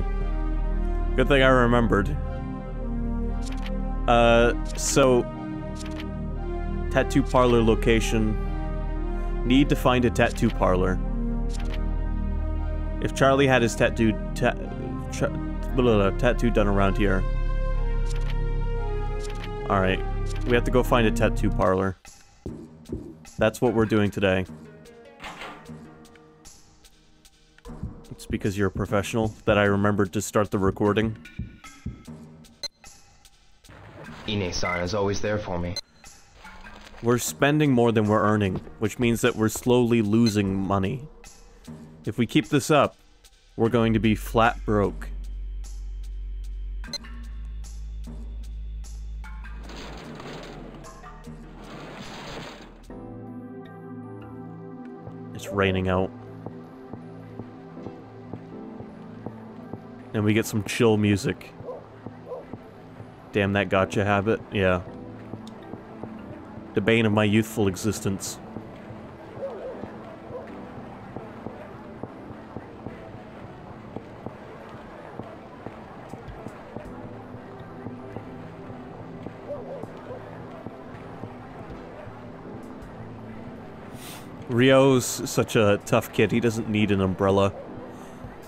thing. Good thing I remembered. Uh, so... Tattoo parlor location. Need to find a tattoo parlor. If Charlie had his tattoo ta blah, blah, blah, tattoo done around here. Alright. We have to go find a tattoo parlor. That's what we're doing today. Because you're a professional that I remembered to start the recording. Ine-san is always there for me. We're spending more than we're earning, which means that we're slowly losing money. If we keep this up, we're going to be flat broke. It's raining out. And we get some chill music. Damn that gacha habit, yeah. The bane of my youthful existence. Ryo's such a tough kid, he doesn't need an umbrella.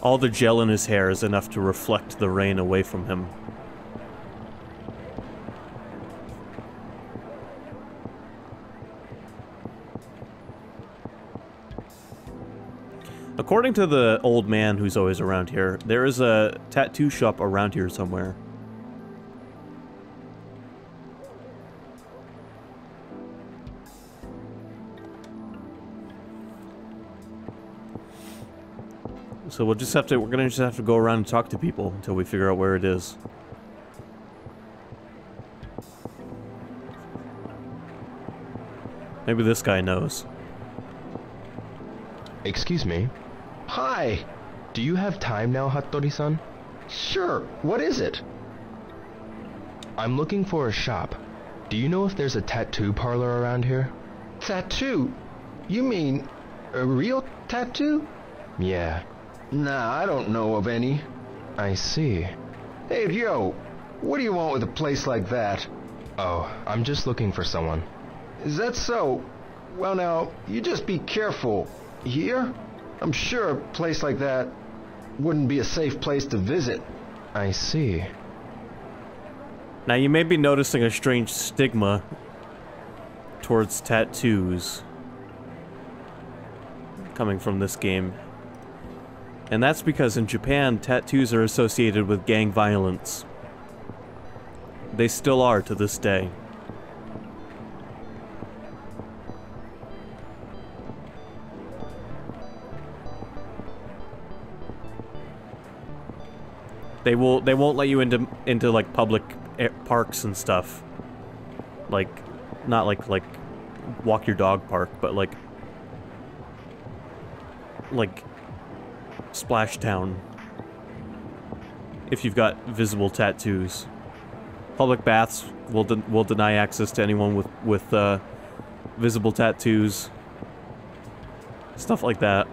All the gel in his hair is enough to reflect the rain away from him. According to the old man who's always around here, there is a tattoo shop around here somewhere. So we'll just have to, we're gonna just have to go around and talk to people until we figure out where it is. Maybe this guy knows. Excuse me. Hi. Do you have time now, Hattori-san? Sure. What is it? I'm looking for a shop. Do you know if there's a tattoo parlor around here? Tattoo? You mean a real tattoo? Yeah, Nah, I don't know of any. I see. Hey, Ryo, what do you want with a place like that? Oh, I'm just looking for someone. Is that so? Well, now, you just be careful. Here? I'm sure a place like that wouldn't be a safe place to visit. I see. Now you may be noticing a strange stigma towards tattoos coming from this game. And that's because in Japan, tattoos are associated with gang violence. They still are to this day. They will they won't let you into into like public air- parks and stuff. Like not like like walk your dog park, but like like Splash Town. If you've got visible tattoos. Public baths will de will deny access to anyone with with uh, visible tattoos. Stuff like that.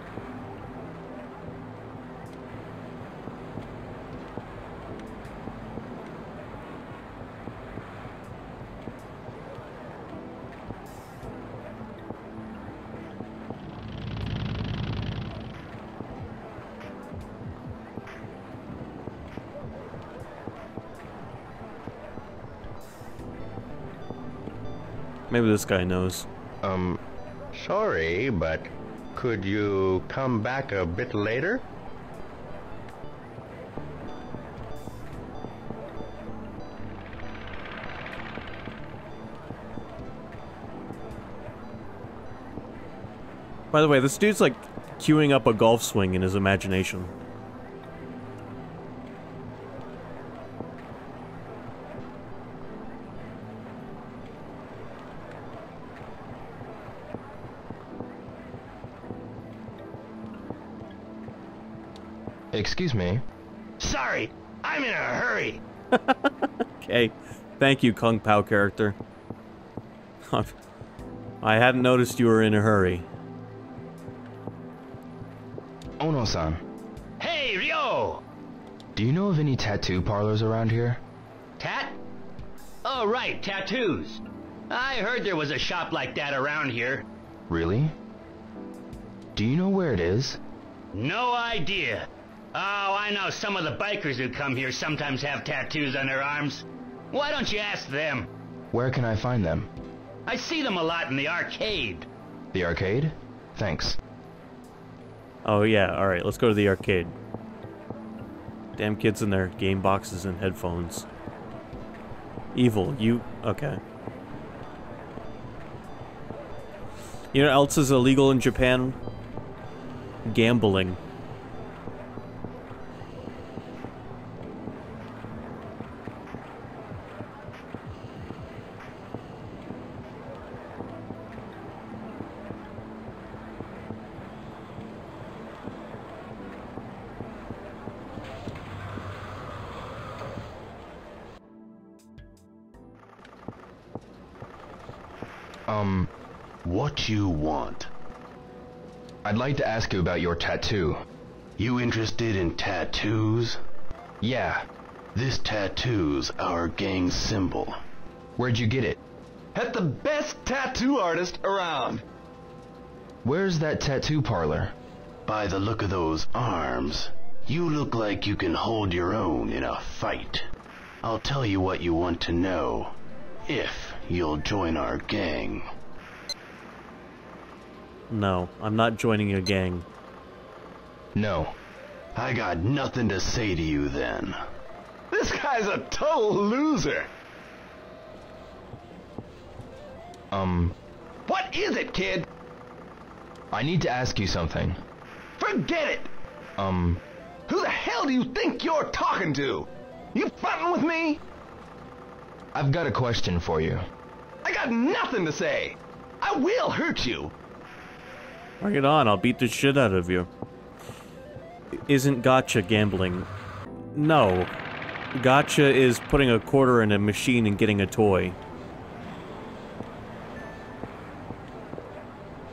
Maybe this guy knows. Um, sorry, but could you come back a bit later? By the way, this dude's like queuing up a golf swing in his imagination. Excuse me. Sorry, I'm in a hurry. Okay. Thank you, Kung Pao character. I hadn't noticed you were in a hurry. Ono-san. Hey, Ryo! Do you know of any tattoo parlors around here? Tat? Oh, right, tattoos. I heard there was a shop like that around here. Really? Do you know where it is? No idea. Oh, I know some of the bikers who come here sometimes have tattoos on their arms. Why don't you ask them? Where can I find them? I see them a lot in the arcade. The arcade? Thanks. Oh yeah, alright, let's go to the arcade. Damn kids in their game boxes and headphones. Evil, you... okay. You know what else is illegal in Japan? Gambling. Like to ask you about your tattoo. You interested in tattoos? Yeah, This tattoo's our gang's symbol. where'd you get it? At the best tattoo artist around. Where's that tattoo parlor? By the look of those arms, you look like you can hold your own in a fight. I'll tell you what you want to know, if you'll join our gang. No, I'm not joining a gang. No. I got nothing to say to you then. This guy's a total loser. Um, What is it, kid? I need to ask you something. Forget it. Um, Who the hell do you think you're talking to? You fronting with me? I've got a question for you. I got nothing to say. I will hurt you. Bring it on, I'll beat the shit out of you. Isn't gacha gambling? No. Gacha is putting a quarter in a machine and getting a toy.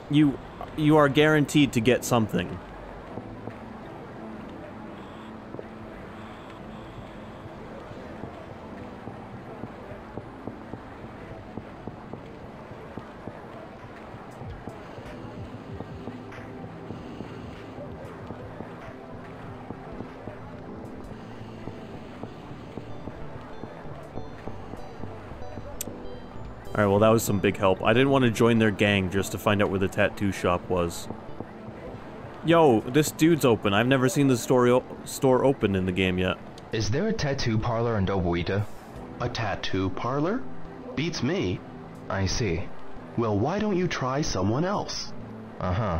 You you are guaranteed to get something. Alright, well that was some big help. I didn't want to join their gang just to find out where the tattoo shop was. Yo, this dude's open. I've never seen the store, store open in the game yet. Is there a tattoo parlor in Dobuita? A tattoo parlor? Beats me. I see. Well, why don't you try someone else? Uh-huh.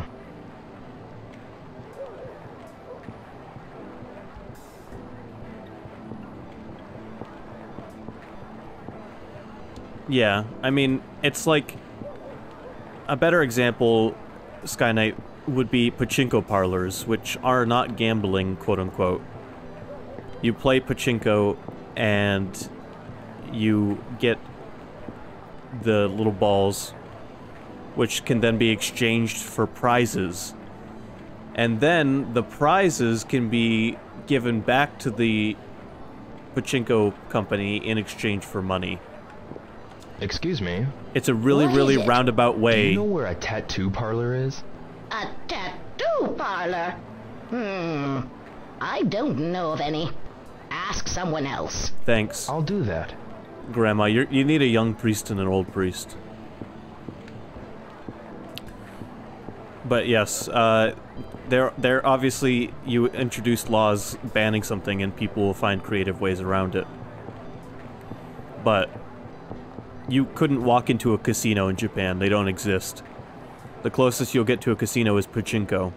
Yeah, I mean, it's like... A better example, Sky Knight, would be pachinko parlors, which are not gambling, quote-unquote. You play pachinko, and you get the little balls, which can then be exchanged for prizes. And then the prizes can be given back to the pachinko company in exchange for money. Excuse me. It's a really, What is really roundabout way. Do you know where a tattoo parlor is? A tattoo parlor? Hmm. I don't know of any. Ask someone else. Thanks, I'll do that. Grandma. You you need a young priest and an old priest. But yes, uh, there there obviously you introduced laws banning something, and people will find creative ways around it. But you couldn't walk into a casino in Japan; they don't exist. The closest you'll get to a casino is pachinko.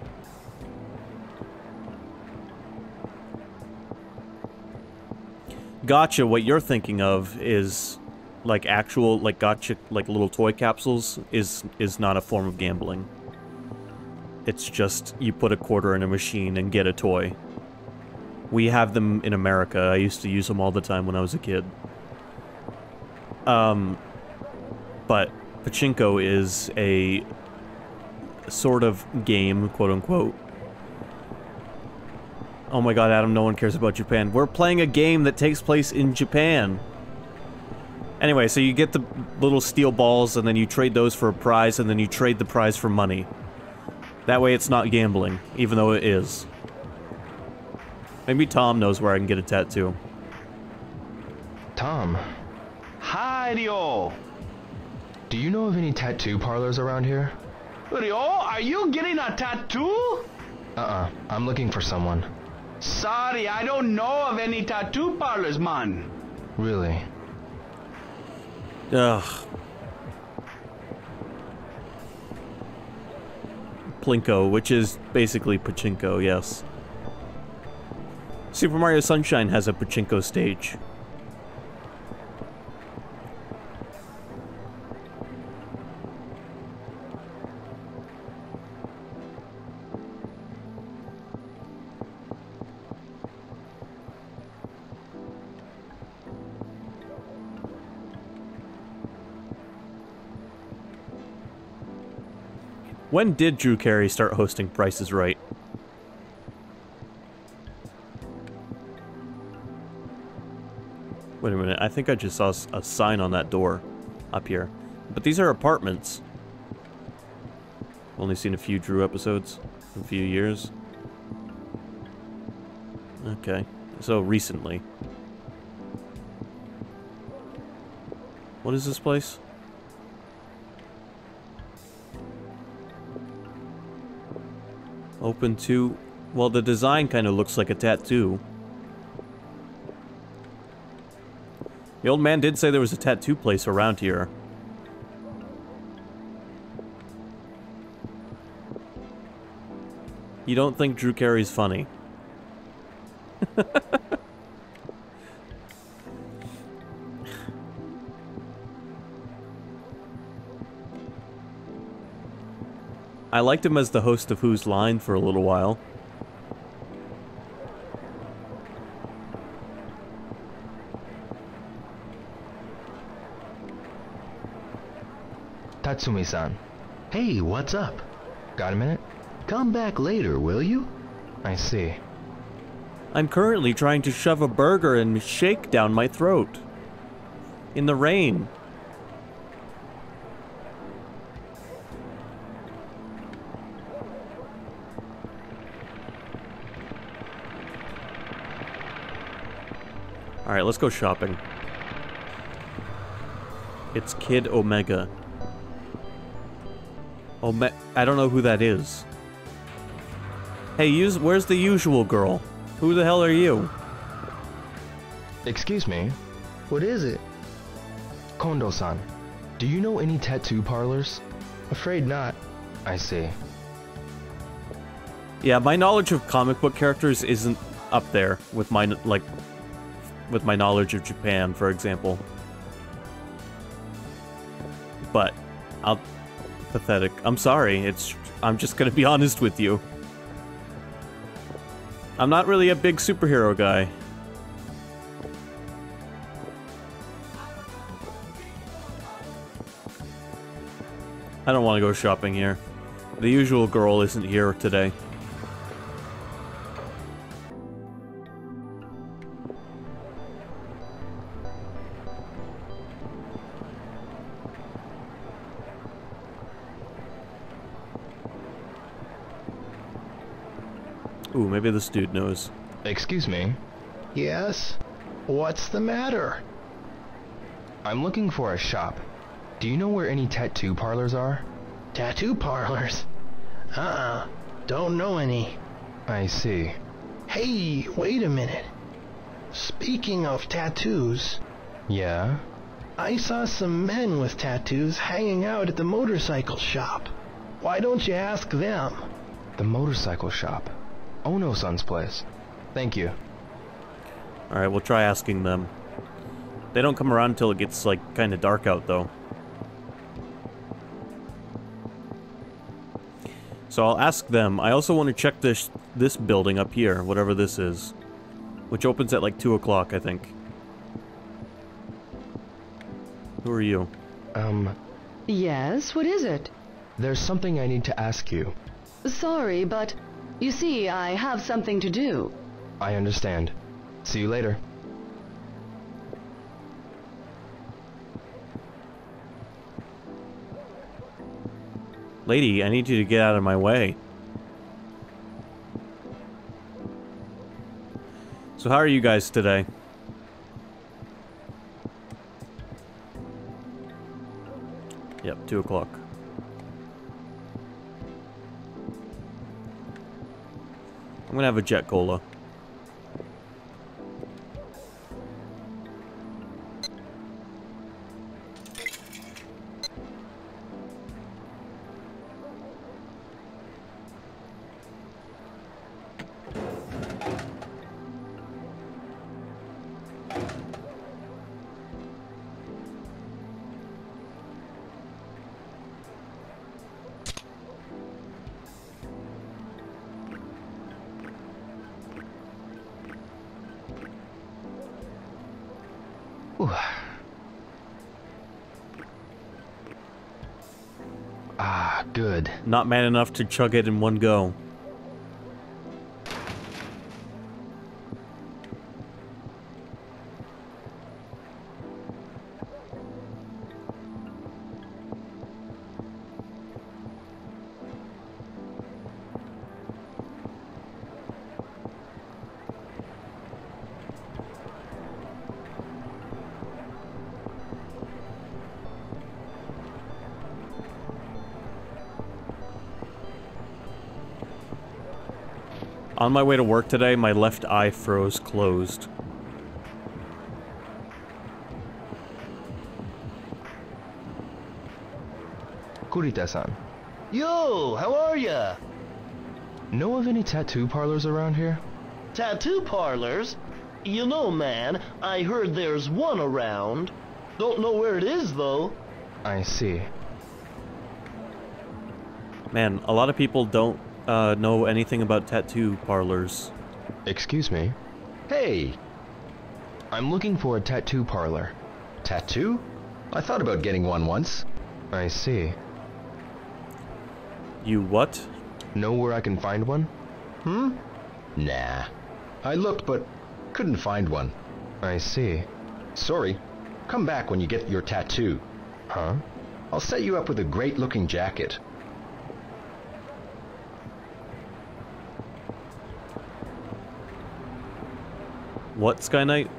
Gacha, what you're thinking of is like actual like gacha like little toy capsules is is not a form of gambling. It's just you put a quarter in a machine and get a toy. We have them in America. I used to use them all the time when I was a kid. Um but pachinko is a sort of game, quote unquote. Oh my god, Adam, no one cares about Japan. We're playing a game that takes place in Japan. Anyway, so you get the little steel balls, and then you trade those for a prize, and then you trade the prize for money. That way it's not gambling, even though it is. Maybe Tom knows where I can get a tattoo. Tom, Hi, Ryo. do you know of any tattoo parlors around here? Ryo, are you getting a tattoo? Uh-uh, I'm looking for someone. Sorry, I don't know of any tattoo parlors, man. Really? Ugh. Plinko, which is basically pachinko, yes. Super Mario Sunshine has a pachinko stage. When did Drew Carey start hosting Prices Right? Wait a minute, I think I just saw a sign on that door up here. But these are apartments. Only seen a few Drew episodes in a few years. Okay, so recently. What is this place? Open to... Well, the design kind of looks like a tattoo. The old man did say there was a tattoo place around here. You don't think Drew Carey's funny? I liked him as the host of Whose Line for a little while. Tatsumi-san, Hey, what's up? got a minute? Come back later, will you? I see. I'm currently trying to shove a burger and shake down my throat. In the rain. Alright, let's go shopping. It's Kid Omega. Ome- I don't know who that is. Hey, use where's the usual girl? Who the hell are you? Excuse me, What is it? Kondo-san. Do you know any tattoo parlors? Afraid not. I see. Yeah, my knowledge of comic book characters isn't up there with my like with my knowledge of Japan, for example. But I'll pathetic. I'm sorry. It's I'm just going to be honest with you. I'm not really a big superhero guy. I don't want to go shopping here. The usual girl isn't here today. Maybe this dude knows. Excuse me, Yes? What's the matter? I'm looking for a shop. Do you know where any tattoo parlors are? Tattoo parlors? Uh-uh. Don't know any. I see. Hey, wait a minute. Speaking of tattoos, Yeah? I saw some men with tattoos hanging out at the motorcycle shop. Why don't you ask them? The motorcycle shop. Ono-san's place. Thank you. Alright, we'll try asking them. They don't come around until it gets, like, kinda dark out, though. So I'll ask them. I also want to check this this building up here, whatever this is. Which opens at, like, 2 o'clock, I think. Who are you? Um, Yes, what is it? there's something I need to ask you. Sorry, but you see, I have something to do. I understand. See you later. Lady, I need you to get out of my way. So how are you guys today? Yep, 2 o'clock. I'm gonna have a jet cola. Not man enough to chug it in one go. On my way to work today, my left eye froze closed. Kurita-san, Yo, how are ya? know of any tattoo parlors around here? Tattoo parlors? You know, man, I heard there's one around. Don't know where it is, though. I see. Man, a lot of people don't uh, know anything about tattoo parlors. Excuse me. Hey, I'm looking for a tattoo parlor. tattoo? I thought about getting one once. I see. You what? Know where I can find one? Hmm? Nah. I looked, but couldn't find one. I see. Sorry. Come back when you get your tattoo. Huh? I'll set you up with a great looking jacket. What, Sky Knight?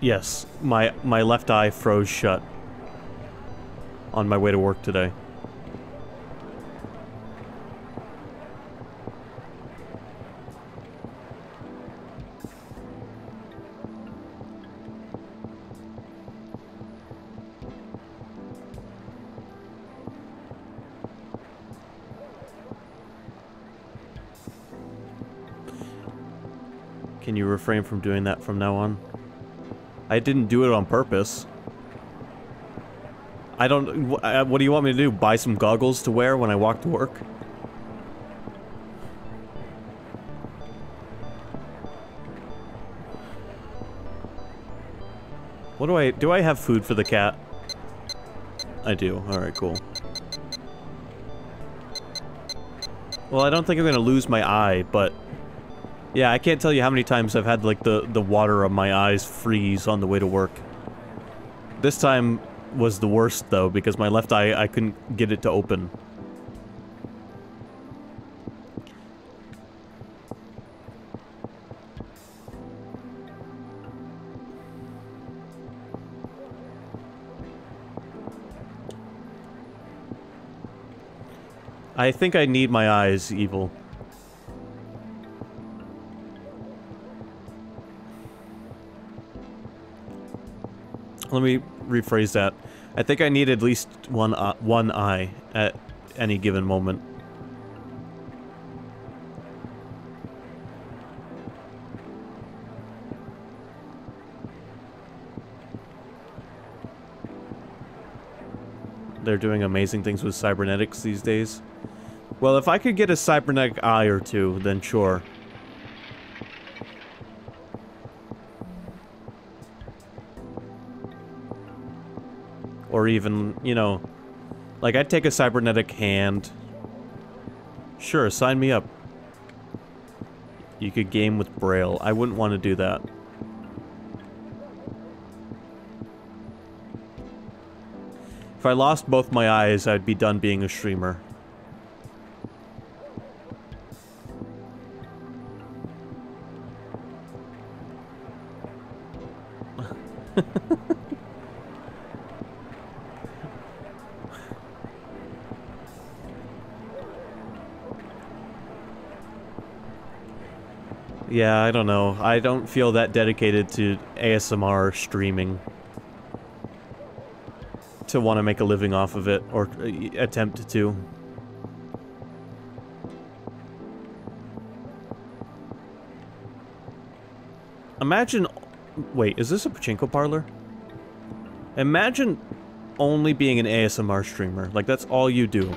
Yes, my my left eye froze shut on my way to work today. Refrain from doing that from now on? I didn't do it on purpose. I don't... uh, What do you want me to do? Buy some goggles to wear when I walk to work? What do I... Do I have food for the cat? I do. Alright, cool. Well, I don't think I'm gonna lose my eye, but... Yeah, I can't tell you how many times I've had, like, the, the water of my eyes freeze on the way to work. This time was the worst, though, because my left eye, I couldn't get it to open. I think I need my eyes, Evil. Let me rephrase that. I think I need at least one uh, one eye at any given moment. They're doing amazing things with cybernetics these days. Well, if I could get a cybernetic eye or two, then sure. Or even, you know, like I'd take a cybernetic hand. Sure, sign me up. You could game with Braille. I wouldn't want to do that. If I lost both my eyes, I'd be done being a streamer. Yeah, I don't know. I don't feel that dedicated to ASMR streaming to want to make a living off of it or uh, attempt to. Imagine... Wait, is this a pachinko parlor? Imagine only being an ASMR streamer. Like, that's all you do.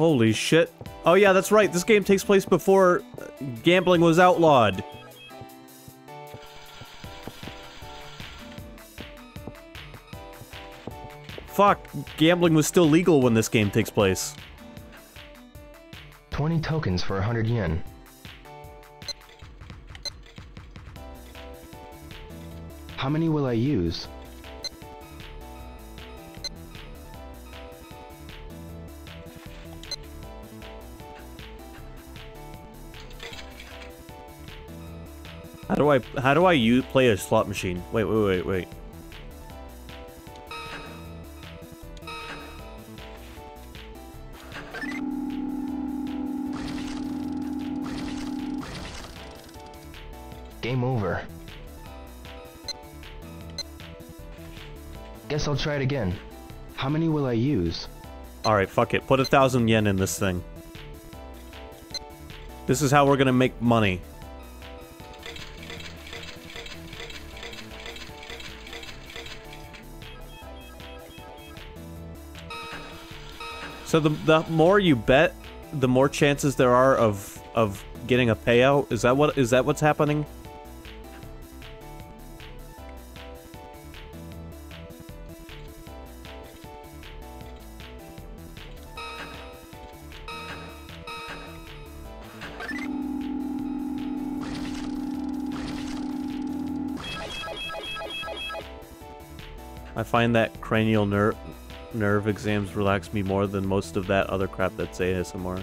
Holy shit. Oh yeah, that's right. This game takes place before uh, gambling was outlawed. Fuck, gambling was still legal when this game takes place. 20 tokens for 100 yen. How many will I use? Do I how do I use, play a slot machine? Wait, wait, wait, wait. Game over. Guess I'll try it again. How many will I use? Alright, fuck it. Put a thousand yen in this thing. This is how we're gonna make money. So the the more you bet, the more chances there are of of getting a payout. Is that what is that what's happening? I find that cranial nerve nerve exams relax me more than most of that other crap that's ASMR.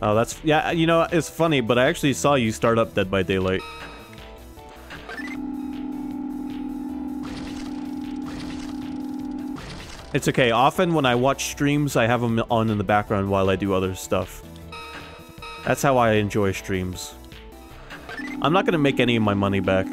Oh, that's... Yeah, you know, it's funny, but I actually saw you start up Dead by Daylight. It's okay. Often when I watch streams, I have them on in the background while I do other stuff. That's how I enjoy streams. I'm not gonna make any of my money back.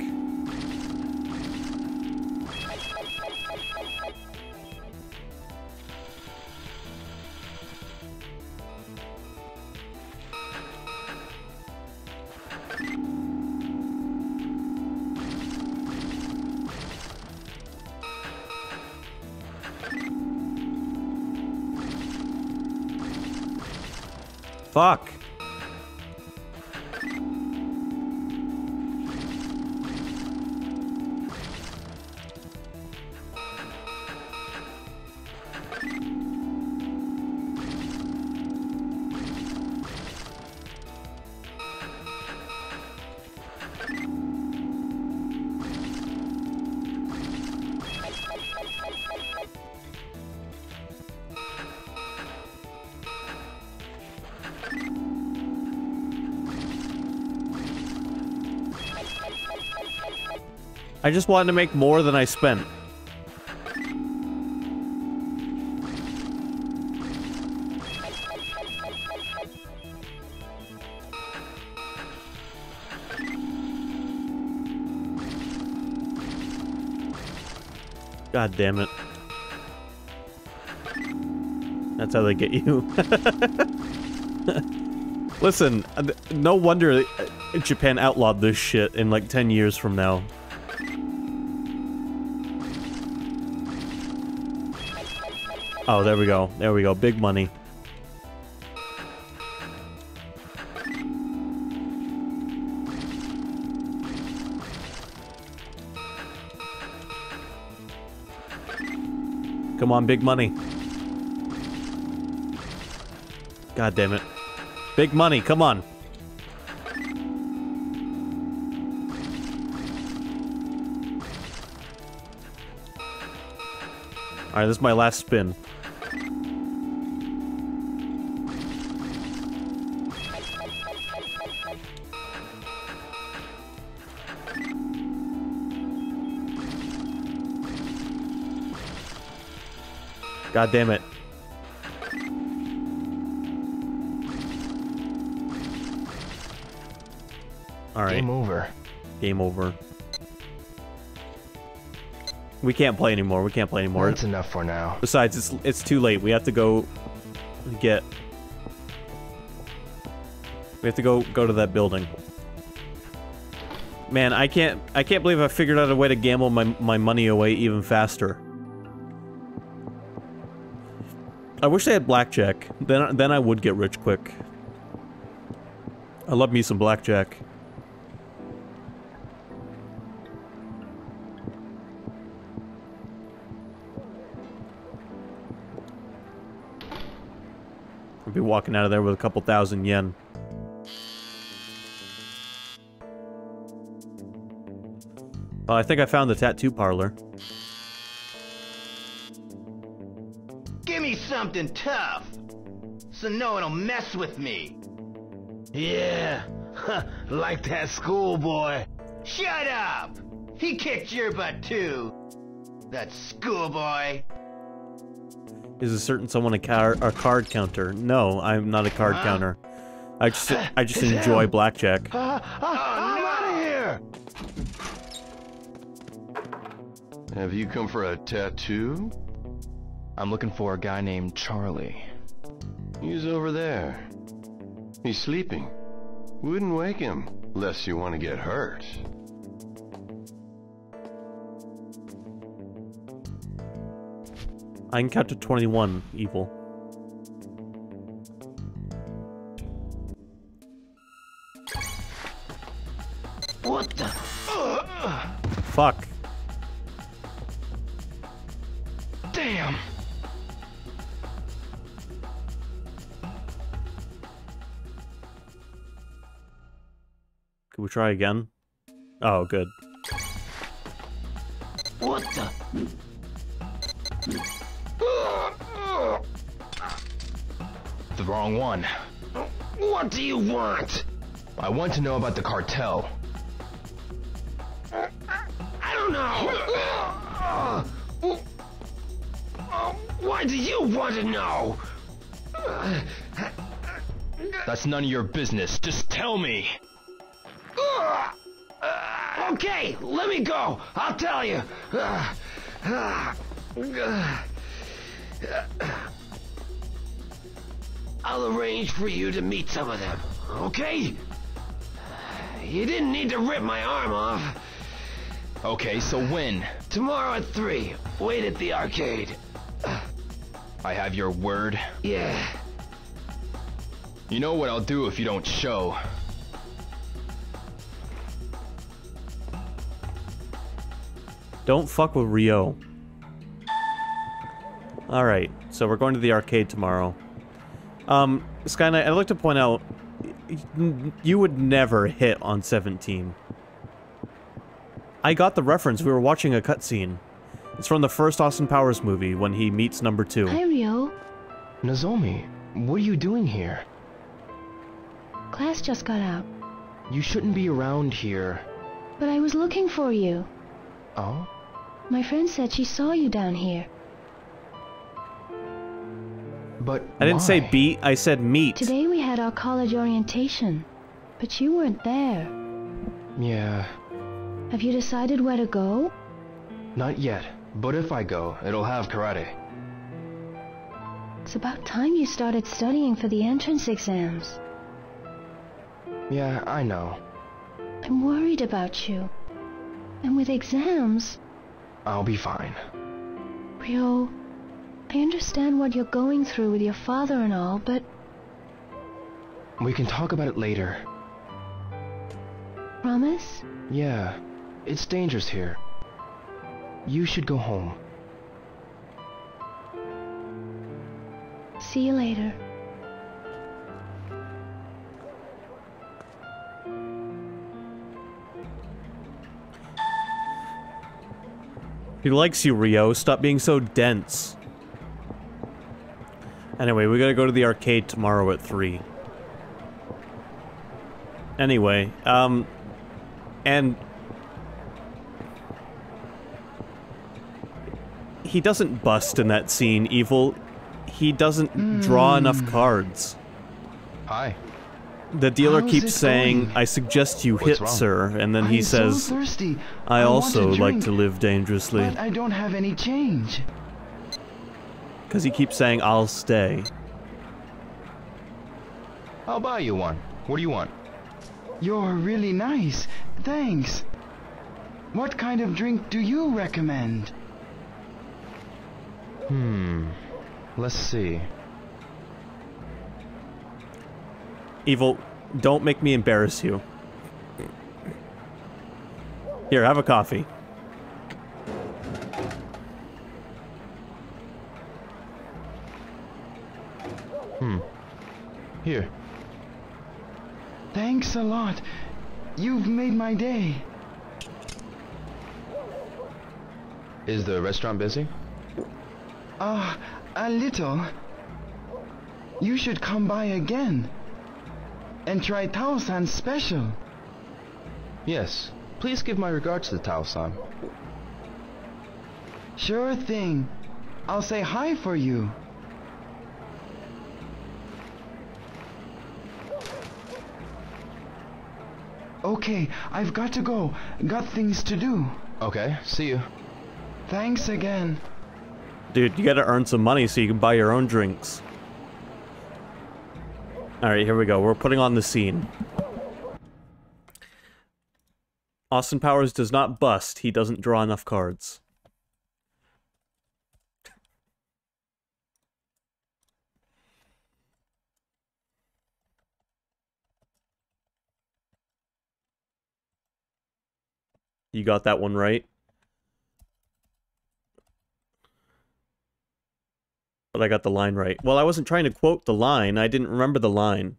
Just wanted to make more than I spent. God damn it. That's how they get you. Listen, uh, no wonder uh, Japan outlawed this shit in like 10 years from now. Oh, there we go. There we go. Big money. Come on, big money. God damn it. Big money, come on. Alright, this is my last spin. God damn it. Alright. Game over. Game over. We can't play anymore. We can't play anymore. That's enough for now. Besides, it's it's too late. We have to go get. We have to go go to that building. Man, I can't I can't believe I figured out a way to gamble my my money away even faster. I wish they had blackjack. Then then I would get rich quick. I love me some blackjack. Walking out of there with a couple thousand yen. Well, I think I found the tattoo parlor. Give me something tough, so no one will mess with me. Yeah, like that schoolboy. Shut up! He kicked your butt too. That schoolboy. Is a certain someone a, car a card counter? No, I'm not a card Huh? counter. I just I just It's enjoy him. blackjack. Uh, uh, I'm out of here. Have you come for a tattoo? I'm looking for a guy named Charlie. He's over there. He's sleeping. Wouldn't wake him, lest you want to get hurt. I can count to 21, evil. What the? Fuck. Damn! Can we try again? Oh, good. What the? The wrong one. What do you want? I want to know about the cartel. I don't know. Why do you want to know? That's none of your business. Just tell me. Okay, let me go. I'll tell you. I'll arrange for you to meet some of them, okay? You didn't need to rip my arm off. Okay, so when? Tomorrow at 3, wait at the arcade. I have your word. Yeah. You know what I'll do if you don't show. Don't fuck with Ryo. Alright, so we're going to the arcade tomorrow. Um, Skynight, I'd like to point out, you would never hit on 17. I got the reference, we were watching a cutscene. It's from the first Austin Powers movie, when he meets number two. Hi, Ryo. Nozomi, what are you doing here? Class just got out, You shouldn't be around here. but I was looking for you. Oh? My friend said she saw you down here. But I didn't say beat, I said meet. Today we had our college orientation, but you weren't there. Yeah, Have you decided where to go? not yet. But if I go, it'll have karate. It's about time you started studying for the entrance exams. Yeah, I know. I'm worried about you. And with exams, I'll be fine. Ryo, I understand what you're going through with your father and all, but We can talk about it later. promise? Yeah, it's dangerous here. You should go home. See you later. He likes you, Ryo. Stop being so dense. Anyway, we gotta go to the arcade tomorrow at 3. Anyway, um... And... He doesn't bust in that scene, Evil. He doesn't draw enough cards. Hi. The dealer How's keeps saying, going? I suggest you What's hit, wrong? sir, and then he I'm says, so thirsty. I, want also a like to live dangerously. But I don't have any change. Because he keeps saying, I'll stay. I'll buy you one. What do you want? You're really nice. Thanks. What kind of drink do you recommend? Hmm. Let's see. Evil, don't make me embarrass you. Here, have a coffee. Here. Thanks a lot. You've made my day. Is the restaurant busy? Ah, a little. You should come by again. And try Tao-san's special. Yes. Please give my regards to Tao-san. Sure thing. I'll say hi for you. Okay, I've got to go. Got things to do. Okay, see you. Thanks again. Dude, you gotta earn some money so you can buy your own drinks. Alright, here we go. We're putting on the scene. Austin Powers does not bust. He doesn't draw enough cards. You got that one right. But I got the line right. Well, I wasn't trying to quote the line. I didn't remember the line.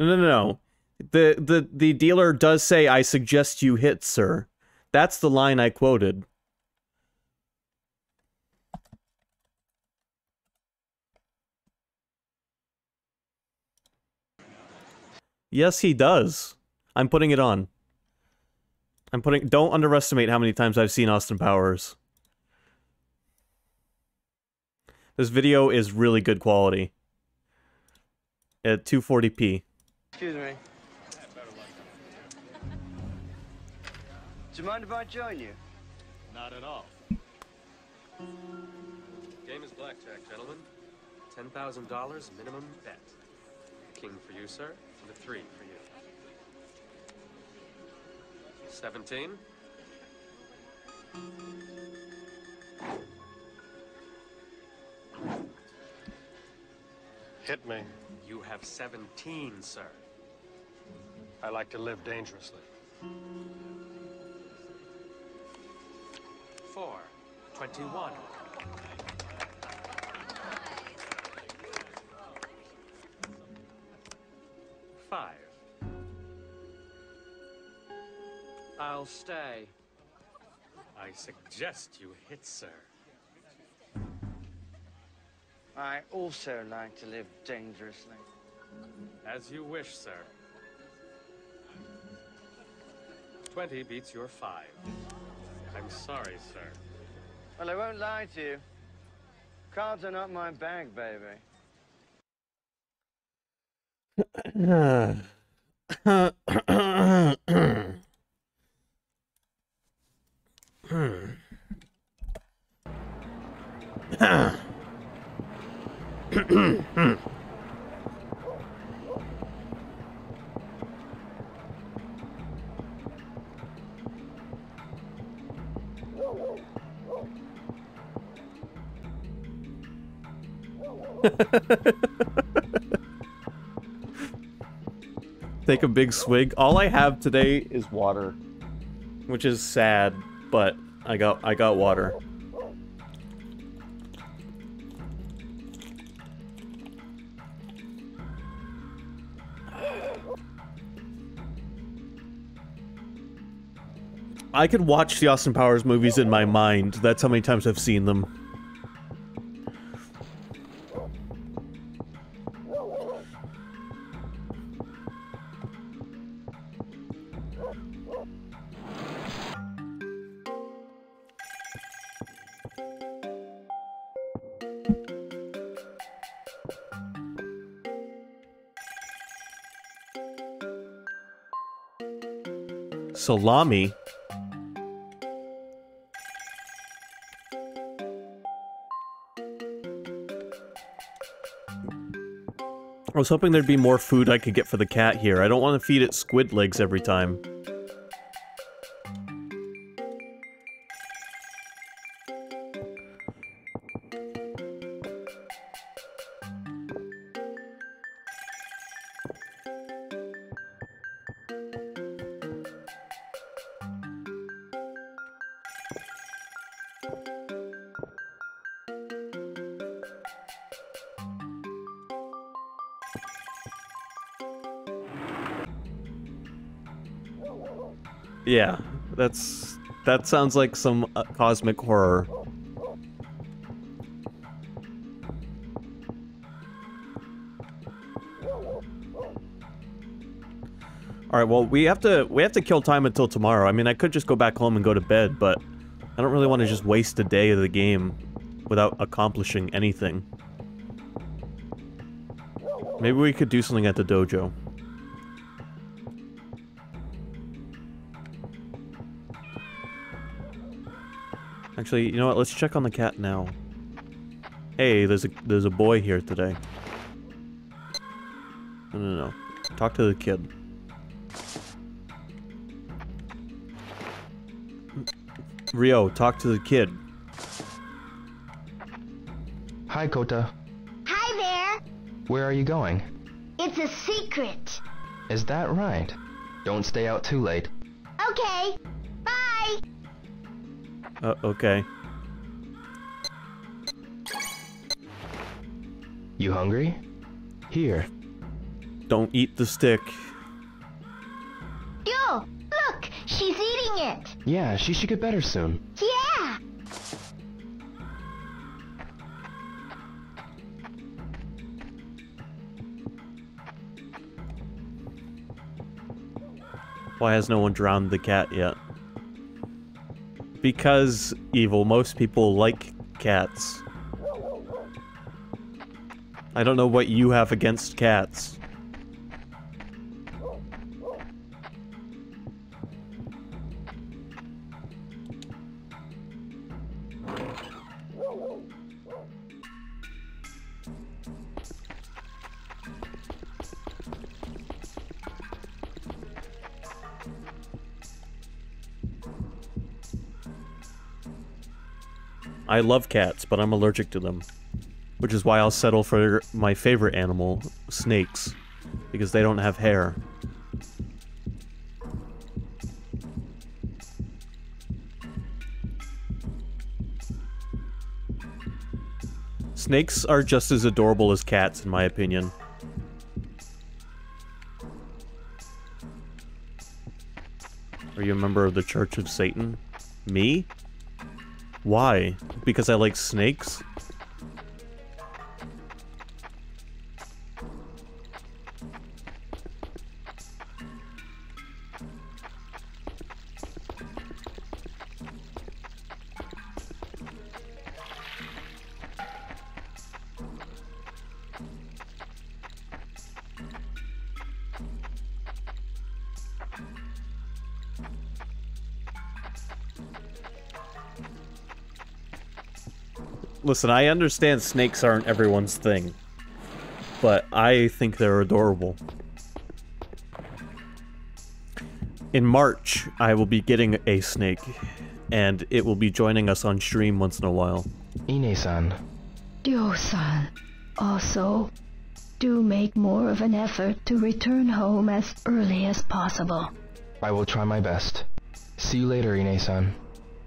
No, no, no, no. The the the dealer does say, "I suggest you hit, sir." That's the line I quoted. Yes, he does. I'm putting it on. I'm putting. Don't underestimate how many times I've seen Austin Powers. This video is really good quality. At 240p. Excuse me. Do you mind if I join you? Not at all. Game is blackjack, gentlemen. Ten thousand dollars minimum bet. King for you, sir, and a three for you. Seventeen. Hit me. You have seventeen, sir. I like to live dangerously. Four. Twenty-one. Five. I'll stay. I suggest you hit, sir. I also like to live dangerously. As you wish, sir. Twenty beats your five. I'm sorry, sir. Well, I won't lie to you. Cards are not my bag, baby. Take a big swig. All I have today is water, which is sad, but I got I got water. I could watch the Austin Powers movies in my mind. That's how many times I've seen them. Salami? I was hoping there'd be more food I could get for the cat here. I don't want to feed it squid legs every time. That's that sounds like some uh, cosmic horror. All right, well, we have to we have to kill time until tomorrow. I mean, I could just go back home and go to bed, but I don't really want to just waste a day of the game without accomplishing anything. Maybe we could do something at the dojo. Actually, you know what? Let's check on the cat now. Hey, there's a there's a boy here today. No, no, no. Talk to the kid. Ryo, talk to the kid. Hi, Kota. Hi there. Where are you going? It's a secret. Is that right? Don't stay out too late. Okay. Bye. Uh, okay. You hungry? Here. Don't eat the stick. Yo, look, she's eating it. Yeah, she should get better soon. Yeah. Why has no one drowned the cat yet? Because, Evil, most people like cats. I don't know what you have against cats. I love cats, but I'm allergic to them. Which is why I'll settle for my favorite animal, snakes. Because they don't have hair. Snakes are just as adorable as cats, in my opinion. Are you a member of the Church of Satan? Me? Why? Because I like snakes? Listen, I understand snakes aren't everyone's thing, but I think they're adorable. In March, I will be getting a snake and it will be joining us on stream once in a while. Ine-san. Ryo-san, also, do make more of an effort to return home as early as possible. I will try my best. See you later, Ine-san.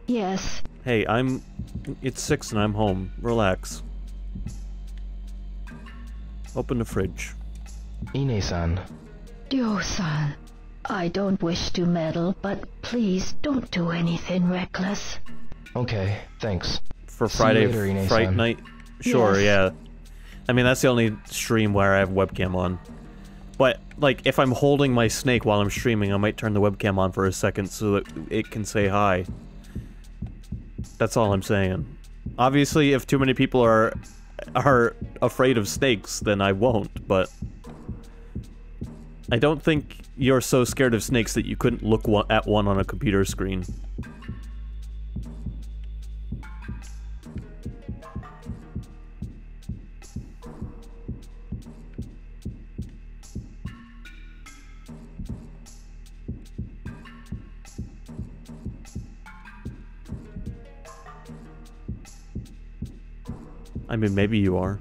Yes, Hey, I'm... It's 6 and I'm home. Relax. Open the fridge. Ine-san. Ryo-san, I don't wish to meddle, but please don't do anything reckless. Okay, thanks. For See Friday later, Fright Night? Sure, Yes. yeah. I mean, that's the only stream where I have webcam on. But, like, if I'm holding my snake while I'm streaming, I might turn the webcam on for a second so that it can say hi. That's all I'm saying. Obviously, if too many people are are afraid of snakes, then I won't, but... I don't think you're so scared of snakes that you couldn't look at one on a computer screen. I mean, maybe you are.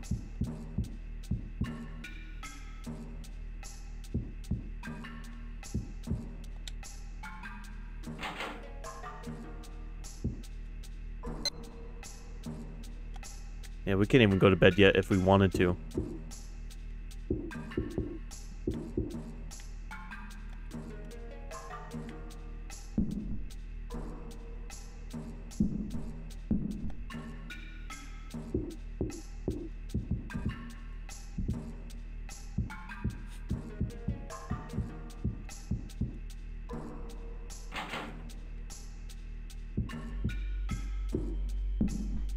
Yeah, we can't even go to bed yet if we wanted to.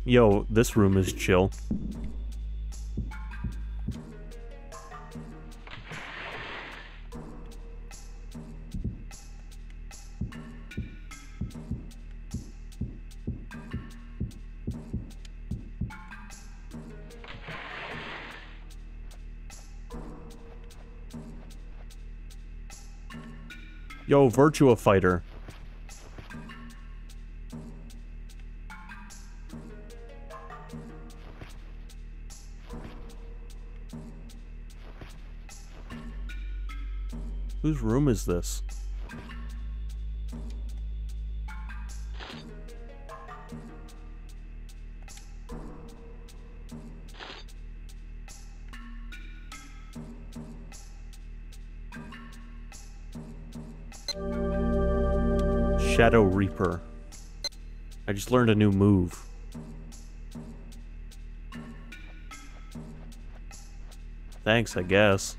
Yo, this room is chill. Yo, Virtua Fighter. Whose room is this? Shadow Reaper. I just learned a new move. Thanks, I guess.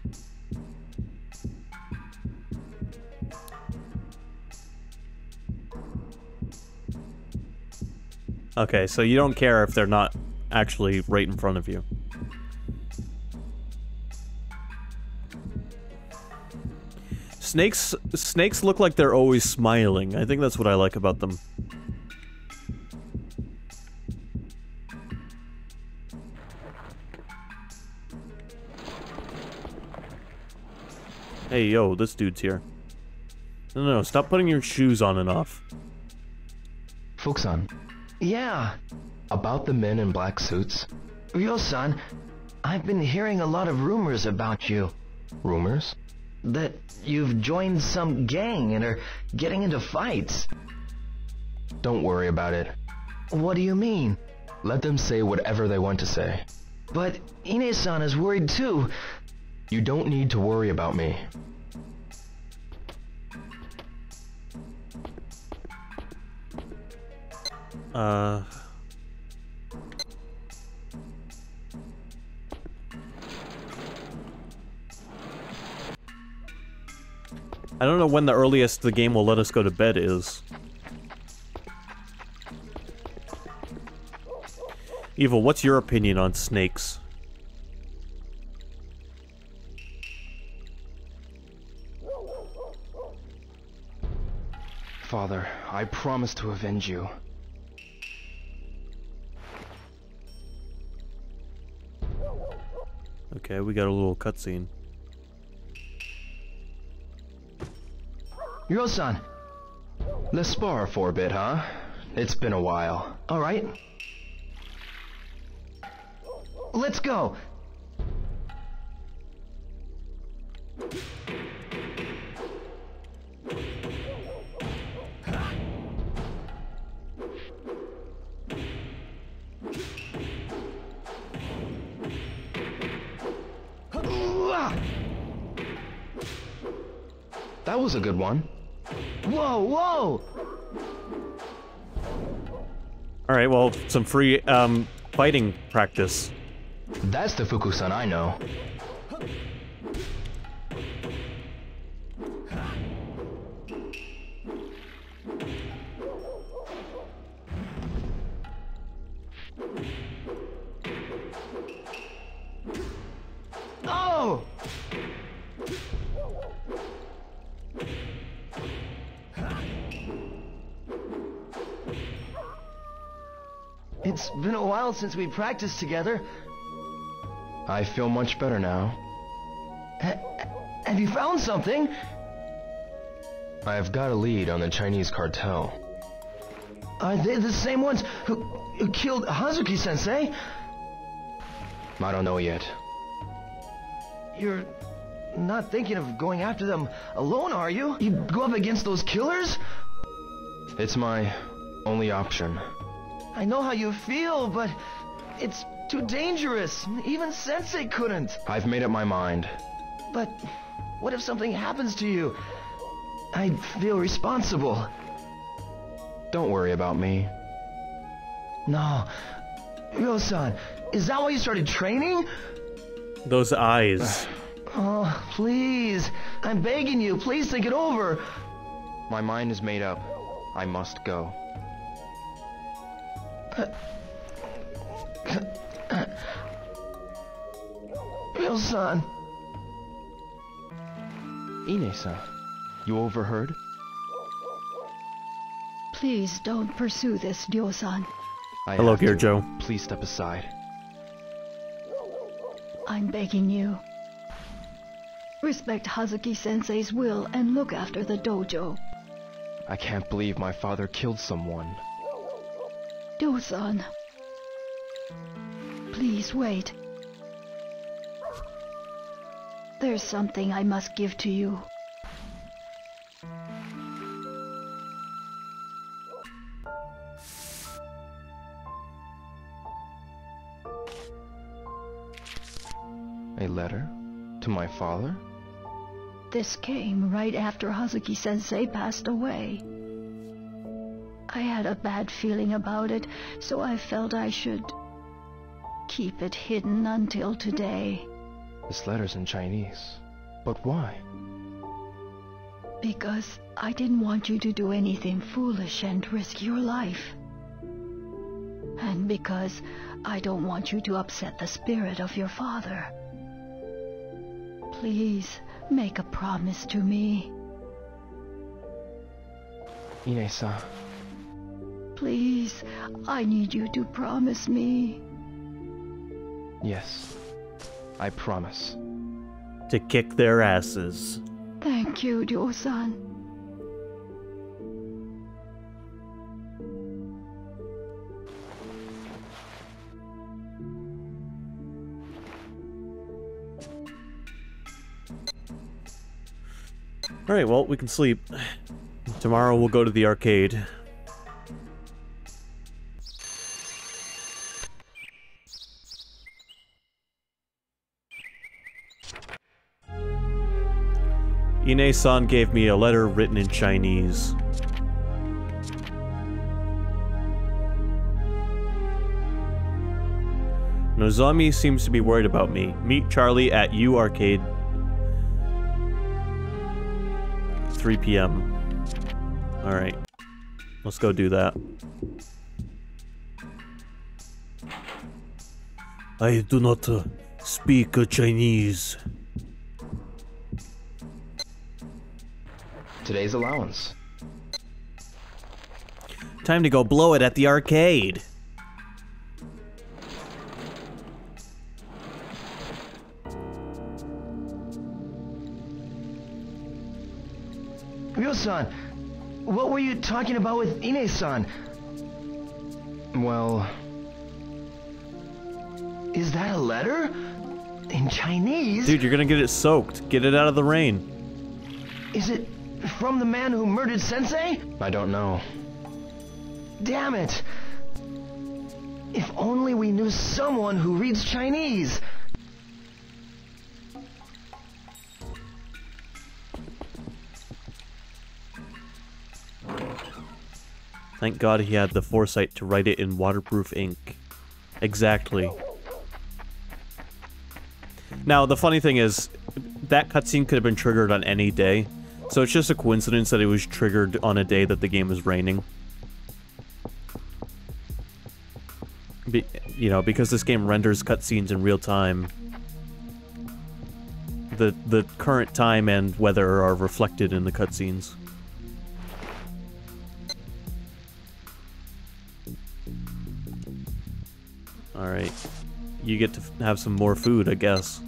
Okay, so you don't care if they're not actually right in front of you. Snakes snakes look like they're always smiling. I think that's what I like about them. Hey, yo, this dude's here. No, no, no, stop putting your shoes on and off. Fuku-san, Yeah, about the men in black suits. Ryo-san, I've been hearing a lot of rumors about you. Rumors? That you've joined some gang and are getting into fights. Don't worry about it. What do you mean? Let them say whatever they want to say. But Ine-san is worried too. You don't need to worry about me. Uh... I don't know when the earliest the game will let us go to bed is. Evil, what's your opinion on snakes? Father, I promise to avenge you. Okay, we got a little cutscene. Ryo-san, Let's spar for a bit, huh? It's been a while. All right. Let's go. That was a good one. Whoa, whoa! All right, well, some free um, fighting practice. That's the Fukusan I know. It's been a while since we practiced together. I feel much better now. Ha- have you found something? I've got a lead on the Chinese cartel. Are they the same ones who, who killed Hazuki-sensei? I don't know yet. You're not thinking of going after them alone, are you? You go up against those killers? It's my only option. I know how you feel, but it's too dangerous. Even Sensei couldn't. I've made up my mind. But what if something happens to you? I'd feel responsible. Don't worry about me. No. Ryo-san, is that why you started training? Those eyes. Oh, please. I'm begging you. Please think it over. My mind is made up. I must go. Ryo-san. Ine-san, you overheard? Please don't pursue this, Ryo-san. Hello, have Gear to. Joe. Please step aside. I'm begging you. Respect Hazuki-sensei's will and look after the dojo. I can't believe my father killed someone. Do-san. Please wait. There's something I must give to you. A letter? To my father? This came right after Hazuki sensei passed away. I had a bad feeling about it, so I felt I should keep it hidden until today. This letter's in Chinese. But why? Because I didn't want you to do anything foolish and risk your life. And because I don't want you to upset the spirit of your father. Please, make a promise to me. Ine-san, Please, I need you to promise me. yes. I promise. To kick their asses. Thank you, Ryo-san. Alright, well, we can sleep. Tomorrow we'll go to the arcade. Ine-san gave me a letter written in Chinese. Nozomi seems to be worried about me. Meet Charlie at U Arcade 3 p.m. Alright. Let's go do that. I do not uh, speak Chinese. Today's allowance. Time to go blow it at the arcade. Ryo-san, what were you talking about with Ine-san? Well... Is that a letter? In Chinese? Dude, you're gonna get it soaked. Get it out of the rain. Is it from the man who murdered Sensei? I don't know. Damn it! If only we knew someone who reads Chinese! Thank God he had the foresight to write it in waterproof ink. Exactly. Now, the funny thing is, that cutscene could have been triggered on any day, so it's just a coincidence that it was triggered on a day that the game was raining. Be you know, because this game renders cutscenes in real time, the the current time and weather are reflected in the cutscenes. Alright. You get to have some more food, I guess.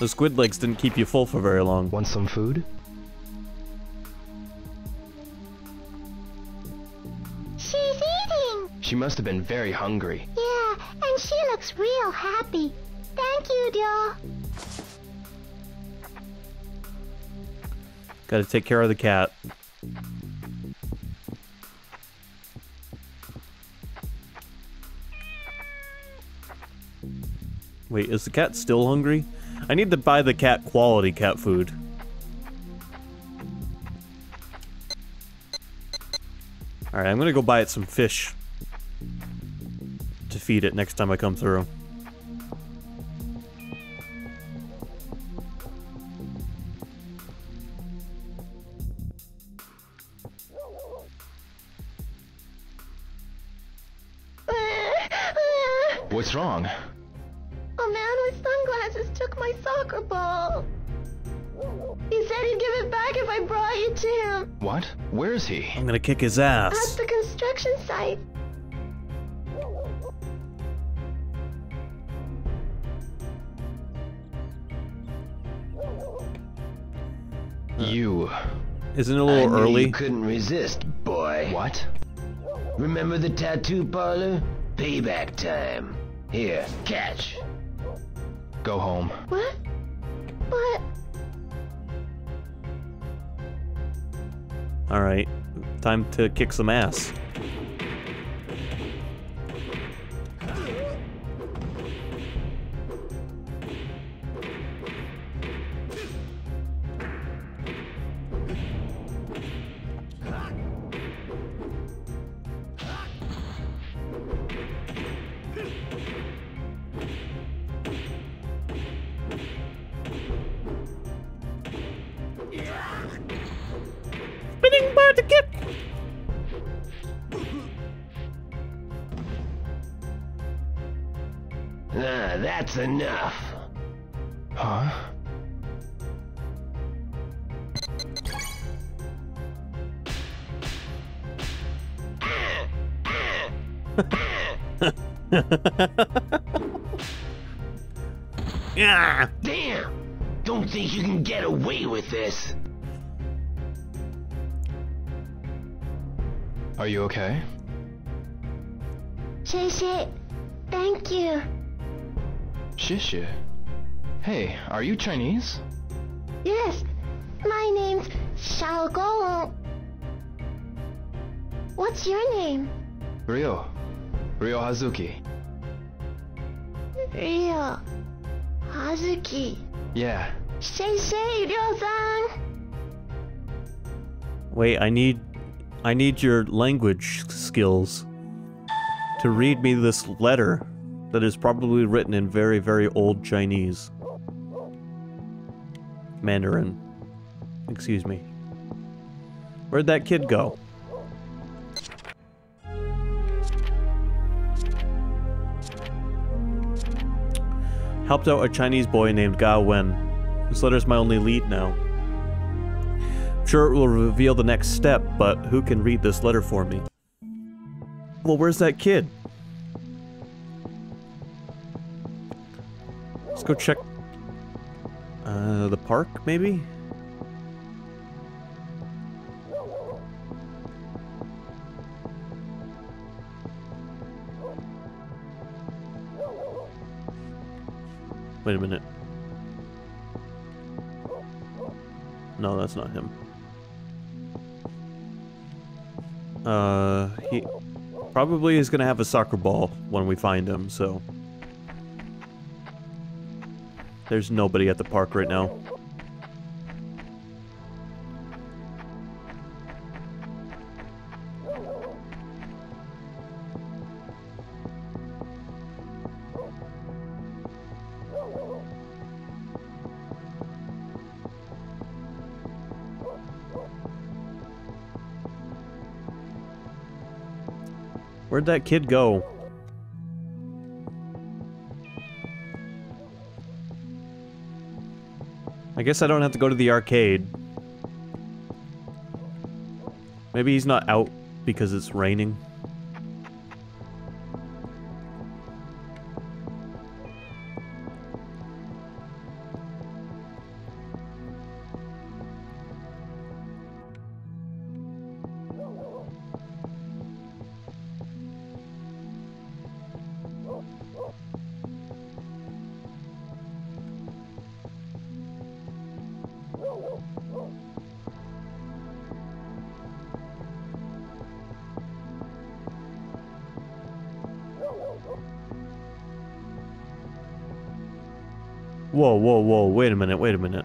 The squid legs didn't keep you full for very long. Want some food? She must have been very hungry. Yeah, and she looks real happy. Thank you, doll. Gotta take care of the cat. Wait, is the cat still hungry? I need to buy the cat quality cat food. Alright, I'm gonna go buy it some fish to feed it next time I come through. What's wrong? A man with sunglasses took my soccer ball. He said he'd give it back if I brought you to him. What? Where is he? I'm gonna kick his ass. At the construction site. You. Isn't it a little I knew early? You couldn't resist, boy. What? Remember the tattoo parlor? Payback time. Here, catch. Go home. What? But Alright, time to kick some ass. Yeah. Damn! Don't think you can get away with this. Are you okay? Shay Shay, thank you. Shishi. Hey, are you Chinese? Yes, my name's Gao Wen. What's your name? Ryo. Ryo Hazuki. Ryo. Hazuki. Yeah. Shay Shay, Ryo-san. Wait, I need... I need your language skills to read me this letter that is probably written in very, very old Chinese. Mandarin. Excuse me. Where'd that kid go? Helped out a Chinese boy named Gao Wen. This letter's my only lead now. I'm sure it will reveal the next step, but who can read this letter for me? Well, where's that kid? Let's go check... Uh, the park, maybe? Wait a minute. No, that's not him. Uh, he probably is gonna have a soccer ball when we find him, so... There's nobody at the park right now. Where'd that kid go? I guess I don't have to go to the arcade. Maybe he's not out because it's raining. Whoa, whoa, wait a minute, wait a minute.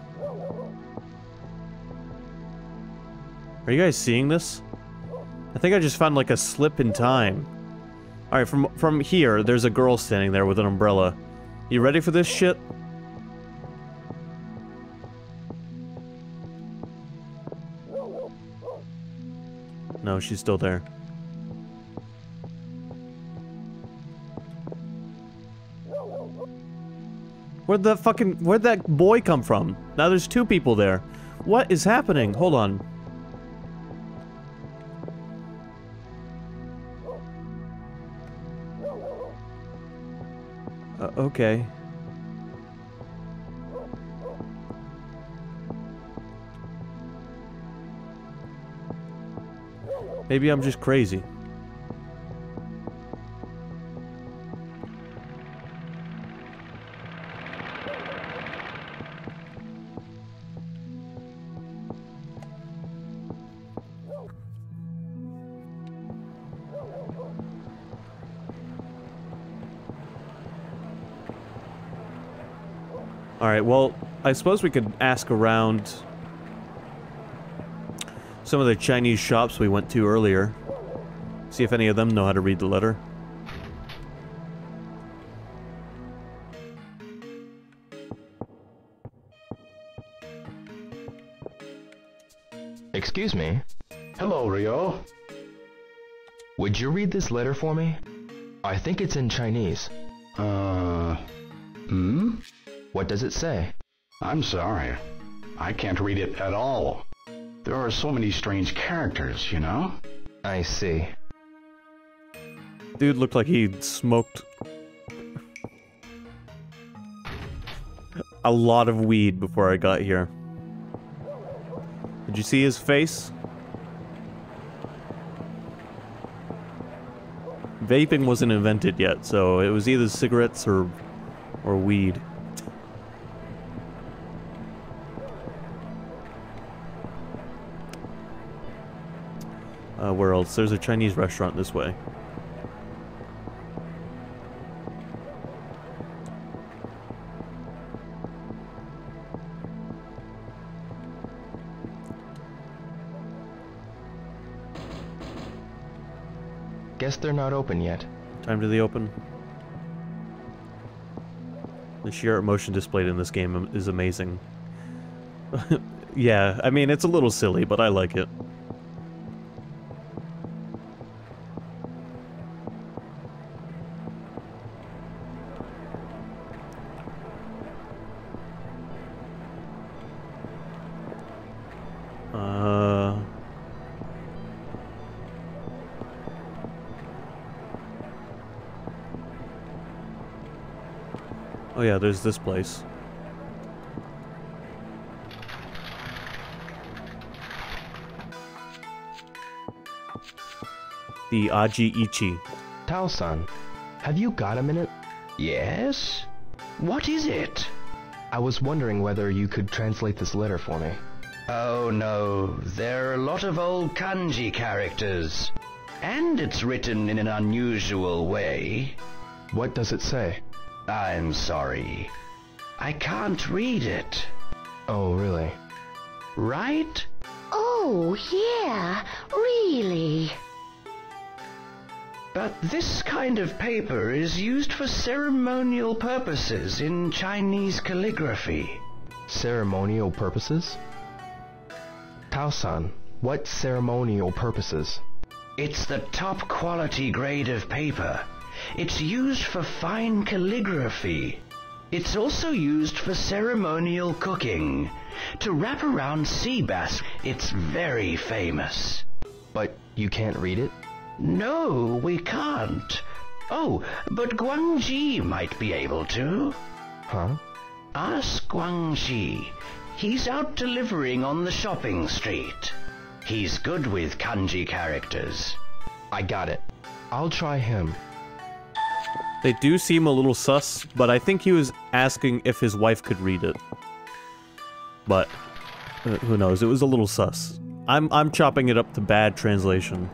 Are you guys seeing this? I think I just found like a slip in time. Alright, from from here, there's a girl standing there with an umbrella. You ready for this shit? No, she's still there. Where'd that fucking- where'd that boy come from? Now there's two people there. What is happening? Hold on. Uh, okay. Maybe I'm just crazy. Well, I suppose we could ask around some of the Chinese shops we went to earlier. See if any of them know how to read the letter. Excuse me. Hello, Ryo. Would you read this letter for me? I think it's in Chinese. Uh. Hmm? What does it say? I'm sorry. I can't read it at all. There are so many strange characters, you know? I see. Dude looked like he'd smoked a lot of weed before I got here. Did you see his face? Vaping wasn't invented yet, so it was either cigarettes or or weed. Uh, where else? There's a Chinese restaurant this way. Guess they're not open yet. Time to the open. The sheer emotion displayed in this game is amazing. yeah, I mean, it's a little silly, but I like it. Oh yeah, there's this place. The Aji Ichi. Tao-san, have you got a minute? Yes? What is it? I was wondering whether you could translate this letter for me. Oh no, there are a lot of old kanji characters. And it's written in an unusual way. What does it say? I'm sorry. I can't read it. Oh, really? Right? Oh, yeah, really. But this kind of paper is used for ceremonial purposes in Chinese calligraphy. Ceremonial purposes? Tao-san, what ceremonial purposes? It's the top quality grade of paper. It's used for fine calligraphy. It's also used for ceremonial cooking. To wrap around sea bass, it's very famous. But you can't read it? No, we can't. Oh, but Guangji might be able to. Huh? Ask Guangji. He's out delivering on the shopping street. He's good with kanji characters. I got it. I'll try him. They do seem a little sus, but I think he was asking if his wife could read it. But uh, who knows? It was a little sus. I'm I'm chopping it up to bad translation,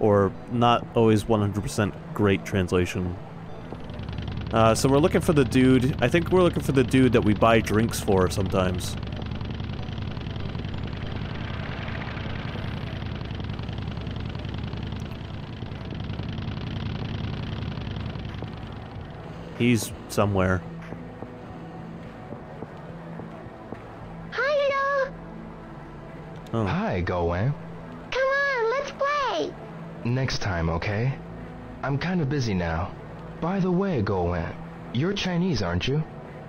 or not always 100% great translation. Uh, so we're looking for the dude. I think we're looking for the dude that we buy drinks for sometimes. He's somewhere. Hi, Oh. Hi, Gao Wen. Come on, let's play. Next time, okay? I'm kind of busy now. By the way, Gao Wen, you're Chinese, aren't you?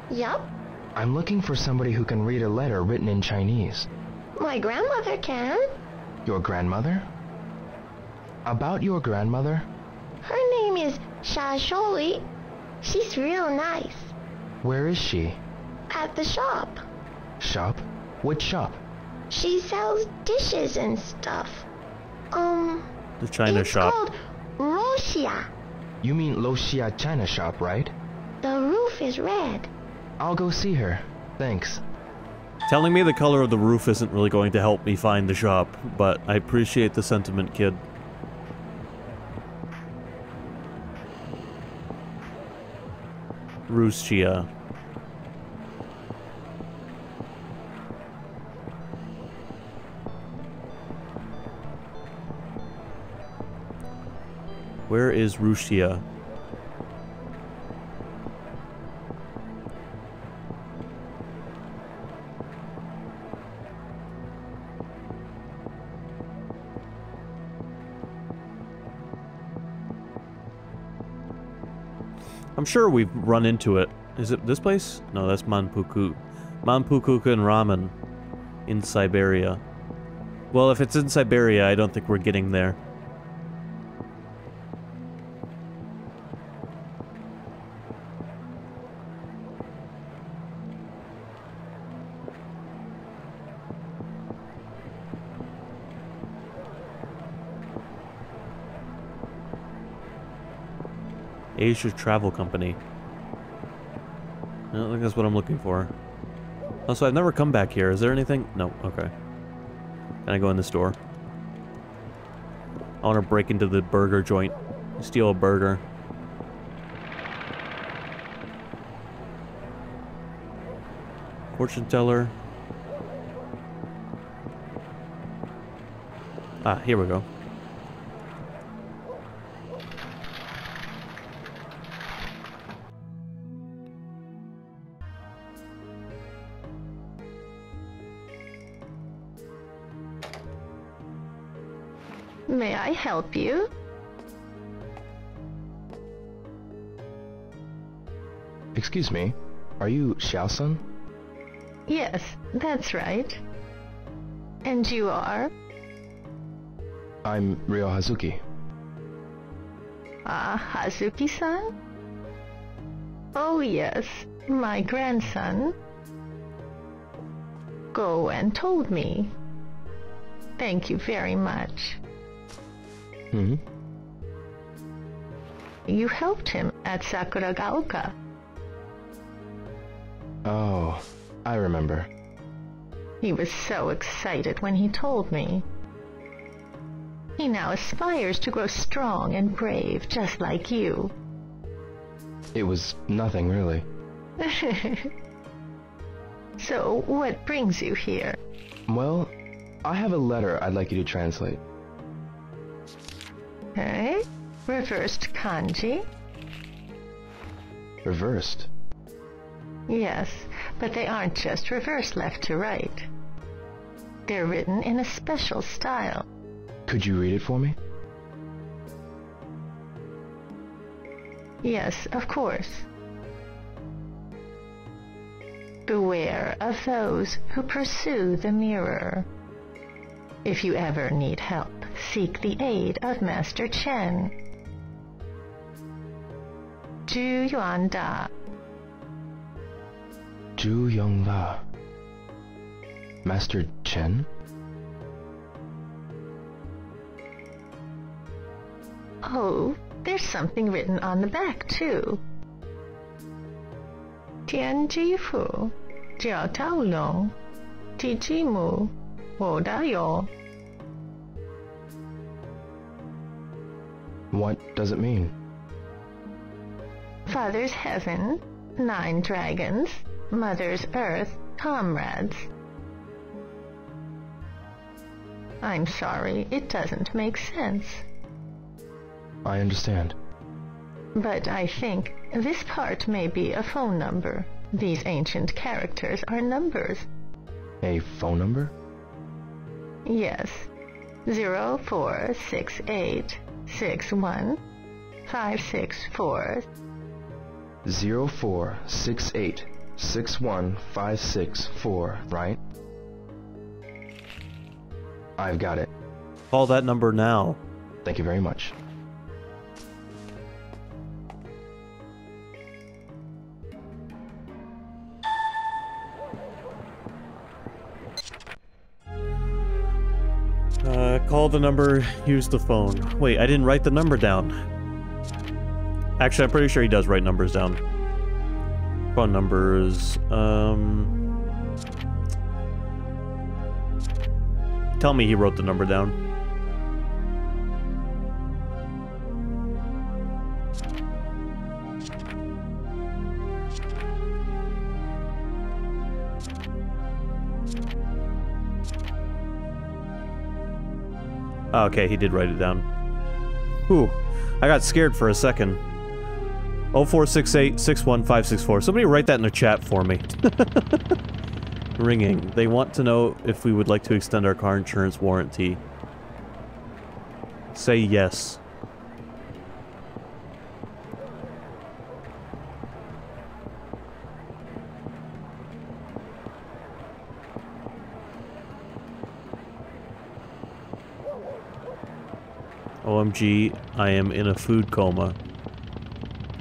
Yup, I'm looking for somebody who can read a letter written in Chinese. my grandmother can. Your grandmother? About your grandmother? Her name is Sha Sholi. She's real nice. Where is she? At the shop. Shop? Which shop? She sells dishes and stuff. Um, The China it's shop. called Rosia. You mean Loxia China shop, right? The roof is red. I'll go see her. Thanks. Telling me the color of the roof isn't really going to help me find the shop, but I appreciate the sentiment, kid. Ruscia. Where is Ruscia? I'm sure we've run into it. Is it this place? No, that's Manpuku. Manpukuken Ramen in Siberia. Well, if it's in Siberia, I don't think we're getting there. Asia Travel Company. I don't think that's what I'm looking for. Also, I've never come back here. Is there anything? No. Okay. Can I go in this door? I want to break into the burger joint. Steal a burger. Fortune teller. Ah, here we go. May I help you? Excuse me, are you Xiao-sun? Yes, that's right. And you are? I'm Ryo Hazuki. Ah, Hazuki-san? Oh yes, my grandson. Gao Wen told me. Thank you very much. Hmm? You helped him at Sakuragaoka. Oh, I remember. He was so excited when he told me. He now aspires to grow strong and brave, just like you. It was nothing, really. so, what brings you here? Well, I have a letter I'd like you to translate. Eh? Reversed kanji? Reversed? Yes, but they aren't just reversed left to right. They're written in a special style. Could you read it for me? Yes, of course. Beware of those who pursue the mirror. If you ever need help, seek the aid of Master Chen. Zhu Yuan Da. Zhu Yong La. Master Chen? Oh, there's something written on the back, too. Tian Ji Fu, Jiao Tao Long, Ti Ji Mu, Wo Da What does it mean? Father's heaven, nine dragons, mother's earth, comrades. I'm sorry, it doesn't make sense. I understand. But I think this part may be a phone number. These ancient characters are numbers. A phone number? Yes. Zero four six eight six one five six four. Zero four six eight six one five six four, right? I've got it. Call that number now. Thank you very much. Uh, call the number, use the phone. Wait, I didn't write the number down. Actually, I'm pretty sure he does write numbers down. Phone numbers, um... Tell me he wrote the number down. Oh, okay, he did write it down. Whew. I got scared for a second. 0468 61564. Somebody write that in the chat for me. Ringing. They want to know if we would like to extend our car insurance warranty. Say yes. OMG, I am in a food coma.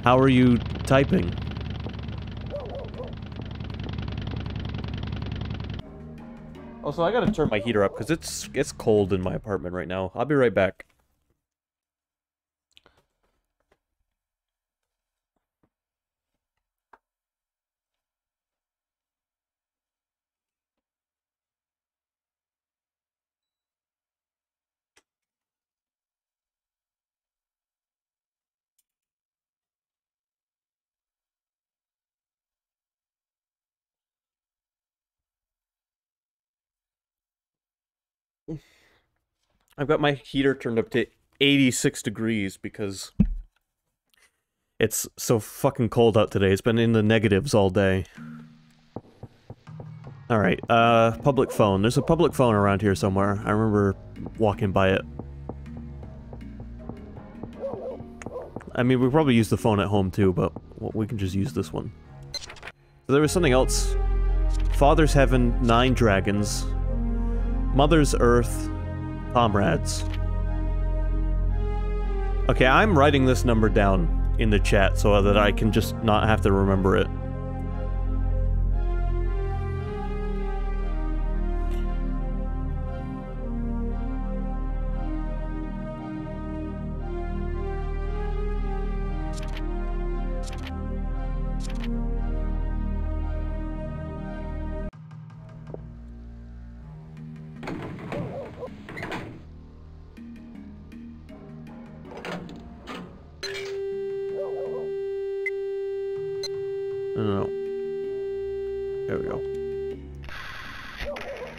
How are you typing? Also, I gotta turn my heater up because it's it's cold in my apartment right now. I'll be right back. I've got my heater turned up to 86 degrees because it's so fucking cold out today. It's been in the negatives all day. Alright, uh, public phone. There's a public phone around here somewhere. I remember walking by it. I mean, we probably use the phone at home too, but we can just use this one. So there was something else. Father's Heaven, Nine Dragons, Mother's Earth, Comrades. Okay, I'm writing this number down in the chat so that I can just not have to remember it.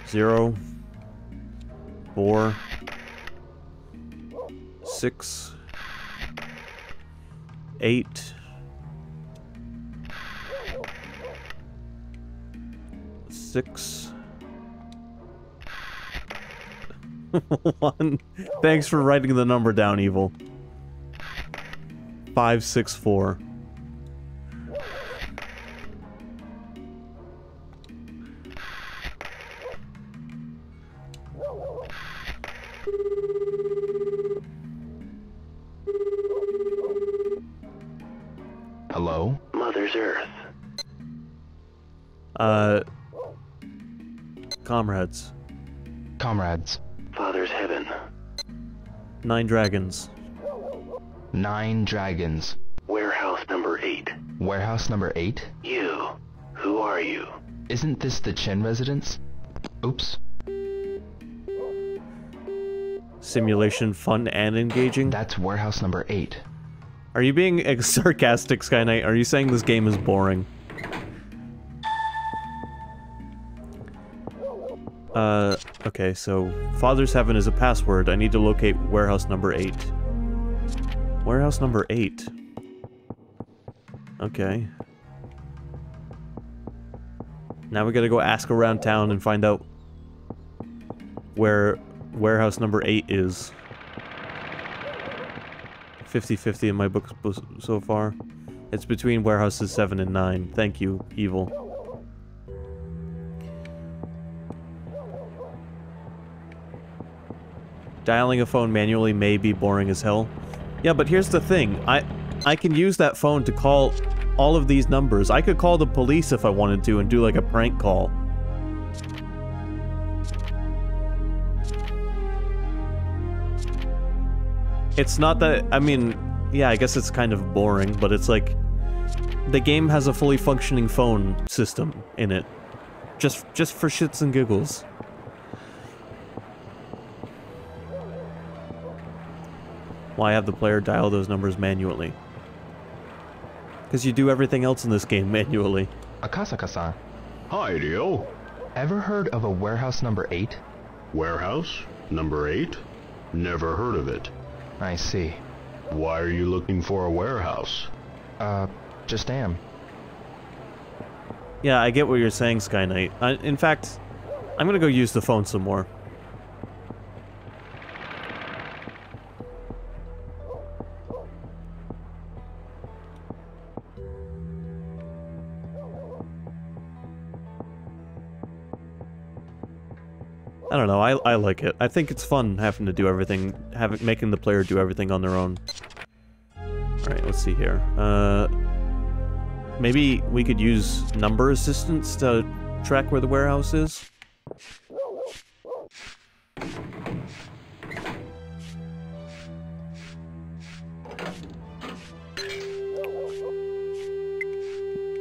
Zero. Four. Six. Eight. Six. One. Thanks for writing the number down, Evil. Five, six, four. Nine dragons. Nine dragons. Warehouse number eight. Warehouse number eight? You. Who are you? Isn't this the Chen residence? Oops. Simulation fun and engaging? That's warehouse number eight. Are you being sarcastic, Sky Knight? Are you saying this game is boring? Okay, so Father's Heaven is a password. I need to locate warehouse number 8. Warehouse number 8. Okay. Now we gotta go ask around town and find out where warehouse number 8 is. 50-50 in my books so far. It's between warehouses 7 and 9. Thank you, Evil. Dialing a phone manually may be boring as hell. Yeah, but here's the thing. I I can use that phone to call all of these numbers. I could call the police if I wanted to and do like a prank call. It's not that, I mean, yeah, I guess it's kind of boring, but it's like, the game has a fully functioning phone system in it. Just, just for shits and giggles. Why have the player dial those numbers manually? Because you do everything else in this game manually. Akasaka-san. Hi, Dio. Ever heard of a warehouse number 8? Warehouse? Number 8? Never heard of it. I see. Why are you looking for a warehouse? Uh, just am. Yeah, I get what you're saying, Sky Knight. I, in fact, I'm gonna go use the phone some more. I, I like it. I think it's fun having to do everything, having making the player do everything on their own. Alright, let's see here. Uh, maybe we could use number assistance to track where the warehouse is?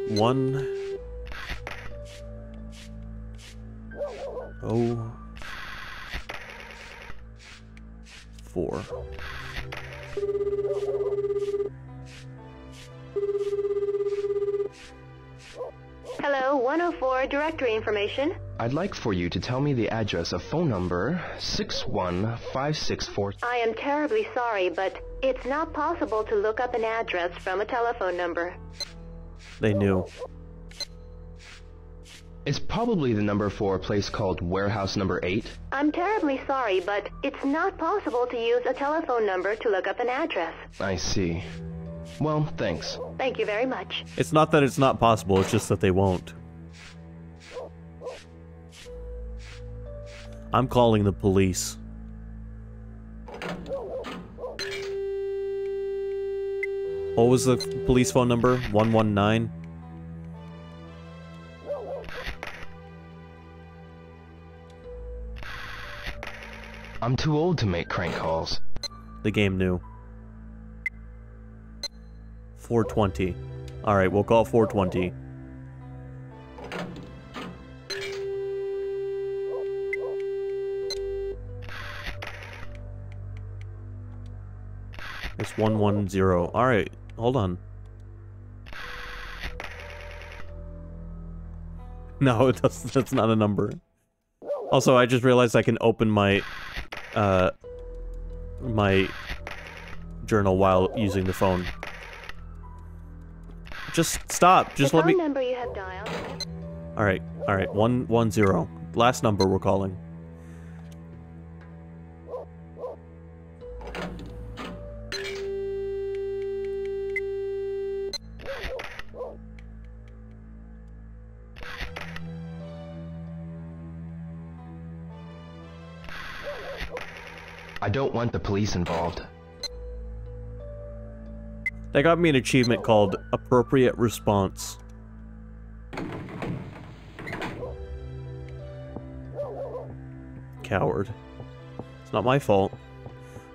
One... Oh... Four. Hello, 104 directory information. I'd like for you to tell me the address of phone number 61564. I am terribly sorry, but it's not possible to look up an address from a telephone number. They knew. It's probably the number for a place called Warehouse Number 8. I'm terribly sorry, but it's not possible to use a telephone number to look up an address. I see. Well, thanks. Thank you very much. It's not that it's not possible, it's just that they won't. I'm calling the police. What was the police phone number? 119? I'm too old to make crank calls. The game knew. 420. Alright, we'll call 420. It's 110. Alright, hold on. No, does, that's not a number. Also, I just realized I can open my, uh, my journal while using the phone. Just stop. Just the let me. number you have dialed. All right, all right. One one zero. Last number we're calling. I don't want the police involved. They got me an achievement called Appropriate Response. Coward. It's not my fault.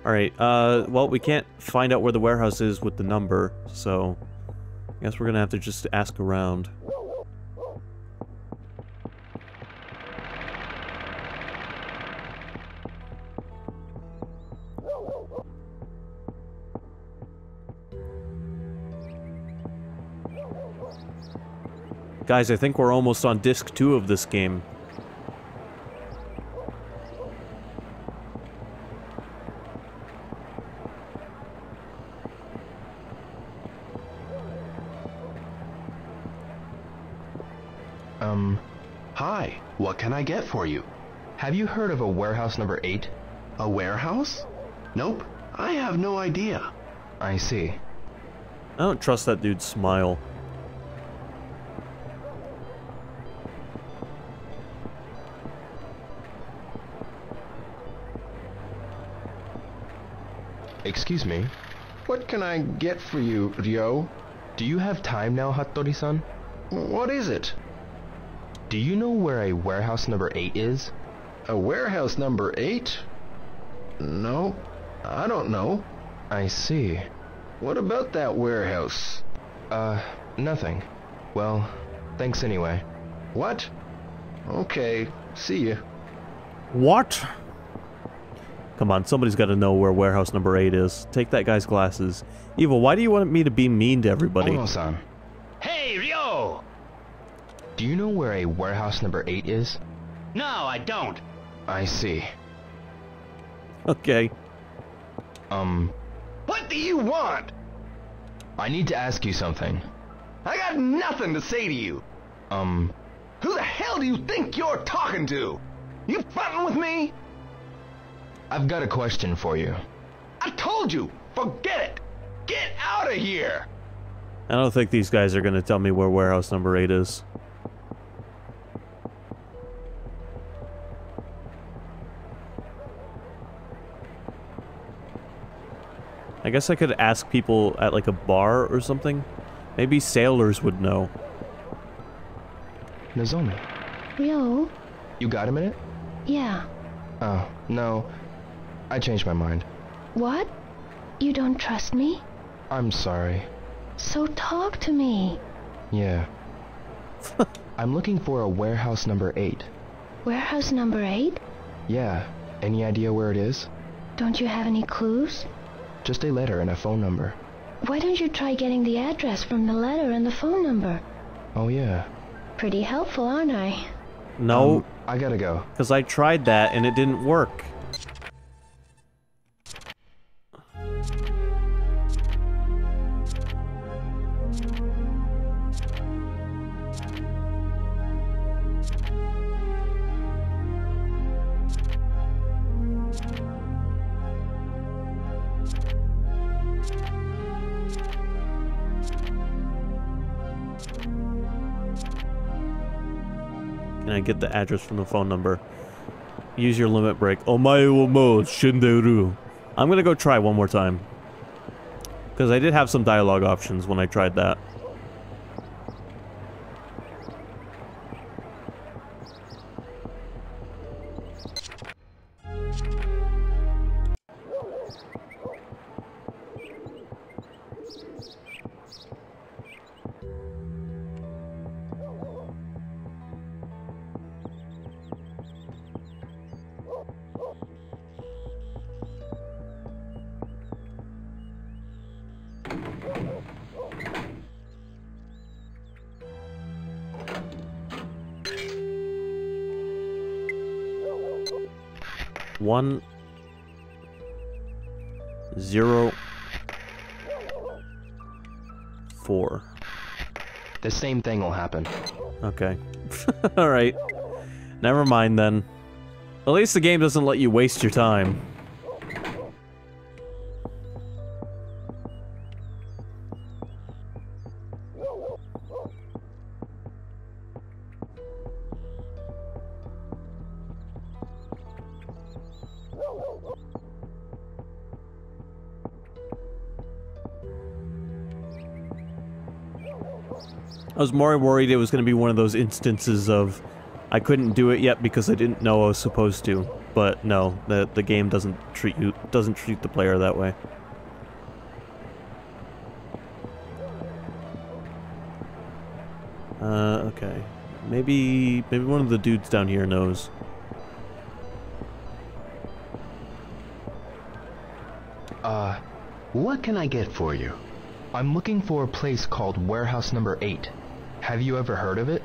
Alright, uh, well, we can't find out where the warehouse is with the number, so... I guess we're gonna have to just ask around. Guys, I think we're almost on disc 2 of this game. Um, Hi, what can I get for you? have you heard of a warehouse number 8? A warehouse? Nope, I have no idea. I see. I don't trust that dude's smile. Excuse me. What can I get for you, Ryo? Do you have time now, Hattori-san? What is it? Do you know where a warehouse number 8 is? A warehouse number 8? No, I don't know. I see. What about that warehouse? Uh, nothing. Well, thanks anyway. What? Okay, see you. What? Come on, somebody's got to know where warehouse number 8 is. Take that guy's glasses. Evil, why do you want me to be mean to everybody? Ono-san, Hey, Ryo! do you know where a warehouse number 8 is? No, I don't. I see. Okay. Um, What do you want? I need to ask you something. I got nothing to say to you. Um, Who the hell do you think you're talking to? You fronting with me? I've got a question for you. I told you, forget it. Get out of here. I don't think these guys are going to tell me where warehouse number 8 is. I guess I could ask people at like a bar or something. Maybe sailors would know. Nozomi, Ryo? you got a minute? Yeah. Oh, no. I changed my mind. What? You don't trust me? I'm sorry. So talk to me. Yeah. I'm looking for a warehouse number 8. Warehouse number 8? Yeah. Any idea where it is? Don't you have any clues? Just a letter and a phone number. Why don't you try getting the address from the letter and the phone number? Oh, yeah. Pretty helpful, aren't I? No, Um, I gotta go. because I tried that and it didn't work. Get the address from the phone number? Use your limit break. Omae mo shinderu. I'm gonna go try one more time. Because I did have some dialogue options when I tried that. One. Zero. Four. The same thing will happen. Okay. Alright. Never mind then. At least the game doesn't let you waste your time. I was more worried it was going to be one of those instances of I couldn't do it yet because I didn't know I was supposed to. But no, the the game doesn't treat you doesn't treat the player that way. Uh, okay. Maybe maybe one of the dudes down here knows. Uh, what can I get for you? I'm looking for a place called Warehouse Number 8. Have you ever heard of it?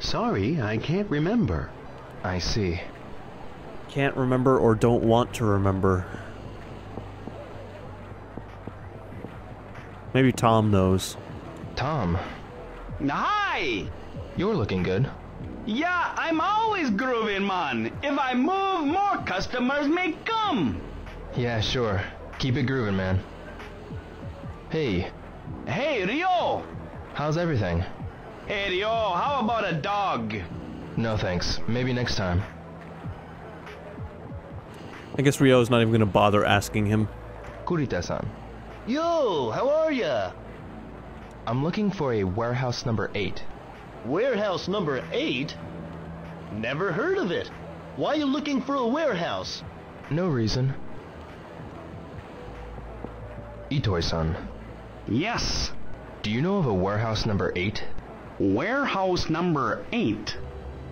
Sorry, I can't remember. I see. Can't remember or don't want to remember. Maybe Tom knows. Tom? Hi! You're looking good. Yeah, I'm always grooving, man. If I move, more customers may come. Yeah, sure. Keep it grooving, man. Hey. Hey, Ryo! How's everything? Hey, Ryo, how about a dog? No thanks. Maybe next time. I guess Ryo's not even gonna bother asking him. Kurita-san. Yo, how are ya? I'm looking for a warehouse number 8. Warehouse number 8? Never heard of it. Why are you looking for a warehouse? No reason. Itoi-san. Yes. Do you know of a warehouse number 8? Warehouse number 8?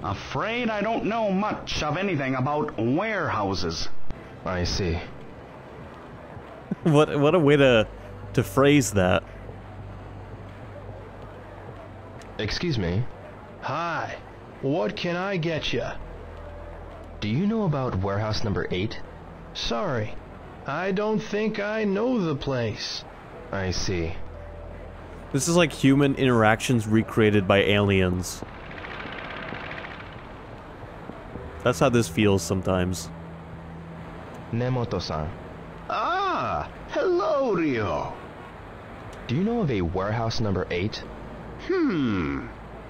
Afraid I don't know much of anything about warehouses. I see. what what a way to to phrase that. Excuse me. Hi. What can I get you? Do you know about warehouse number 8? Sorry. I don't think I know the place. I see. This is like human interactions recreated by aliens. That's how this feels sometimes. Nemoto-san. Ah, hello, Ryo. Do you know of a warehouse number 8? Hmm,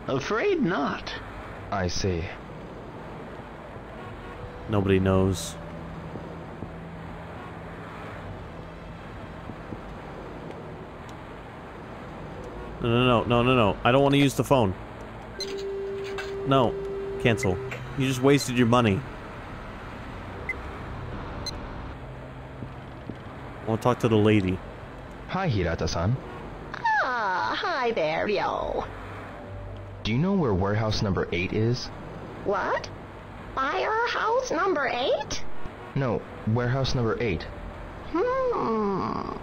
afraid not. I see. Nobody knows. No, no, no, no, no, no. I don't want to use the phone. No. Cancel. You just wasted your money. I want to talk to the lady. Hi, Hirata-san. Ah, hi there, yo. Do you know where warehouse number 8 is? What? Firehouse number eight? No, warehouse number 8. Hmm.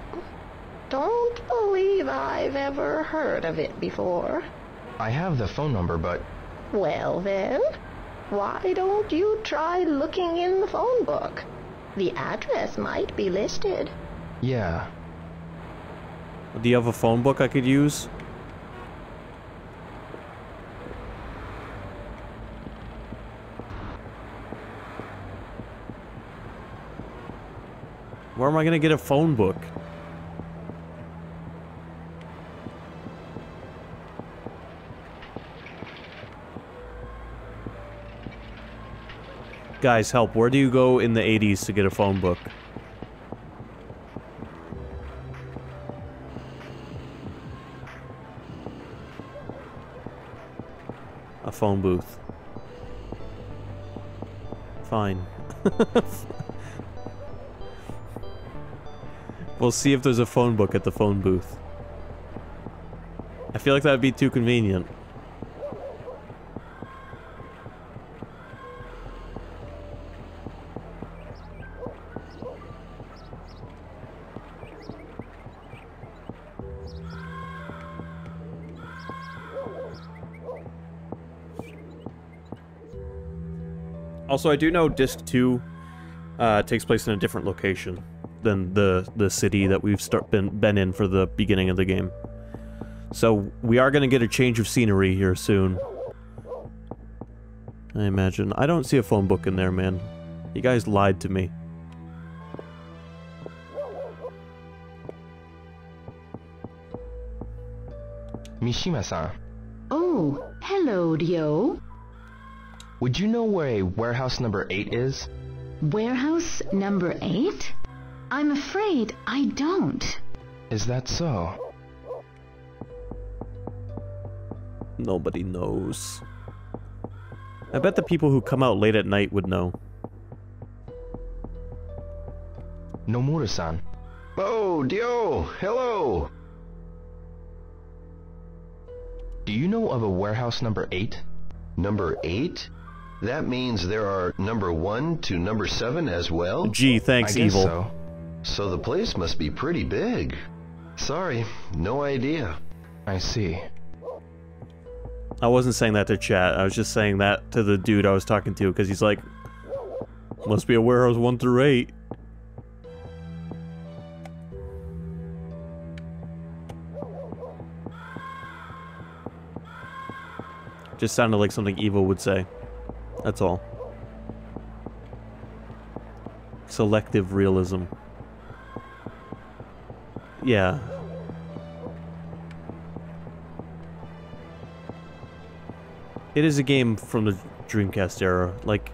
Don't believe I've ever heard of it before. I have the phone number, but... Well then, why don't you try looking in the phone book? The address might be listed. Yeah. Do you have a phone book I could use? Where am I gonna get a phone book? Guys, help. Where do you go in the 80s to get a phone book? A phone booth. Fine. we'll see if there's a phone book at the phone booth. I feel like that would be too convenient. Also, I do know Disc 2 uh, takes place in a different location than the the city that we've start been been in for the beginning of the game. So we are gonna get a change of scenery here soon. I imagine. I don't see a phone book in there, man. You guys lied to me. Mishima-san, Oh, hello, Ryo. Would you know where a warehouse number 8 is? Warehouse number eight? I'm afraid I don't. Is that so? Nobody knows. I bet the people who come out late at night would know. Nomura-san. Oh, Dio, hello. Do you know of a warehouse number 8? Number 8? That means there are number 1 to number 7 as well? Gee, thanks, I guess Evil. so. So the place must be pretty big. Sorry, no idea. I see. I wasn't saying that to chat. I was just saying that to the dude I was talking to because he's like, must be a warehouse 1 through 8. Just sounded like something Evil would say. That's all. Selective realism. Yeah. It is a game from the Dreamcast era. Like,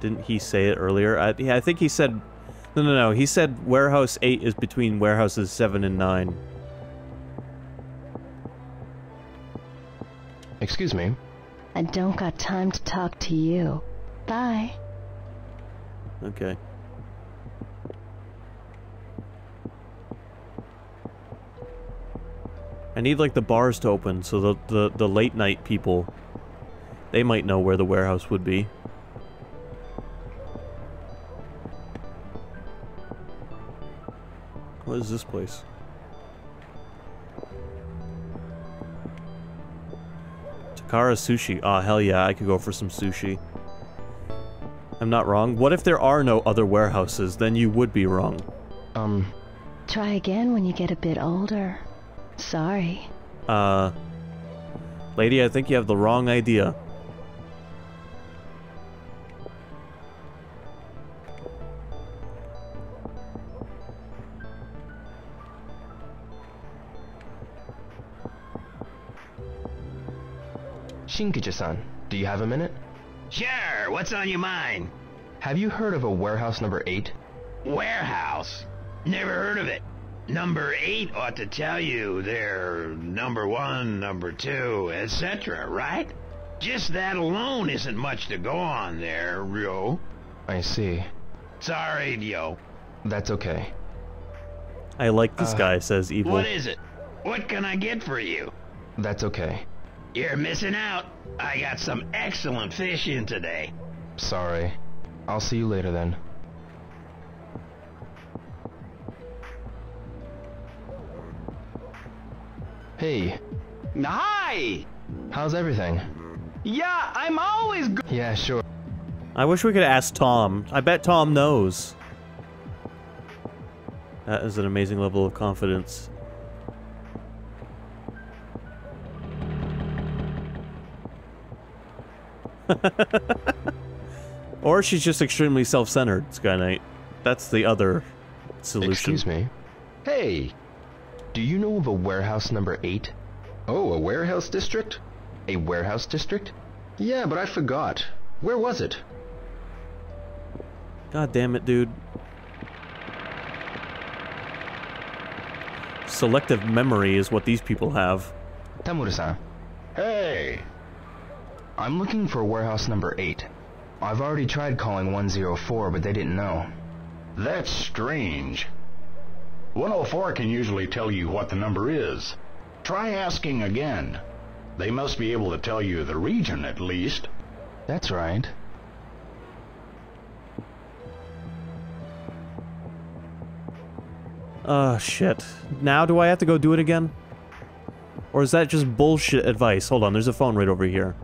didn't he say it earlier? I, yeah, I think he said. No, no, no. He said Warehouse 8 is between Warehouses 7 and 9. Excuse me. I don't got time to talk to you. Bye. Okay. I need like the bars to open so the, the, the late night people, they might know where the warehouse would be. What is this place? Takara Sushi. Ah, hell yeah, I could go for some sushi. I'm not wrong. What if there are no other warehouses? Then you would be wrong. Um, Try again when you get a bit older. Sorry. Uh, lady, I think you have the wrong idea. Shinkichi-san, do you have a minute? Sure, what's on your mind? Have you heard of a warehouse number 8? Warehouse? Never heard of it. Number eight ought to tell you they're number one, number two, etc., right? Just that alone isn't much to go on there, Ryo. I see. Sorry, Yo. That's okay. I like this Uh, guy, says Evil. What is it? What can I get for you? That's okay. You're missing out. I got some excellent fish in today. Sorry. I'll see you later then. Hey, Hi! how's everything? Yeah, I'm always good. Yeah, sure. I wish we could ask Tom. I bet Tom knows. That is an amazing level of confidence. or she's just extremely self-centered, Sky Knight. That's the other solution. Excuse me. Hey, Do you know of a warehouse number 8? oh, a warehouse district? A warehouse district? Yeah, but I forgot. Where was it? God damn it, dude. Selective memory is what these people have. Tamura-san. Hey! I'm looking for warehouse number 8. I've already tried calling 104, but they didn't know. That's strange. 104 can usually tell you what the number is. Try asking again. They must be able to tell you the region at least. That's right. Oh, shit. Now do I have to go do it again? Or is that just bullshit advice? Hold on, there's a phone right over here.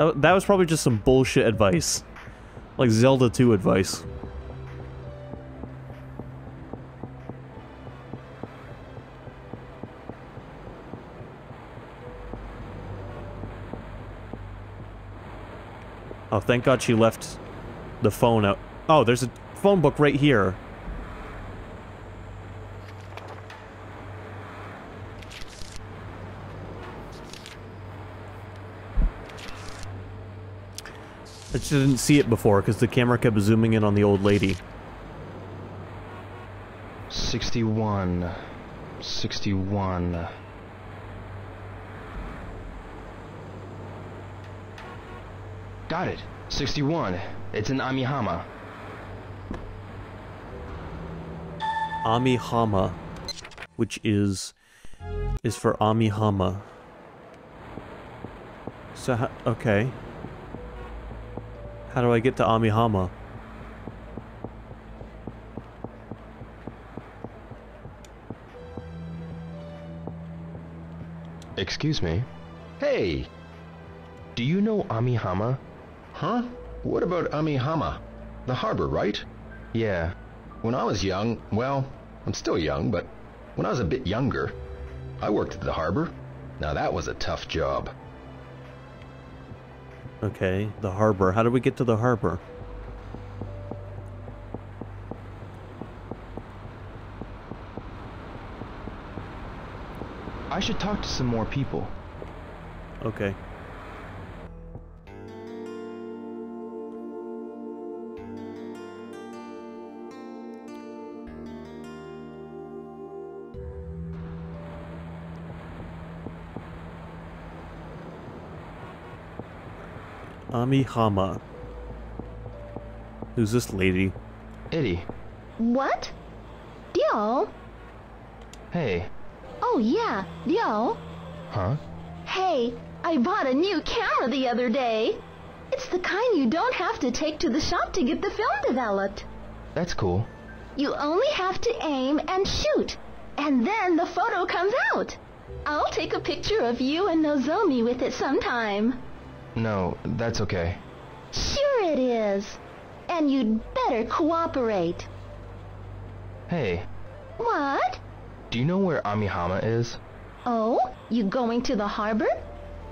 That, that was probably just some bullshit advice. Like Zelda 2 advice. Oh, thank God she left the phone out. Oh, there's a phone book right here. I just didn't see it before because the camera kept zooming in on the old lady. 61. 61. Got it. 61. It's in Amihama. Amihama, which is is for Amihama. So okay. How do I get to Amihama? Excuse me. Hey! Do you know Amihama? Huh? What about Amihama? The harbor, right? Yeah. When I was young, well, I'm still young, but when I was a bit younger, I worked at the harbor. Now that was a tough job. Okay, the harbor. How do we get to the harbor? I should talk to some more people. Okay. Amihama. Who's this lady? Eddie. What? Dio? Hey. Oh yeah, Dio. Huh? Hey, I bought a new camera the other day. It's the kind you don't have to take to the shop to get the film developed. That's cool. You only have to aim and shoot, and then the photo comes out. I'll take a picture of you and Nozomi with it sometime. No, that's okay. Sure it is. And you'd better cooperate. Hey. What? Do you know where Amihama is? Oh, you going to the harbor?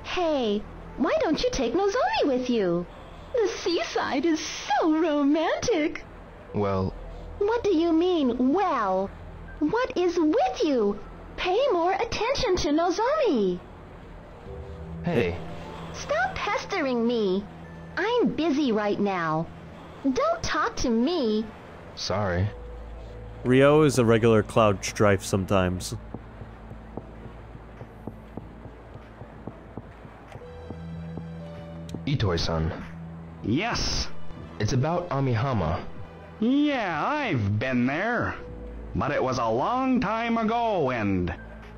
Hey, why don't you take Nozomi with you? The seaside is so romantic. Well... What do you mean, well? What is with you? Pay more attention to Nozomi. Hey. Stop pestering me. I'm busy right now. Don't talk to me. Sorry. Ryo is a regular Cloud Strife sometimes. Itoi-san. Yes. It's about Amihama. Yeah, I've been there. But it was a long time ago, and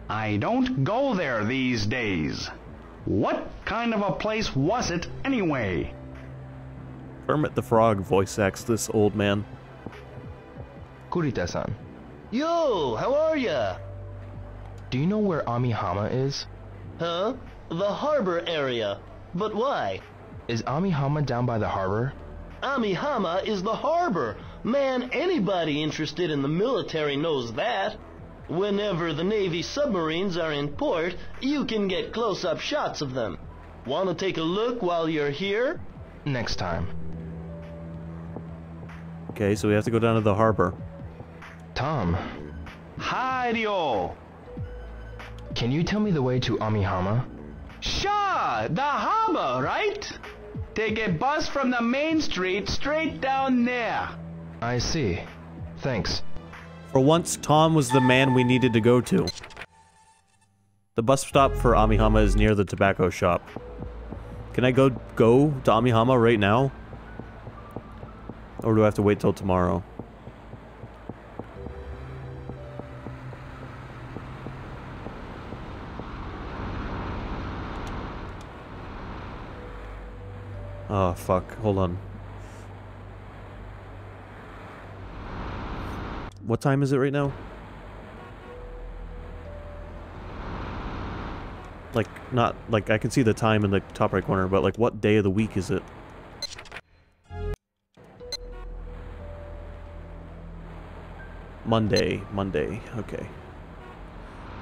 I don't go there these days. What kind of a place was it, anyway? Kermit the Frog voice acts this old man. Kurita-san. Yo, how are ya? Do you know where Amihama is? Huh? The harbor area. But why? Is Amihama down by the harbor? Amihama is the harbor. Man, anybody interested in the military knows that. Whenever the Navy submarines are in port, you can get close-up shots of them. Want to take a look while you're here? Next time. Okay, so we have to go down to the harbor. Tom. Hi, Dio. Can you tell me the way to Amihama? Sure, the harbor, right? Take a bus from the main street straight down there. I see. Thanks. For once, Tom was the man we needed to go to. The bus stop for Amihama is near the tobacco shop. Can I go go to Amihama right now? Or do I have to wait till tomorrow? Oh, fuck. Hold on. What time is it right now? Like, not, like, I can see the time in the top right corner, but, like, what day of the week is it? Monday, Monday, okay.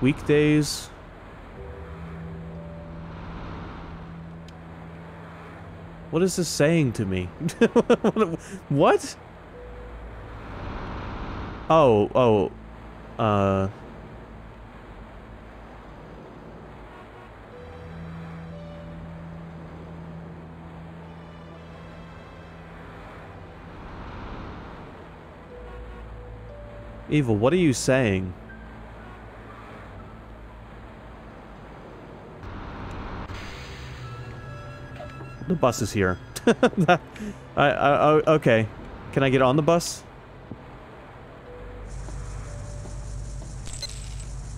Weekdays... What is this saying to me? what? Oh, oh. Uh. Evil, what are you saying? The bus is here. I, I, okay. Can I get on the bus?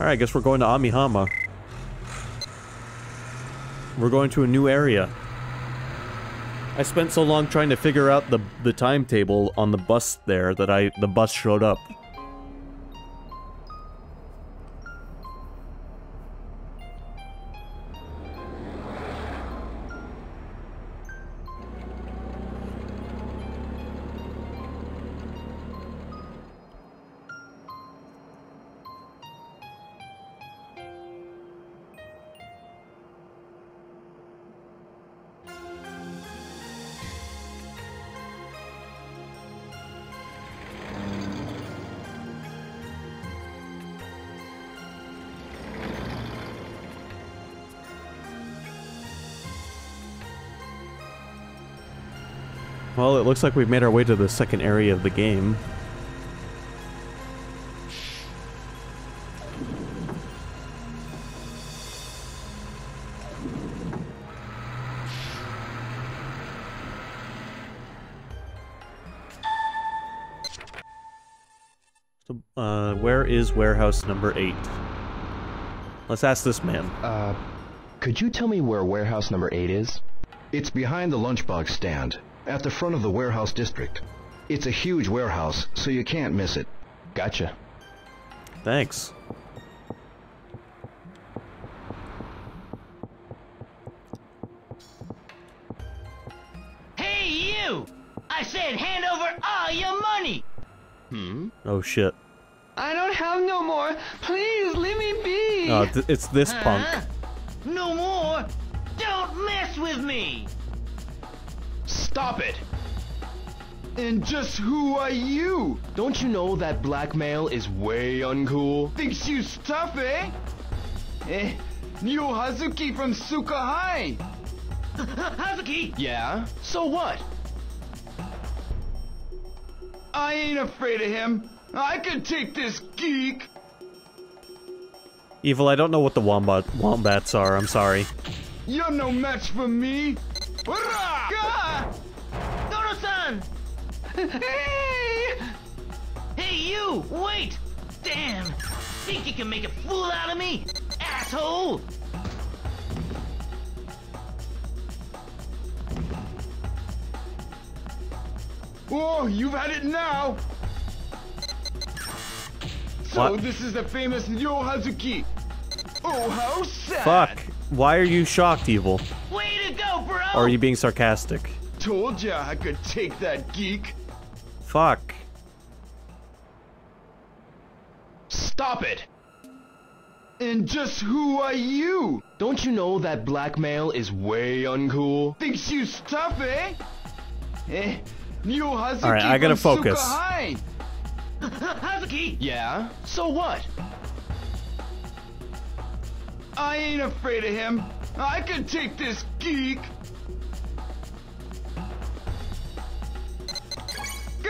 Alright, I guess we're going to Amihama. We're going to a new area. I spent so long trying to figure out the the timetable on the bus there that I the bus showed up. Looks like we've made our way to the second area of the game. So, uh, where is warehouse number eight? Let's ask this man. Uh, could you tell me where warehouse number 8 is? It's behind the lunchbox stand, at the front of the warehouse district. It's a huge warehouse, so you can't miss it. Gotcha. Thanks. Hey, you! I said hand over all your money! Hmm? Oh shit. I don't have no more. Please leave me be. Oh, th it's this punk. Huh? No Stop it! And just who are you? Don't you know that blackmail is way uncool? Thinks you tough, eh? Eh, Ryo Hazuki from Suka High. Hazuki! Yeah? So what? I ain't afraid of him. I can take this geek. Evil, I don't know what the wombat wombats are. I'm sorry. You're no match for me. Hurrah! Doro-san! Hey! Hey, you! Wait! Damn! Think you can make a fool out of me? Asshole! Oh, you've had it now. So What? this is the famous Ryo Hazuki. Oh, how sad. Fuck. Why are you shocked, Evil? Way to go, bro! Or are you being sarcastic? Told ya I could take that geek. Fuck. Stop it! And just who are you? Don't you know that blackmail is way uncool? Thinks you tough, eh? Eh, Ryo Hazuki All right, I gotta focus. Suka High. Hazuki! Yeah? So what? I ain't afraid of him. I can take this geek.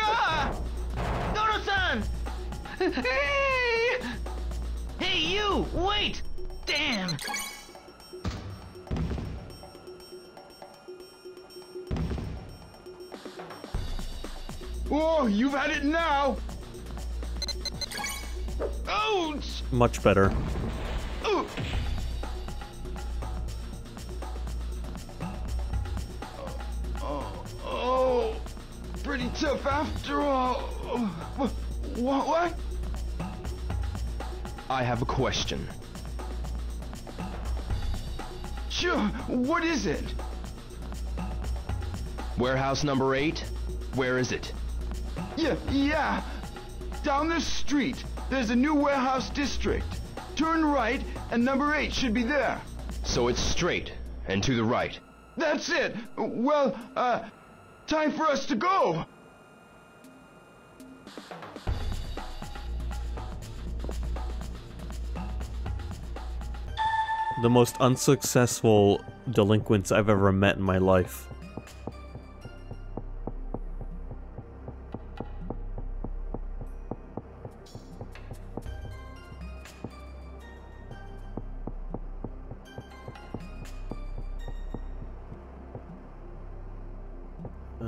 Gah! Doro-san! Hey! Hey, you! Wait! Damn! Oh, you've had it now. Ouch! Much better. Ooh. Oh, oh, oh. Pretty tough after all. What? What? I have a question. Sure. What is it? Warehouse number 8? Where is it? Yeah, yeah. Down this street, there's a new warehouse district. Turn right, and number eight should be there. So it's straight, and to the right. That's it. Well, uh, time for us to go. The most unsuccessful delinquents I've ever met in my life.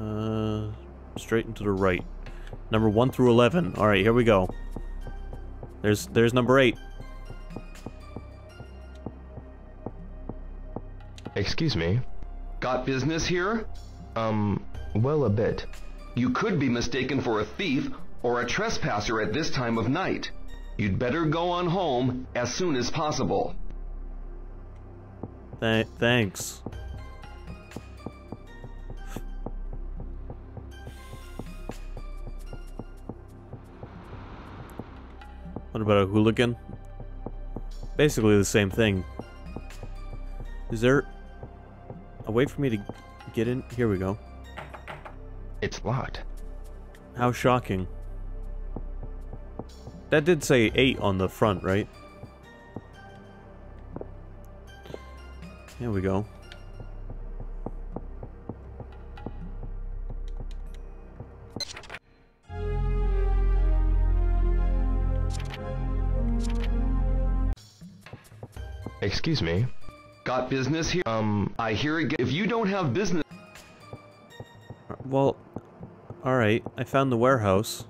Uh, straight into the right. Number 1 through 11. Alright, here we go. There's there's number 8. Excuse me. Got business here? Um, well, a bit. You could be mistaken for a thief or a trespasser at this time of night. You'd better go on home as soon as possible. Th thanks. What about a hooligan? Basically the same thing. Is there a way for me to get in? Here we go. It's locked. How shocking. That did say 8 on the front, right? Here we go. Excuse me. Got business here? Um, I hear it. If you don't have business... Well, alright. I found the warehouse.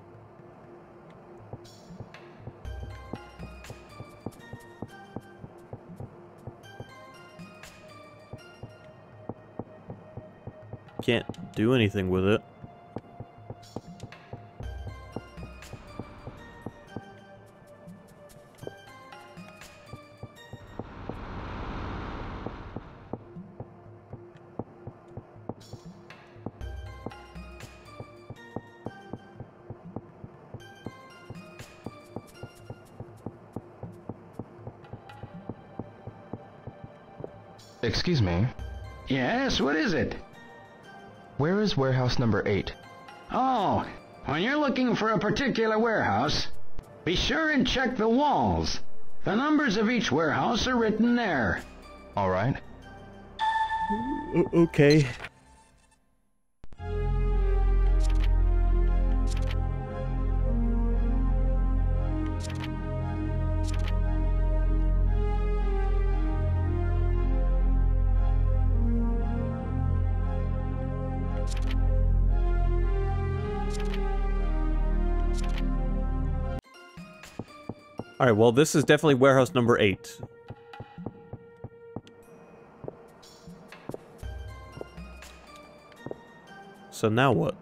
Can't do anything with it. Excuse me. Yes, what is it? Where is warehouse number 8? Oh, when you're looking for a particular warehouse, be sure and check the walls. The numbers of each warehouse are written there. Alright. okay. Alright, well this is definitely warehouse number 8. So now what?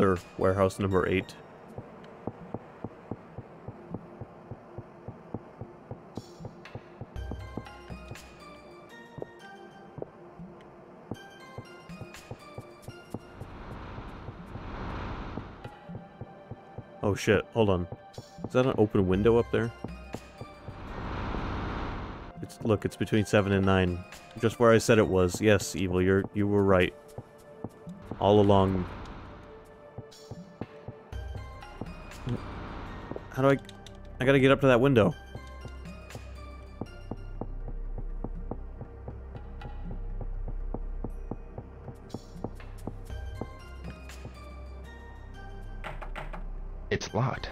Other warehouse number 8. Oh shit, hold on. Is that an open window up there? It's look, it's between 7 and 9. Just where I said it was. Yes, Evil, you're you were right. All along. How do I I gotta get up to that window. It's locked.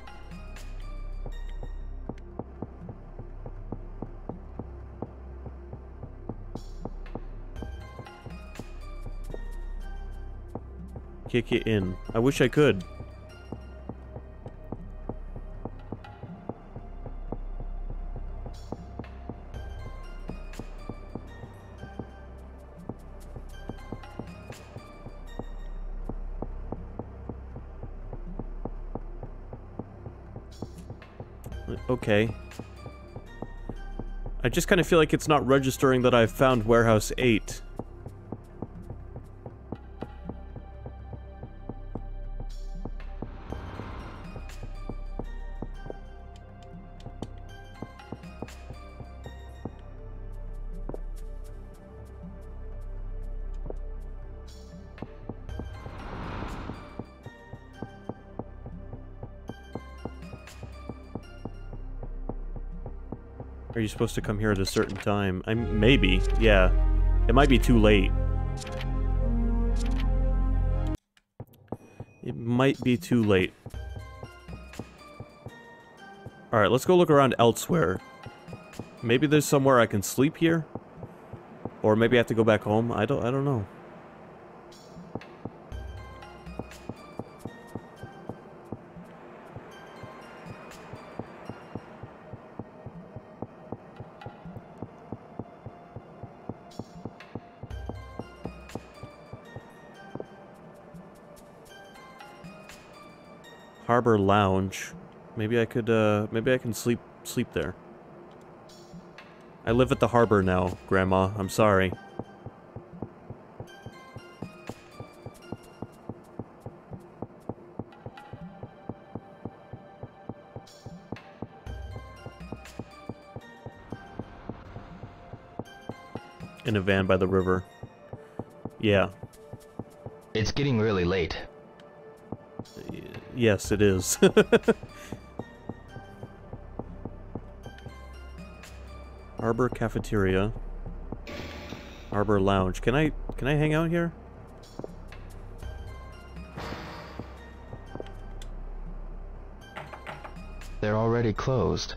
Kick it in. I wish I could. Just kind of feel like it's not registering that I've found Warehouse 8. Supposed to come here at a certain time? I'm maybe, yeah. It might be too late. It might be too late. Alright, let's go look around elsewhere. Maybe there's somewhere I can sleep here? Or maybe I have to go back home? I don't I don't know. Harbor Lounge. Maybe I could, uh, maybe I can sleep, sleep there. I live at the harbor now, Grandma. I'm sorry. In a van by the river. Yeah. It's getting really late. Yes, it is. Harbor Cafeteria. Harbor Lounge. Can I can I hang out here? They're already closed.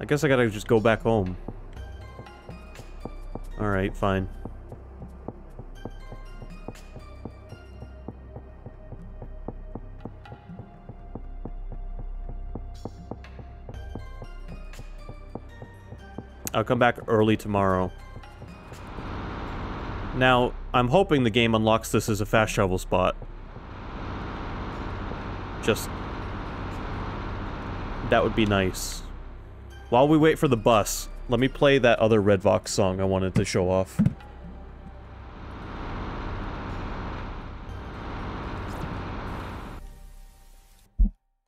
I guess I gotta just go back home. Alright, fine. I'll come back early tomorrow. Now, I'm hoping the game unlocks this as a fast travel spot. Just... That would be nice. While we wait for the bus, let me play that other Red Vox song I wanted to show off.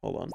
Hold on.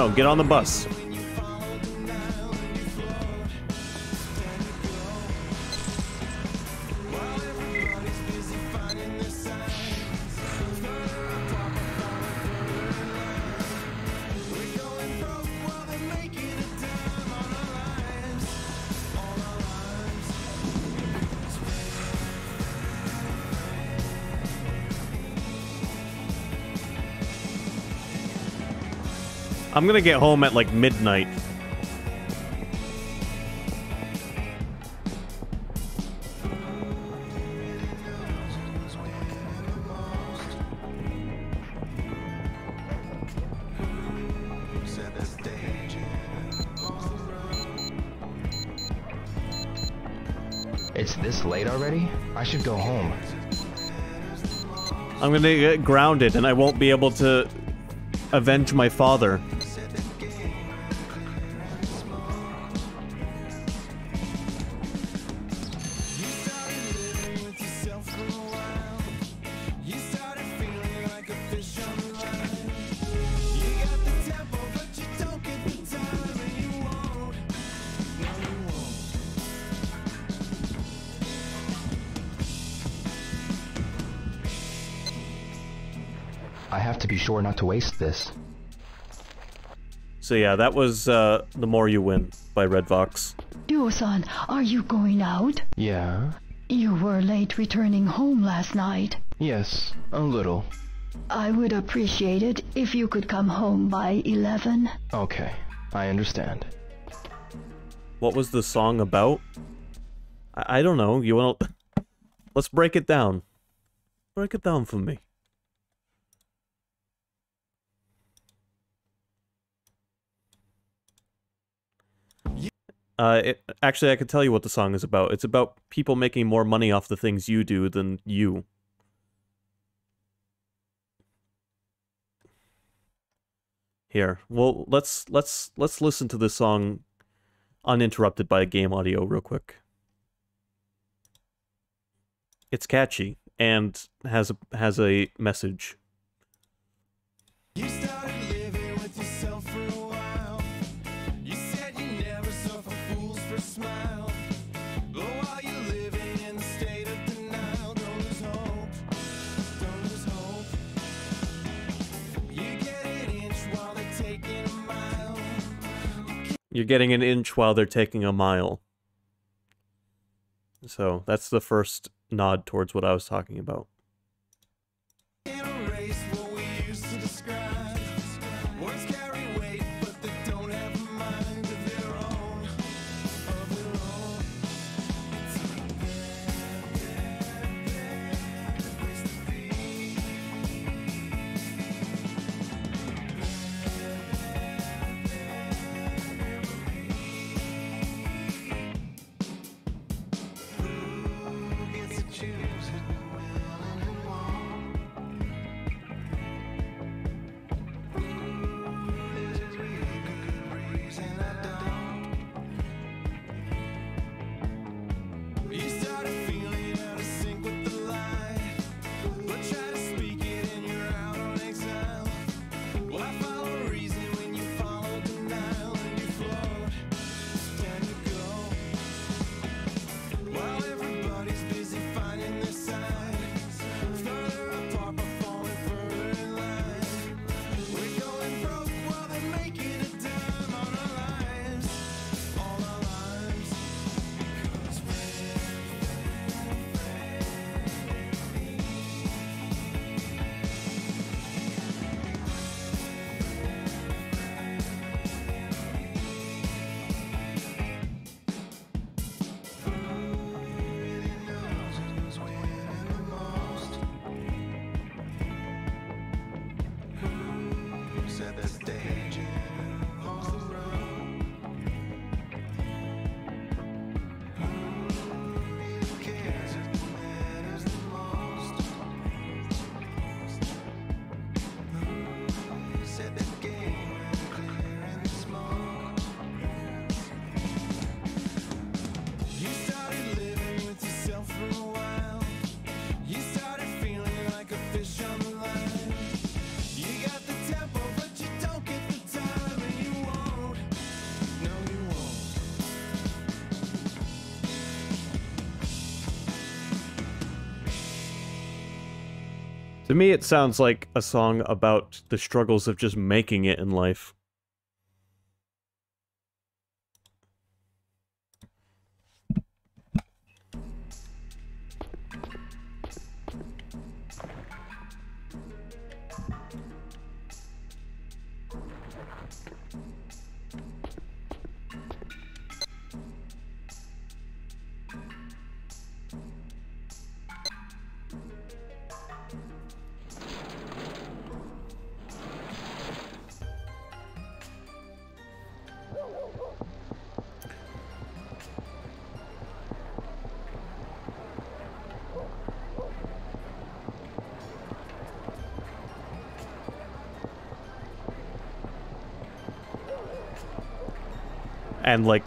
No, get on the bus. I'm gonna get home at like midnight. It's this late already? I should go home. I'm gonna get grounded and I won't be able to avenge my father. Sure not to waste this. So yeah, that was uh, The More You Win by Red Vox. Ryo-san, are you going out? Yeah? You were late returning home last night. Yes, a little. I would appreciate it if you could come home by 11. Okay, I understand. What was the song about? I, I don't know. You want to... Let's break it down. Break it down for me. Uh, it, actually, I could tell you what the song is about. It's about people making more money off the things you do than you. Here, well, let's let's let's listen to this song uninterrupted by a game audio real quick. It's catchy and has a has a message. You're getting an inch while they're taking a mile. So that's the first nod towards what I was talking about. To me, it sounds like a song about the struggles of just making it in life. And like,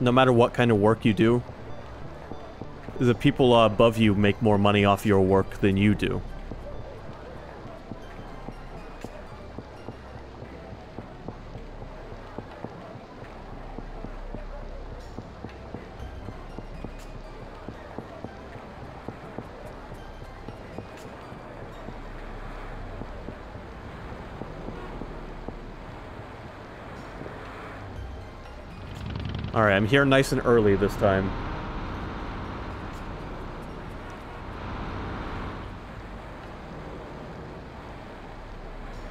no matter what kind of work you do, the people above you make more money off your work than you do. Here nice and early this time.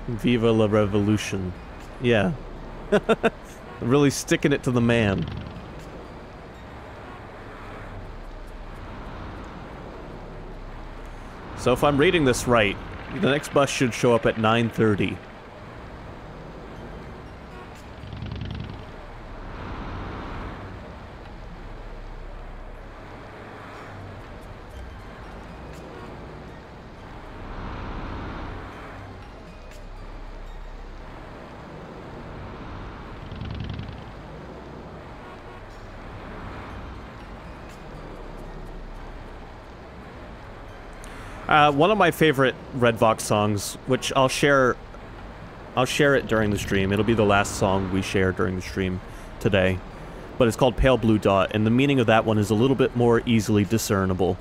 Viva la revolution. Yeah. really sticking it to the man. So if I'm reading this right, the next bus should show up at 9.30. Uh, one of my favorite Red Vox songs, which I'll share, I'll share it during the stream. It'll be the last song we share during the stream today, but it's called Pale Blue Dot, and the meaning of that one is a little bit more easily discernible.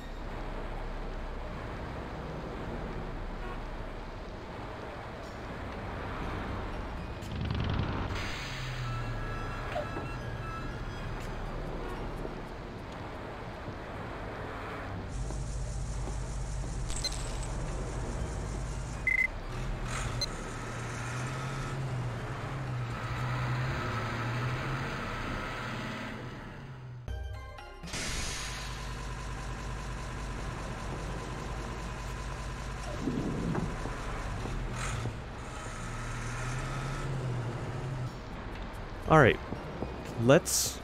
Let's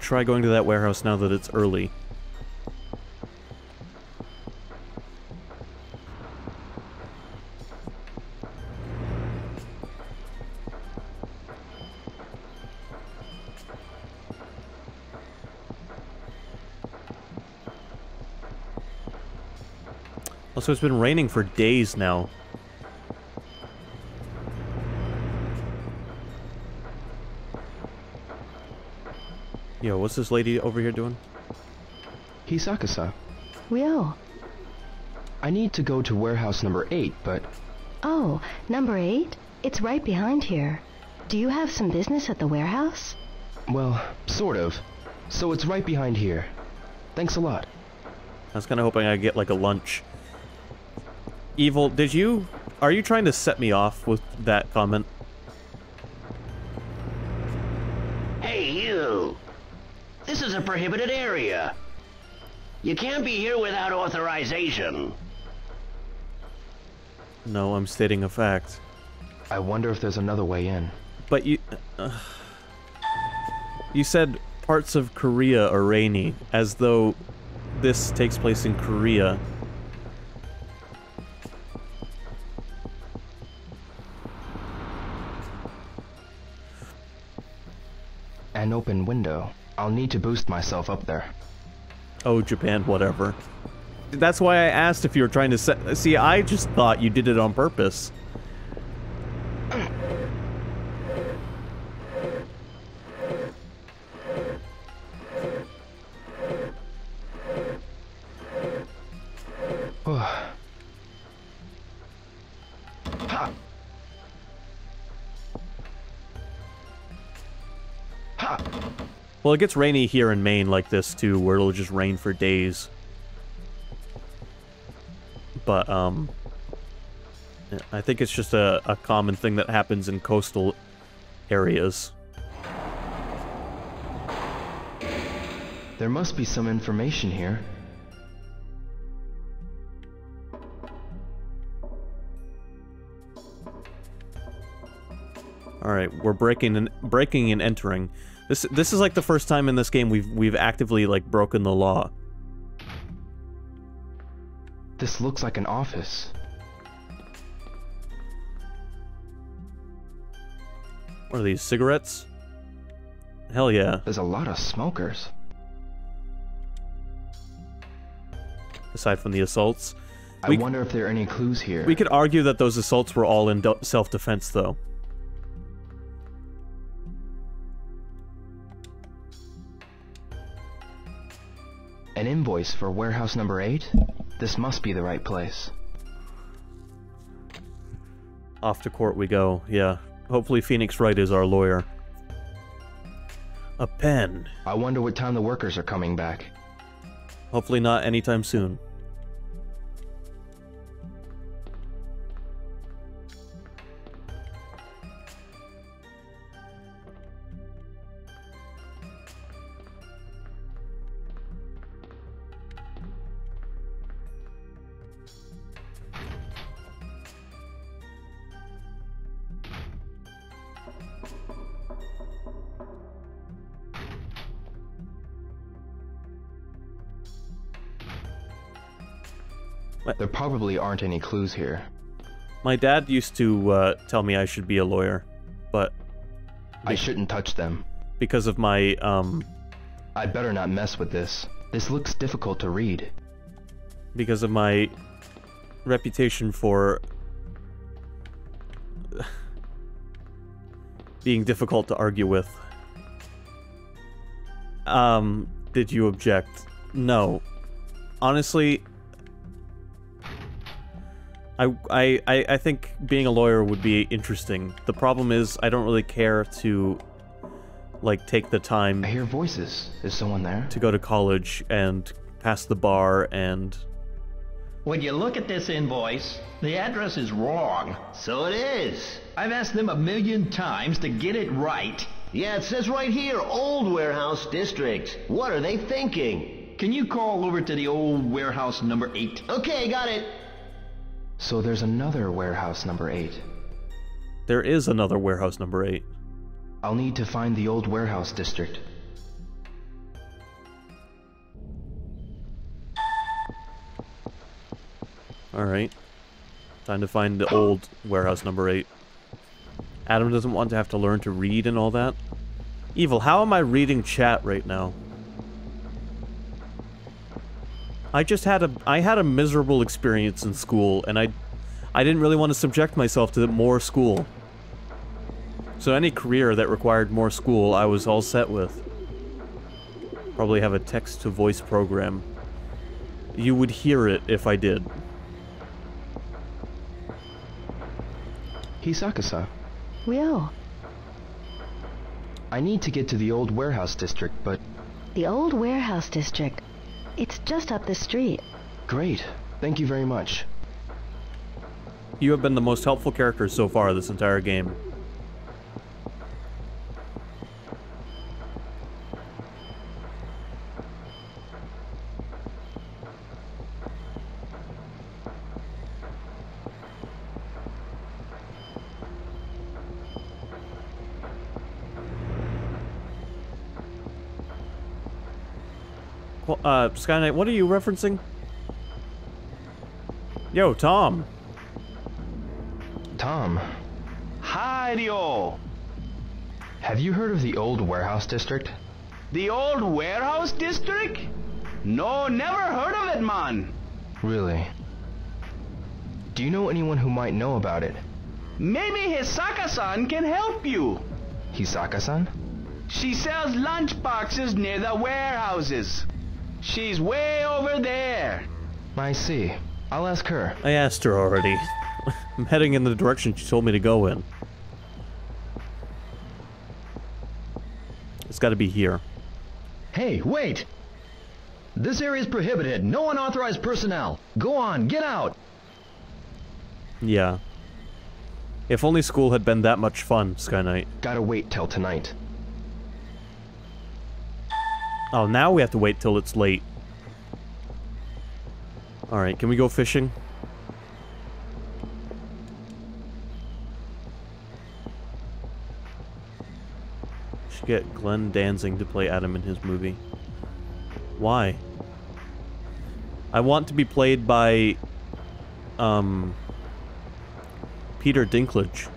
try going to that warehouse now that it's early. Also, it's been raining for days now. What's this lady over here doing? Hisaka-sa, Ryo. I need to go to warehouse number 8, but Oh, number eight? It's right behind here. Do you have some business at the warehouse? well, sort of. So it's right behind here. Thanks a lot. I was kind of hoping I'd get like a lunch. Evil, did you... Are you trying to set me off with that comment? Prohibited area. You can't be here without authorization. No, I'm stating a fact. I wonder if there's another way in. But you... Uh, you said parts of Korea are rainy, as though this takes place in Korea. An open window. I'll need to boost myself up there. Oh, Japan, whatever. That's why I asked if you were trying to set... See, I just thought you did it on purpose. Well, it gets rainy here in Maine like this, too, where it'll just rain for days. But, um... I think it's just a, a common thing that happens in coastal areas. There must be some information here. Alright, we're breaking and breaking and entering. This this is like the first time in this game we've we've actively like broken the law. This looks like an office. What are these, cigarettes? Hell yeah. There's a lot of smokers. Aside from the assaults. I We- wonder if there are any clues here. We could argue that those assaults were all in self-defense, though. An invoice for warehouse number 8? This must be the right place. Off to court we go, yeah. Hopefully Phoenix Wright is our lawyer. A pen. I wonder what time the workers are coming back. Hopefully not anytime soon. There probably aren't any clues here. My dad used to uh, tell me I should be a lawyer, but I shouldn't touch them. because of my um I better not mess with this. This looks difficult to read. because of my reputation for being difficult to argue with. Um, did you object? No. Honestly, I, I, I I think being a lawyer would be interesting. The problem is I don't really care to like take the time I hear voices. Is someone there? to go to college and pass the bar and When you look at this invoice, the address is wrong. So it is. I've asked them a million times to get it right. Yeah, it says right here, Old Warehouse District. What are they thinking? Can you call over to the old warehouse number 8? Okay, got it. So there's another warehouse number 8. there is another warehouse number 8. I'll need to find the old warehouse district. Alright. Time to find the old warehouse number 8. Adam doesn't want to have to learn to read and all that. Evil, how am I reading chat right now? I just had a I had a miserable experience in school and I I didn't really want to subject myself to more school. So any career that required more school, I was all set with. Probably have a text to voice program. You would hear it if I did. Hisaka-san, Ryo, I need to get to the old warehouse district, but the old warehouse district. It's just up the street. great. Thank you very much. You have been the most helpful character so far this entire game. Well, uh, Skyknight, what are you referencing? Yo, Tom. Tom, Hi-dio! have you heard of the old warehouse district? The old warehouse district? No, never heard of it, man. Really? Do you know anyone who might know about it? Maybe Hisaka-san can help you. Hisaka-san? She sells lunch boxes near the warehouses. She's way over there. I see. I'll ask her. I asked her already. I'm heading in the direction she told me to go in. It's gotta be here. Hey, wait! This area is prohibited. No unauthorized personnel. Go on, get out! Yeah. If only school had been that much fun, Skyknight. Gotta wait till tonight. Oh, now we have to wait till it's late. Alright, can we go fishing? Should get Glenn Danzig to play Adam in his movie. Why? I want to be played by, um, Peter Dinklage.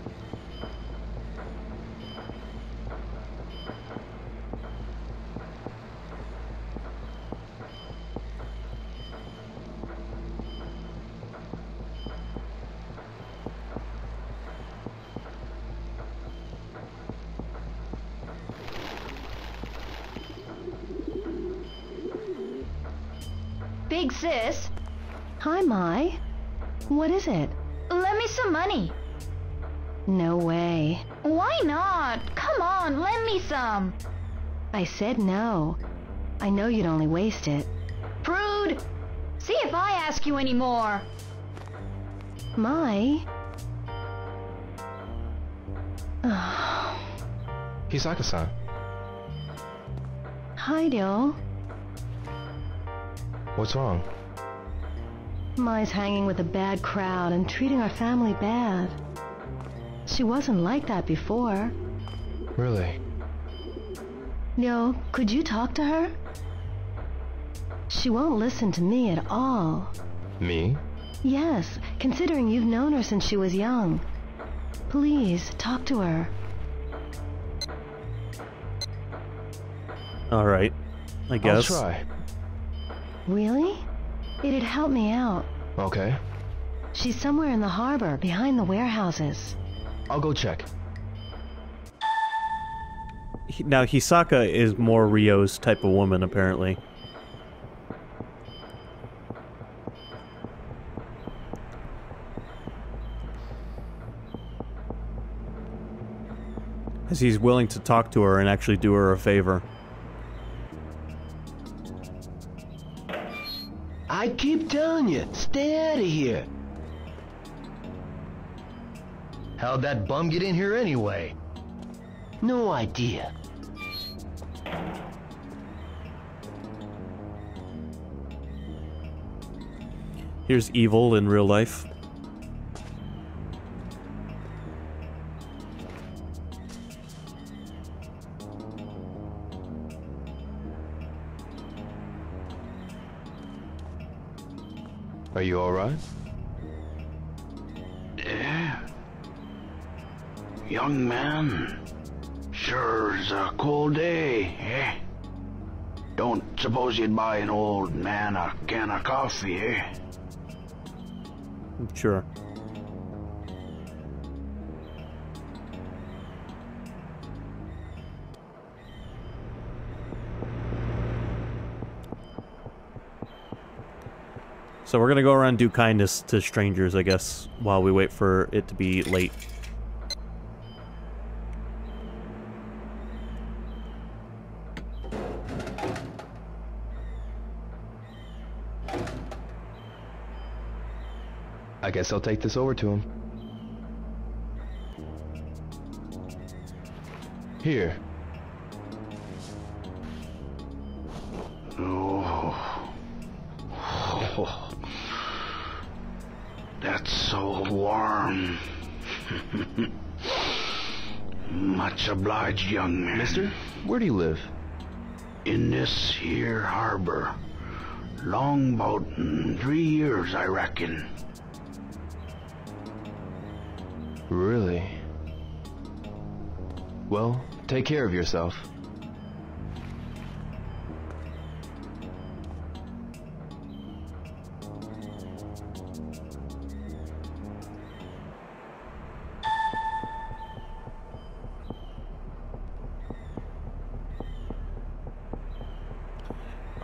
What is it? Lend me some money. No way. Why not? Come on, lend me some. I said no. I know you'd only waste it. Prude! See if I ask you any more. Mai? Hisaka-san. Hi, Ryo. What's wrong? Mai's hanging with a bad crowd and treating our family bad. She wasn't like that before. Really? Ryo, could you talk to her? She won't listen to me at all. Me? Yes, considering you've known her since she was young. Please, talk to her. Alright. I guess. I'll try. Really? It'd help me out. Okay. She's somewhere in the harbor, behind the warehouses. I'll go check. Now, Hisaka is more Ryo's type of woman, apparently. As he's willing to talk to her and actually do her a favor. I keep telling you, stay out of here. How'd that bum get in here anyway? No idea. Here's evil in real life. Are you alright? Yeah. Young man. Sure's a cold day, eh? Don't suppose you'd buy an old man a can of coffee, eh? Sure. So we're gonna go around do kindness to strangers, I guess, while we wait for it to be late. I guess I'll take this over to him. Here. Oh. oh. That's so warm. Much obliged, young man. Mister, where do you live? In this here harbor. Long about mm, three years, I reckon. Really? Well, take care of yourself.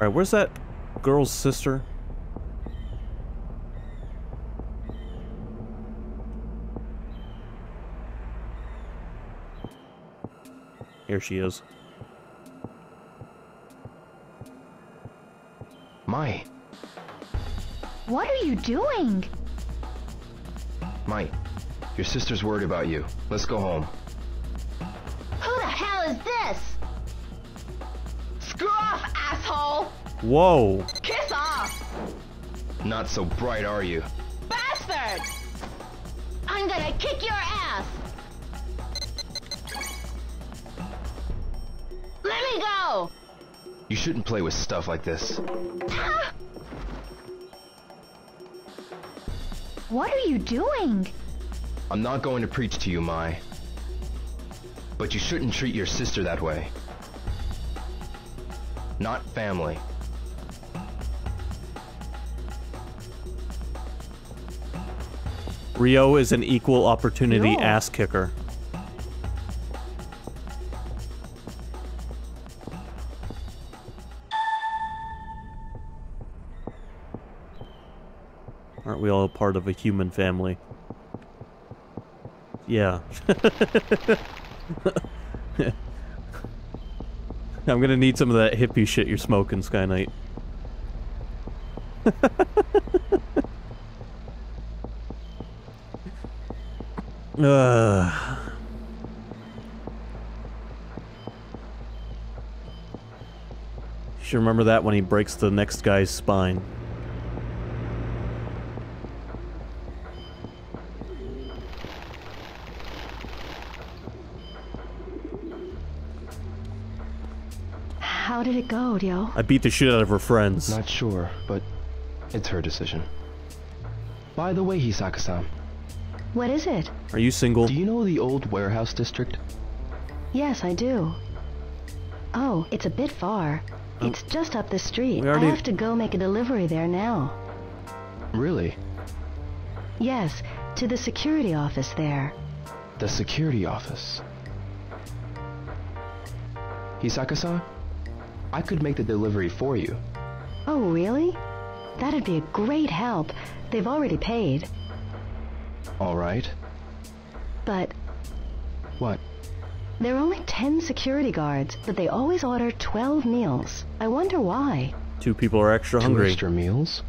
Alright, where's that girl's sister? Here she is. Mai, What are you doing? Mai, your sister's worried about you. Let's go home. Whoa! Kiss off! Not so bright, are you? Bastard! I'm gonna kick your ass! Let me go! You shouldn't play with stuff like this. What are you doing? I'm not going to preach to you, Mai. But you shouldn't treat your sister that way. Not family. Ryo is an equal opportunity Yo. ass kicker. Aren't we all part of a human family. Yeah. I'm gonna need some of that hippie shit you're smoking, Sky Knight. Ugh. You should remember that when he breaks the next guy's spine. How did it go, Ryo? I beat the shit out of her friends. Not sure, but it's her decision. By the way, Hisaka-san, What is it? Are you single? do you know the old warehouse district? Yes, I do. Oh, it's a bit far. Oh. It's just up the street. We already- I have to go make a delivery there now. Really? Yes, to the security office there. The security office. Hisaka-san, I could make the delivery for you. Oh, really? That'd be a great help. They've already paid. All right. But What? there are only 10 security guards, but they always order 12 meals. I wonder why. Two people are extra Two hungry. extra meals?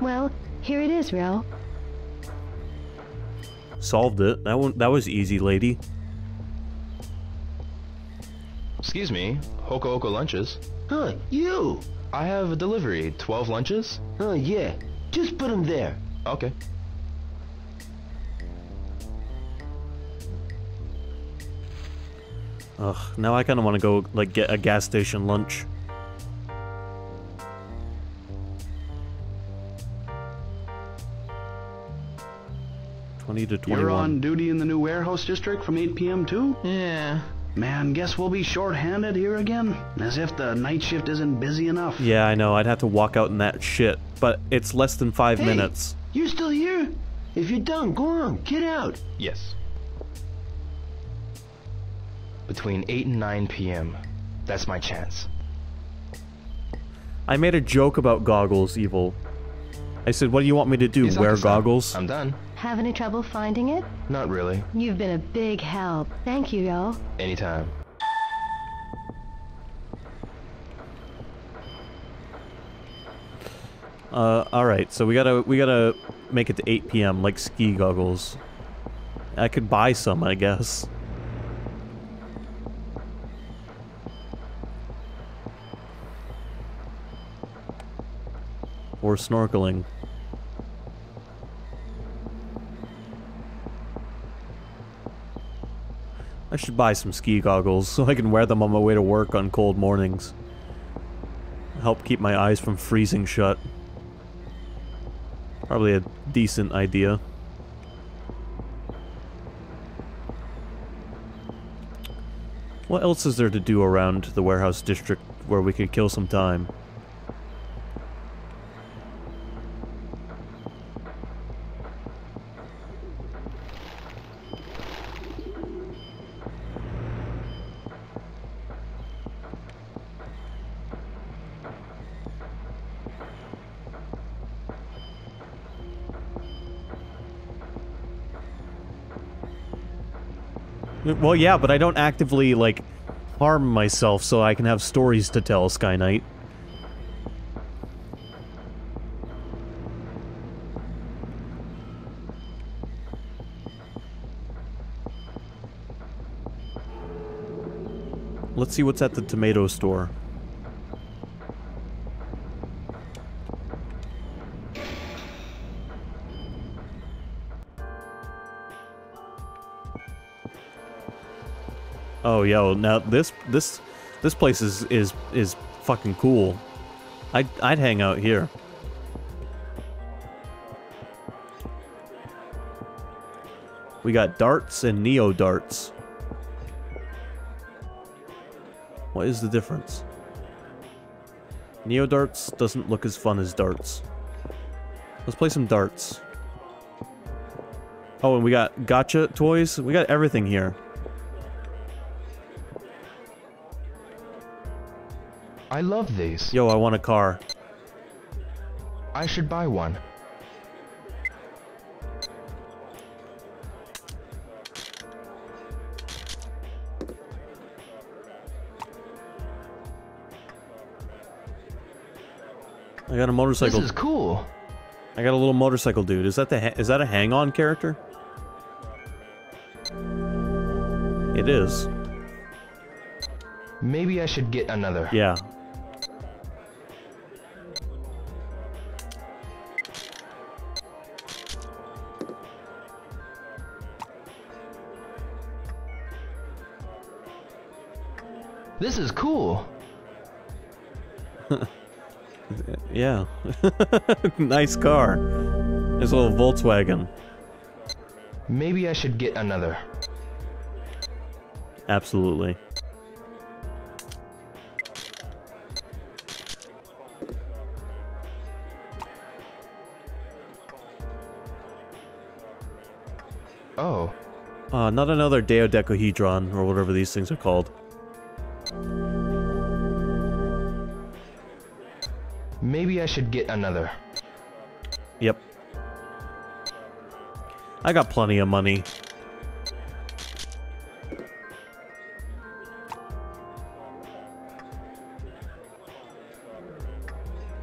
Well, here it is, Ryo. Solved it. That one. That was easy, lady. Excuse me, Hoko Hoko Lunches. Huh, you! I have a delivery. 12 lunches? Oh, yeah. Just put them there. Okay. Ugh. Now I kind of want to go like get a gas station lunch. Twenty to twenty-one. You're on duty in the new warehouse district from 8 p.m. too? Yeah. Man, guess we'll be short-handed here again. As if the night shift isn't busy enough. Yeah, I know. I'd have to walk out in that shit, but it's less than five Hey, minutes. You're still here? If you're done, go on, get out. Yes. Between 8 and 9 p.m. That's my chance. I made a joke about goggles, evil. I said, "What do you want me to do? Wear Hisaka-san, goggles?" I'm done. Have any trouble finding it? Not really. You've been a big help. Thank you, Ryo. Anytime. Uh, all right. So we gotta we gotta make it to 8 p.m. like ski goggles. I could buy some, I guess. Or snorkeling. I should buy some ski goggles so I can wear them on my way to work on cold mornings. Help keep my eyes from freezing shut. Probably a decent idea. What else is there to do around the warehouse district where we could kill some time? Well, yeah, but I don't actively, like, harm myself so I can have stories to tell, Sky Knight. Let's see what's at the tomato store. Oh, yo, now this this this place is is is fucking cool. I'd I'd hang out here. We got darts and neo darts. What is the difference? Neo darts doesn't look as fun as darts. Let's play some darts. Oh, and we got gacha toys. We got everything here. I love these. Yo, I want a car. I should buy one. I got a motorcycle. This is cool. I got a little motorcycle dude. Is that the is that a hang-on character? It is. Maybe I should get another. Yeah, Yeah. nice car. There's a little Volkswagen. Maybe I should get another. Absolutely. Oh. Uh, not another Deodecahedron, or whatever these things are called. Maybe I should get another. Yep. I got plenty of money.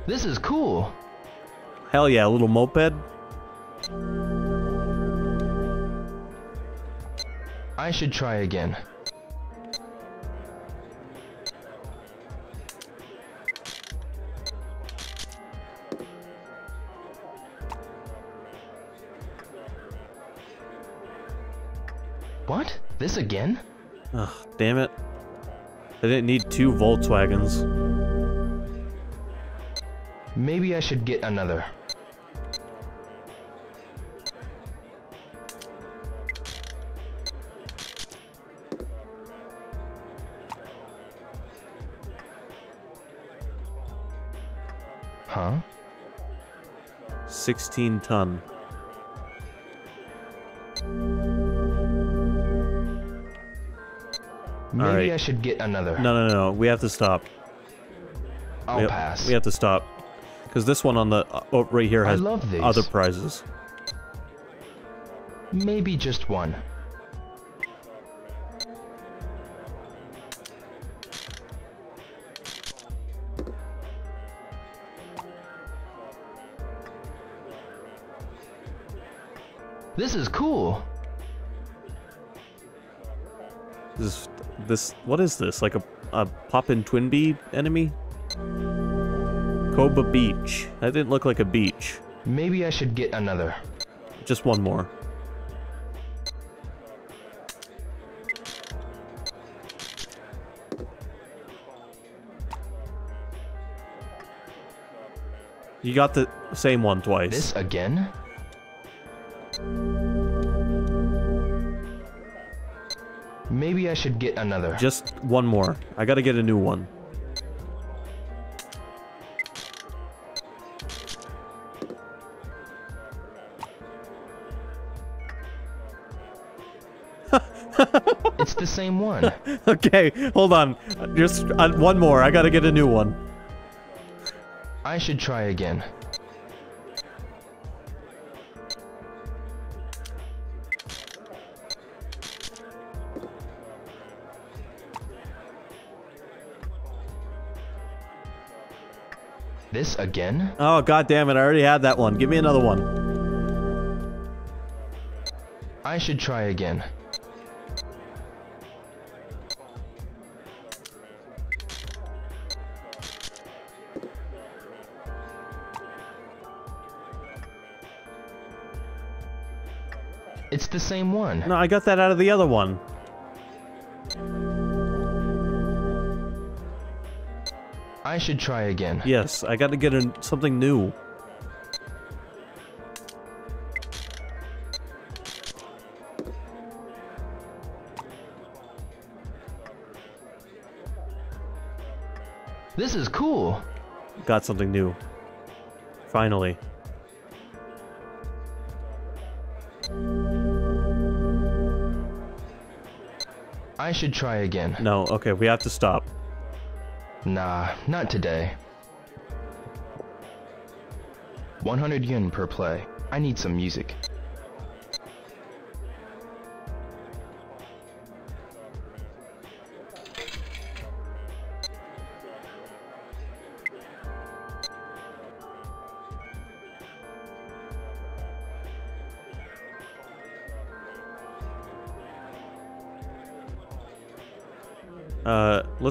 This is cool. Hell yeah, a little moped. I should try again. This again? Ugh, damn it. I didn't need two Volkswagens. Maybe I should get another. Huh? 16 ton. Maybe Alright. I should get another. No, no, no. We have to stop. I'll we, pass. We have to stop. Because this one on the uh, oh, right here has love other prizes. Maybe just one. This, what is this? Like a, a poppin' TwinBee enemy? Koba Beach. That didn't look like a beach. Maybe I should get another. Just one more. You got the same one twice. This again? Maybe I should get another. Just one more. I gotta get a new one. it's the same one. okay, hold on. Just uh, one more. I gotta get a new one. I should try again. This again? Oh god damn it! I already had that one. Give me another one. I should try again. It's the same one. No, I got that out of the other one. I should try again. Yes, I got to get a, something new. This is cool. Got something new. Finally. I should try again. No, okay, we have to stop. Nah, not today. 100 yen per play. I need some music.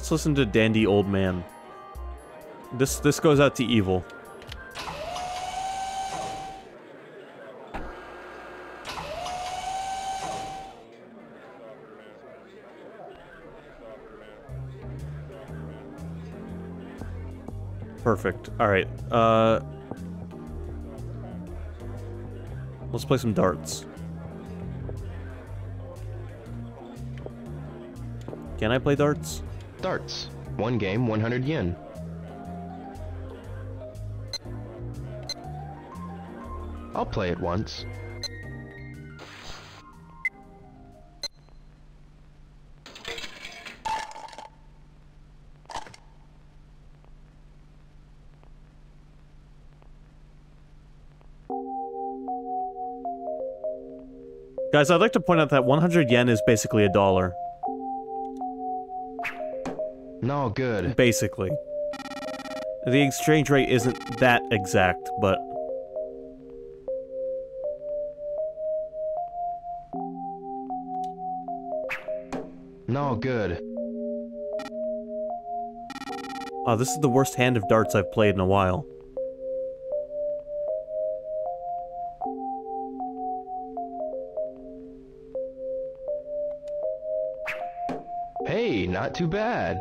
Let's listen to Dandy Old Man. This this goes out to evil. Perfect. All right. Uh, let's play some darts. Can I play darts? Darts. One game, 100 yen. I'll play it once. Guys, I'd like to point out that 100 yen is basically a dollar. Good. Basically. The exchange rate isn't that exact, but... No good. Oh, this is the worst hand of darts I've played in a while. Hey, not too bad.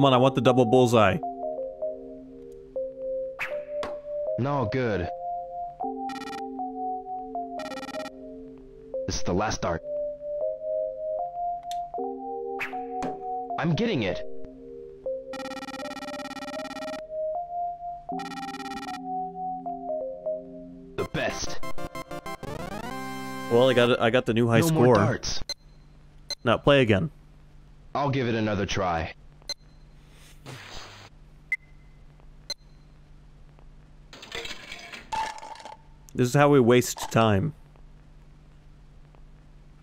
Come on, I want the double bullseye. No good. This is the last dart. I'm getting it. The best. Well, I got it. I got the new high no score. more darts. Now play again. I'll give it another try. This is how we waste time.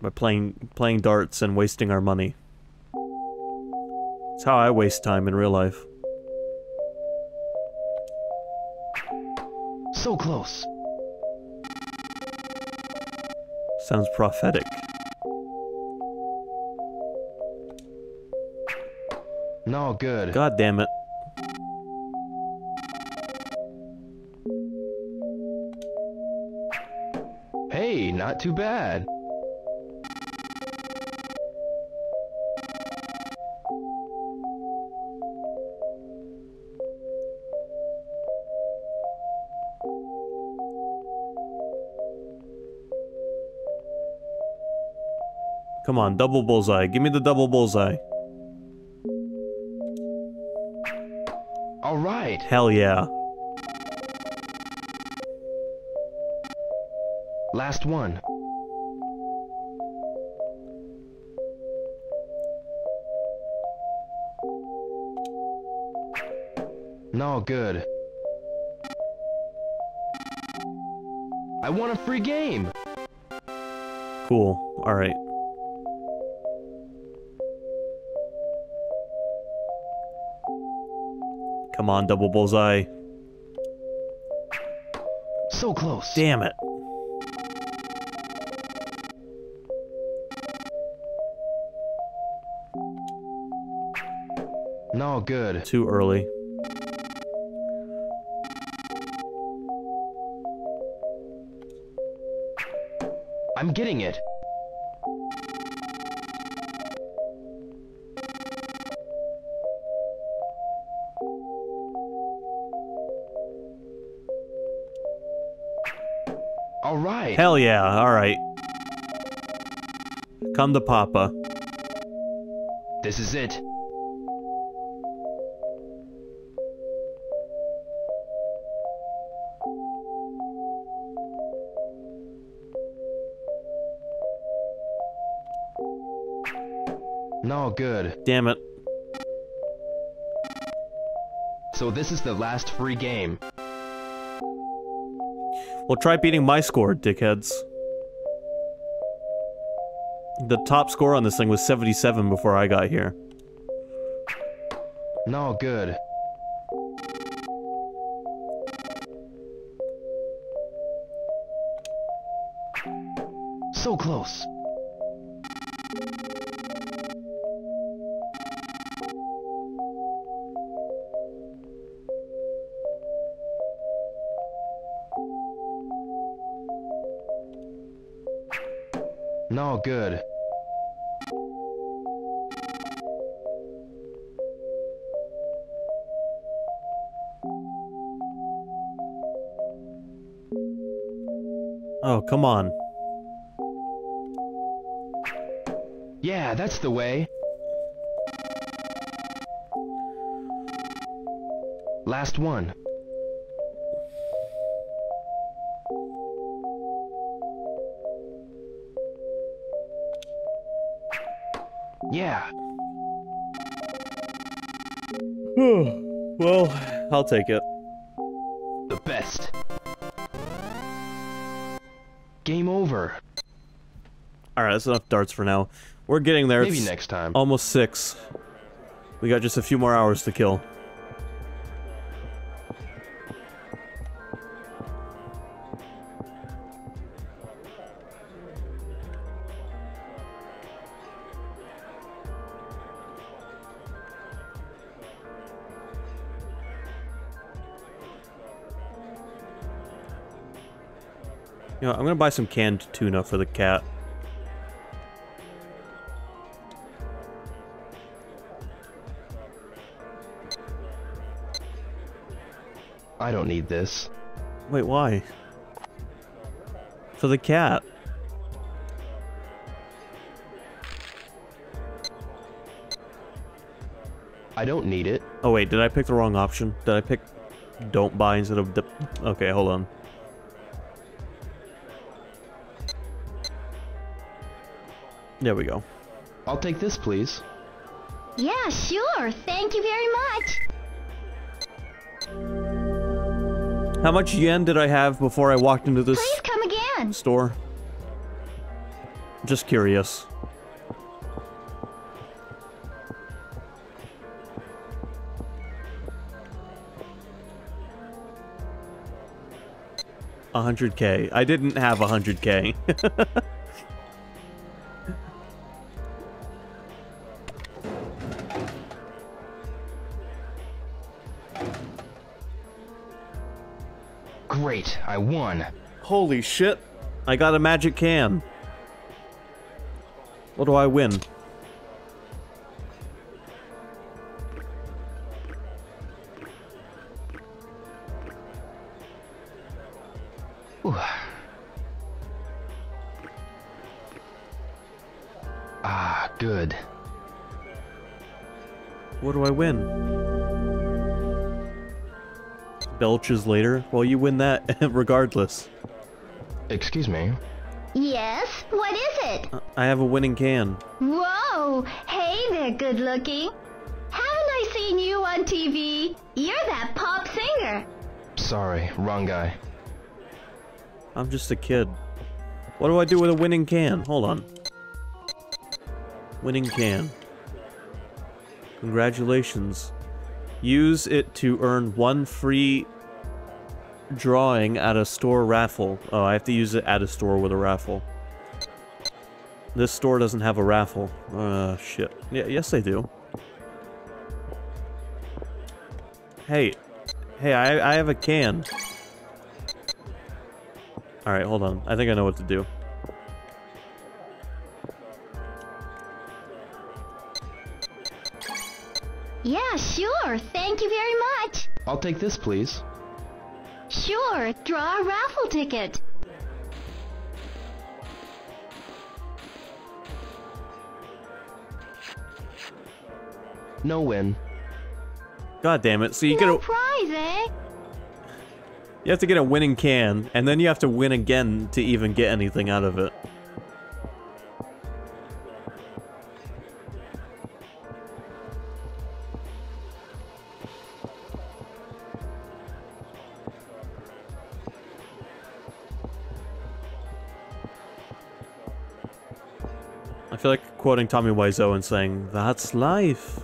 By playing playing darts and wasting our money. It's how I waste time in real life. So close. Sounds prophetic. No good. God damn it. Not too bad. Come on, double bullseye. Give me the double bullseye. All right. Hell yeah. Last one. Good. I want a free game. Cool. Alright. Come on, double bullseye. So close. Damn it. No good. Too early. I'm getting it. All right. Hell yeah, alright. Come to Papa. This is it. good. Damn it. So this is the last free game. Well, try beating my score, dickheads. The top score on this thing was 77 before I got here. No good. So close. Good. Oh, come on. Yeah, that's the way. Last one. Yeah. well, I'll take it. The best. Game over. Alright, that's enough darts for now. We're getting there. Maybe It's next time. Almost six. We got just a few more hours to kill. Gonna buy some canned tuna for the cat. I don't need this. Wait, why? For the cat. I don't need it. Oh wait, did I pick the wrong option? Did I pick don't buy instead of the... Okay, hold on. There we go. I'll take this, please. Yeah, sure. Thank you very much. How much yen did I have before I walked into this Please come again. store? Just curious. A hundred K. I didn't have a hundred K. Holy shit. I got a magic can. What do I win? Belches later? Well, you win that regardless. Excuse me. Yes? What is it? Uh, I have a winning can. Whoa! Hey there, good looking. Haven't I seen you on TV? You're that pop singer. Sorry, wrong guy. I'm just a kid. What do I do with a winning can? Hold on. Winning can. Congratulations. Use it to earn one free drawing at a store raffle. Oh, I have to use it at a store with a raffle. This store doesn't have a raffle. Uh, shit. Yeah, yes they do. Hey. Hey, I, I have a can. Alright, hold on. I think I know what to do. Yeah, sure. Thank you very much. I'll take this, please. Sure. Draw a raffle ticket. No win. God damn it. So you no get a prize, eh? you have to get a winning can, and then you have to win again to even get anything out of it. quoting Tommy Wiseau and saying, that's life.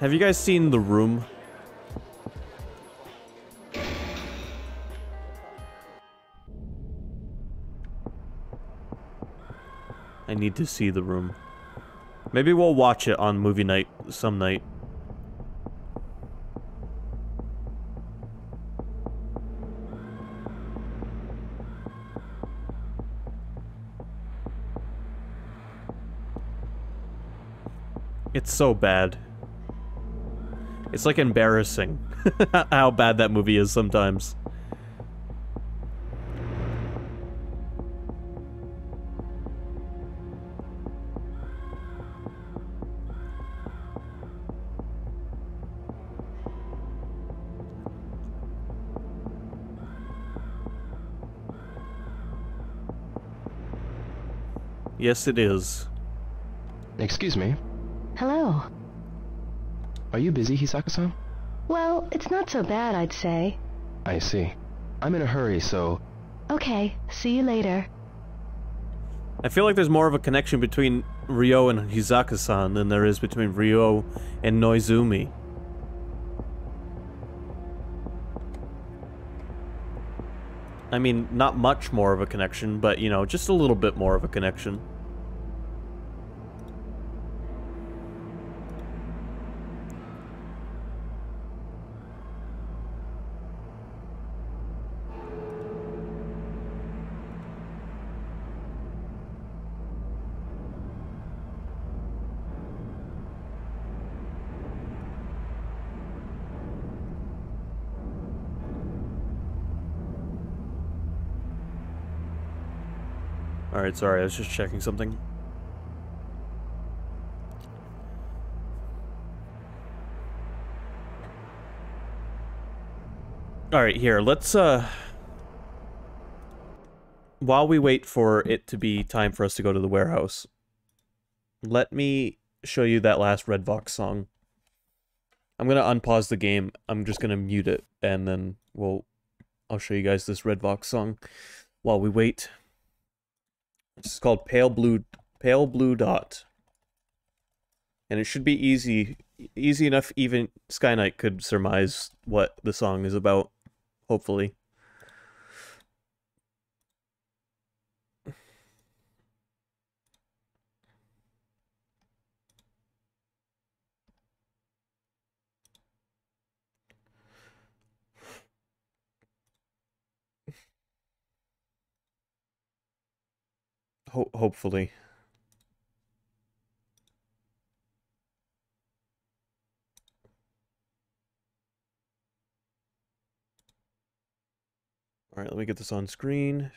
Have you guys seen The Room? I need to see The Room. Maybe we'll watch it on movie night some night. So bad. It's like embarrassing how bad that movie is sometimes. Yes, it is. Excuse me. Hello. Are you busy, Hisaka-san? Well, it's not so bad, I'd say. I see. I'm in a hurry, so... Okay, see you later. I feel like there's more of a connection between Ryo and Hisaka-san than there is between Ryo and Nozomi. I mean, not much more of a connection, but, you know, just a little bit more of a connection. Alright, sorry, I was just checking something. Alright, here, let's, uh... While we wait for it to be time for us to go to the warehouse, let me show you that last Red Vox song. I'm gonna unpause the game, I'm just gonna mute it, and then we'll... I'll show you guys this Red Vox song while we wait. It's called Pale Blue Pale Blue Dot. And it should be easy easy enough even Sky Knight could surmise what the song is about, hopefully. Ho hopefully. All right, let me get this on screen.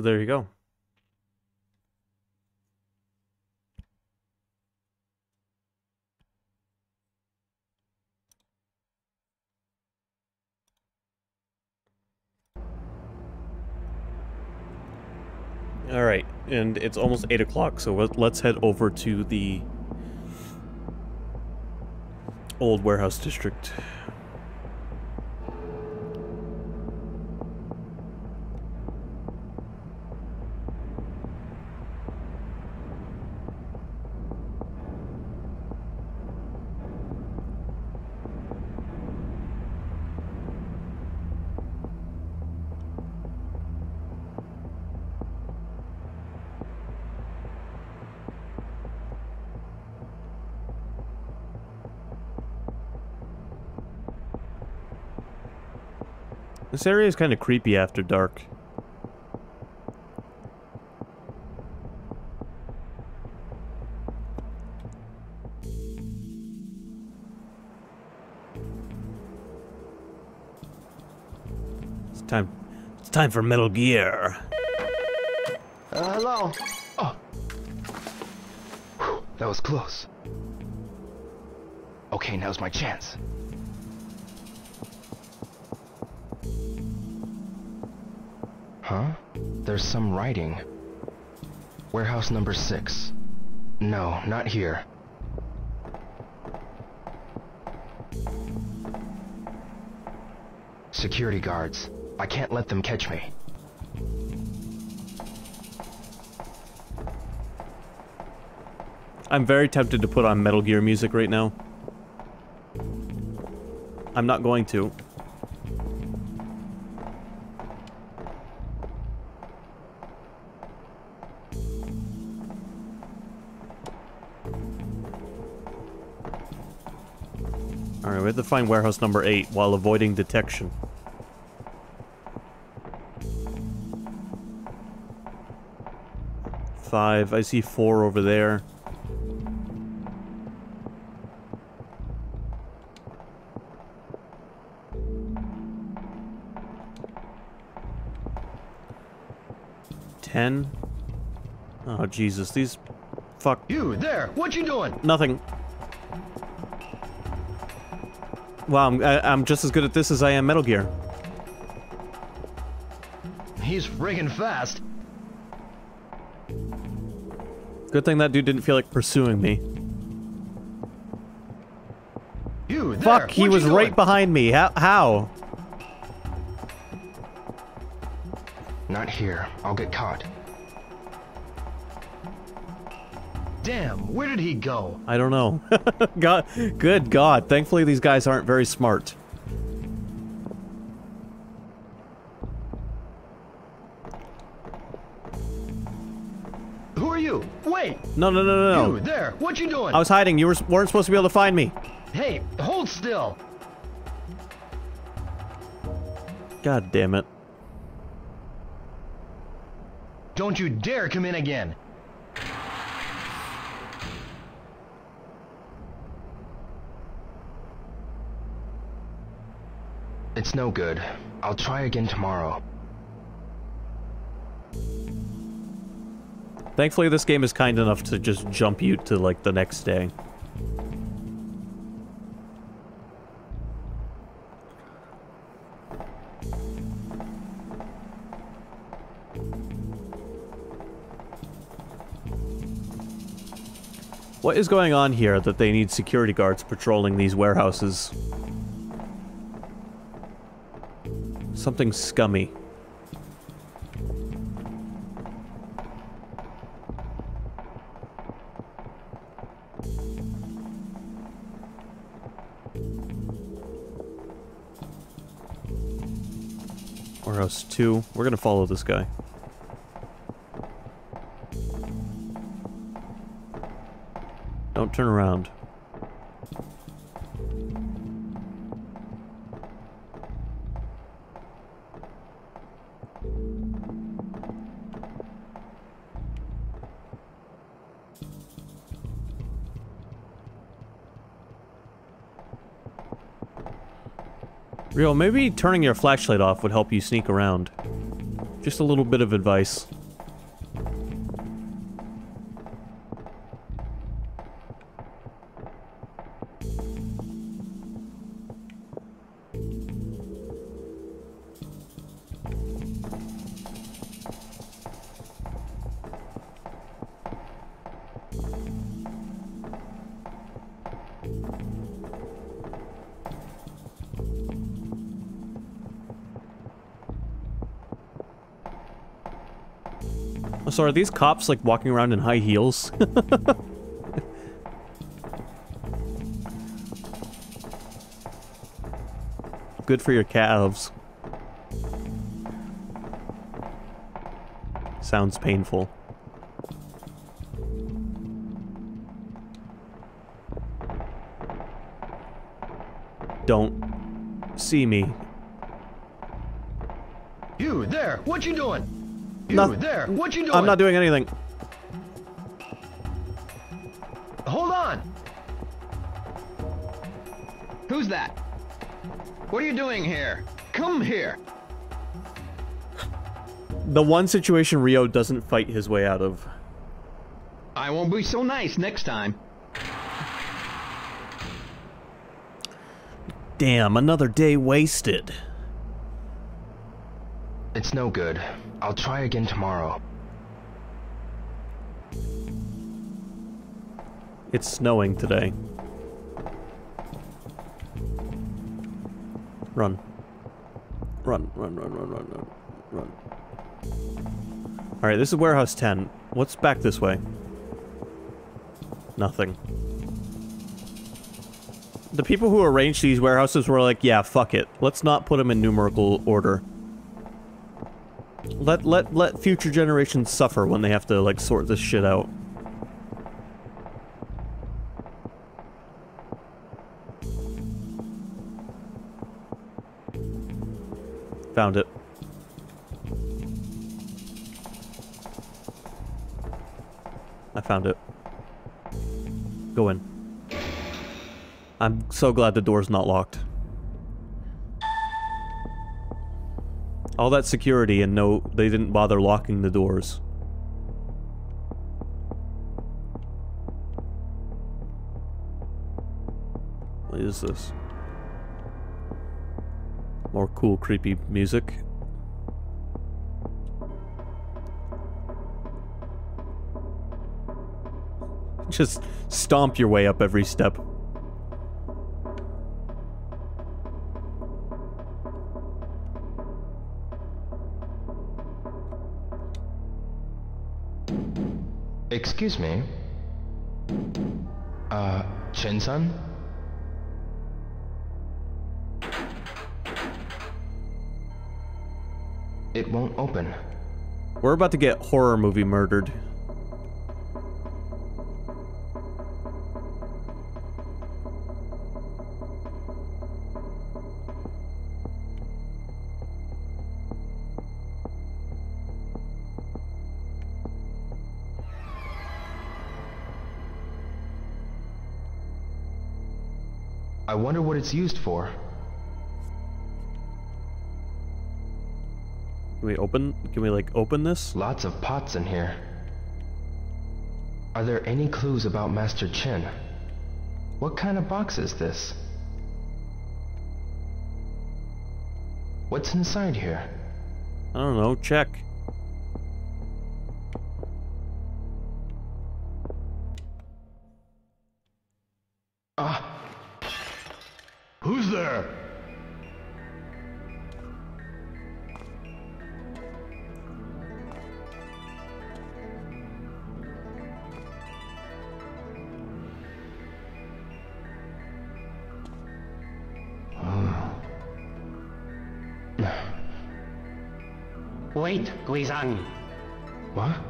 So there you go. All right, and it's almost eight o'clock, so let- let's head over to the old warehouse district. This area is kind of creepy after dark. It's time. It's time for Metal Gear. Uh, hello. Oh. Whew, that was close. Okay, now's my chance. There's some writing. Warehouse number six. No, not here. Security guards. I can't let them catch me. I'm very tempted to put on Metal Gear music right now. I'm not going to. To find warehouse number 8 while avoiding detection. Five. I see four over there. Ten. Oh Jesus, these fuck. You there? What you doing? Nothing. Wow, I'm, I, I'm just as good at this as I am Metal Gear. He's friggin' fast. Good thing that dude didn't feel like pursuing me. You there? Fuck, he you was right behind me. How? How? Not here. I'll get caught. Damn, where did he go? I don't know. God, good God. Thankfully, these guys aren't very smart. Who are you? Wait! No, no, no, no, no. You there? What you doing? I was hiding. You were, weren't supposed to be able to find me. Hey, hold still. God damn it. Don't you dare come in again. It's no good. I'll try again tomorrow. Thankfully, this game is kind enough to just jump you to, like, the next day. What is going on here that they need security guards patrolling these warehouses? Something scummy. Warehouse 2. We're gonna follow this guy. Don't turn around. Real, maybe turning your flashlight off would help you sneak around. Just a little bit of advice. Oh, So are these cops like walking around in high heels? Good for your calves. Sounds painful. Don't see me. You there? What you doing? You Noth- there? What you doing? I'm not doing anything. Hold on. Who's that? What are you doing here? Come here. The one situation Ryo doesn't fight his way out of. I won't be so nice next time. Damn, another day wasted. It's no good. I'll try again tomorrow. It's snowing today. Run. Run, run, run, run, run, run, run. Alright, this is warehouse 10. What's back this way? Nothing. The people who arranged these warehouses were like, yeah, fuck it. Let's not put them in numerical order. Let let let future generations suffer when they have to like sort this shit out. Found it. I found it. Go in. I'm so glad the door's not locked. All that security and no, they didn't bother locking the doors. What is this? More cool, creepy music. Just stomp your way up every step. Excuse me. Uh, Chen-san? It won't open. We're about to get horror movie murdered. Wonder what it's used for. Can we open? Can we like open this? Lots of pots in here. Are there any clues about Master Chen? What kind of box is this? What's inside here? I don't know, check. There? Wait, Guizhang. What?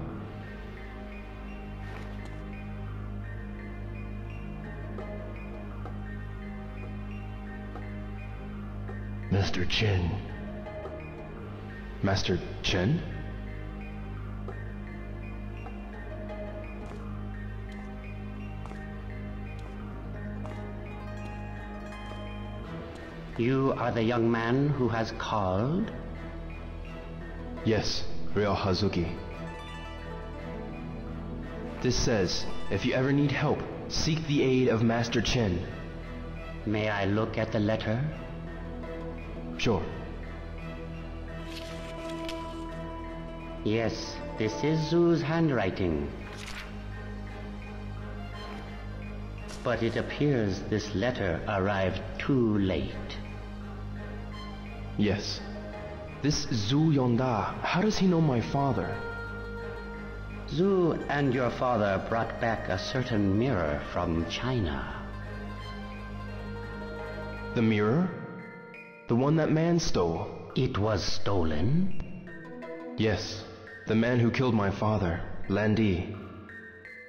Master Chen. Master Chen? You are the young man who has called? Yes, Ryo Hazuki. This says, if you ever need help, seek the aid of Master Chen. May I look at the letter? Sure. Yes, this is Zhu's handwriting. But it appears this letter arrived too late. Yes. This Zhu Yuanda, how does he know my father? Zhu and your father brought back a certain mirror from China. The mirror? The one that man stole? It was stolen? Yes. The man who killed my father, Lan Di.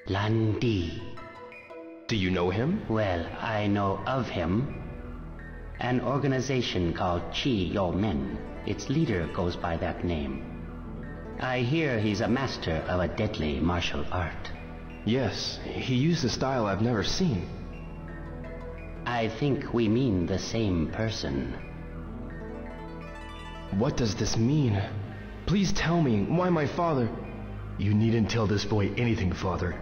Landi. Do you know him? Well, I know of him. An organization called Chi You Men. Its leader goes by that name. I hear he's a master of a deadly martial art. Yes, he used a style I've never seen. I think we mean the same person. What does this mean? Please tell me why my father... You needn't tell this boy anything, father.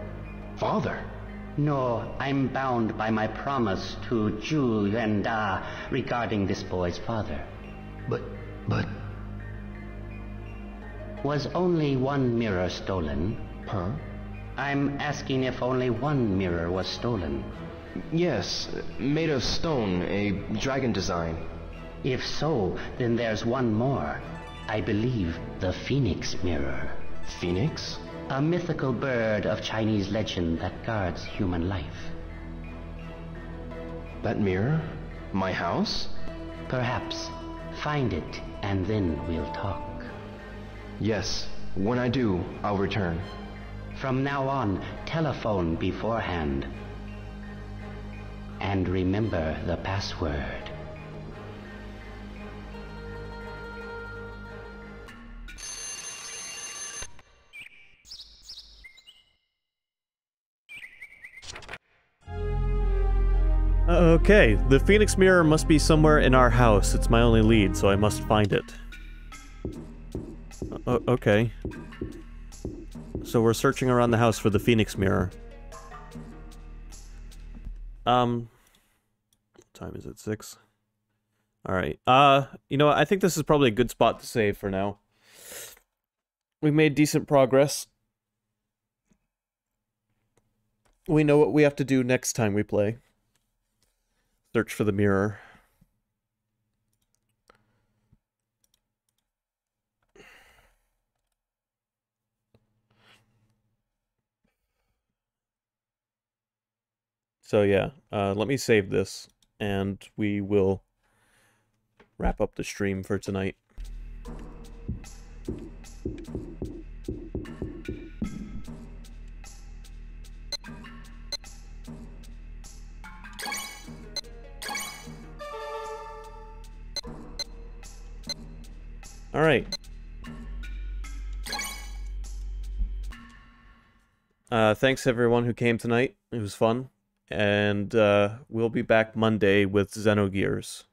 Father? No, I'm bound by my promise to Zhu Yuanda regarding this boy's father. But, but... Was only one mirror stolen? Huh? I'm asking if only one mirror was stolen. Yes, made of stone, a dragon design. If so, then there's one more. I believe the Phoenix Mirror. Phoenix? A mythical bird of Chinese legend that guards human life. That mirror? My house? Perhaps. Find it, and then we'll talk. Yes. When I do, I'll return. From now on, telephone beforehand. And remember the password. Okay, the Phoenix Mirror must be somewhere in our house. It's my only lead, so I must find it. Uh, okay. So we're searching around the house for the Phoenix Mirror. Um... What time is it? Six? Alright. Uh, you know what? I think this is probably a good spot to save for now. We've made decent progress. We know what we have to do next time we play. Search for the mirror. So yeah, uh, let me save this, and we will wrap up the stream for tonight. All right. Uh, thanks everyone who came tonight. It was fun. And uh, we'll be back Monday with Xenogears.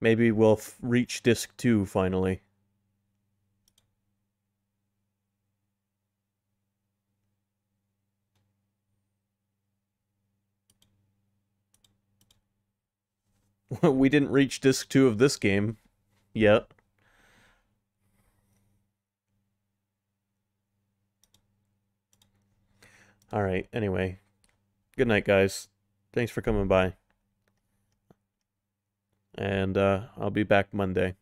Maybe we'll reach disc 2 finally. we didn't reach disc 2 of this game yet. Alright, anyway. Good night, guys. Thanks for coming by. And uh, I'll be back Monday.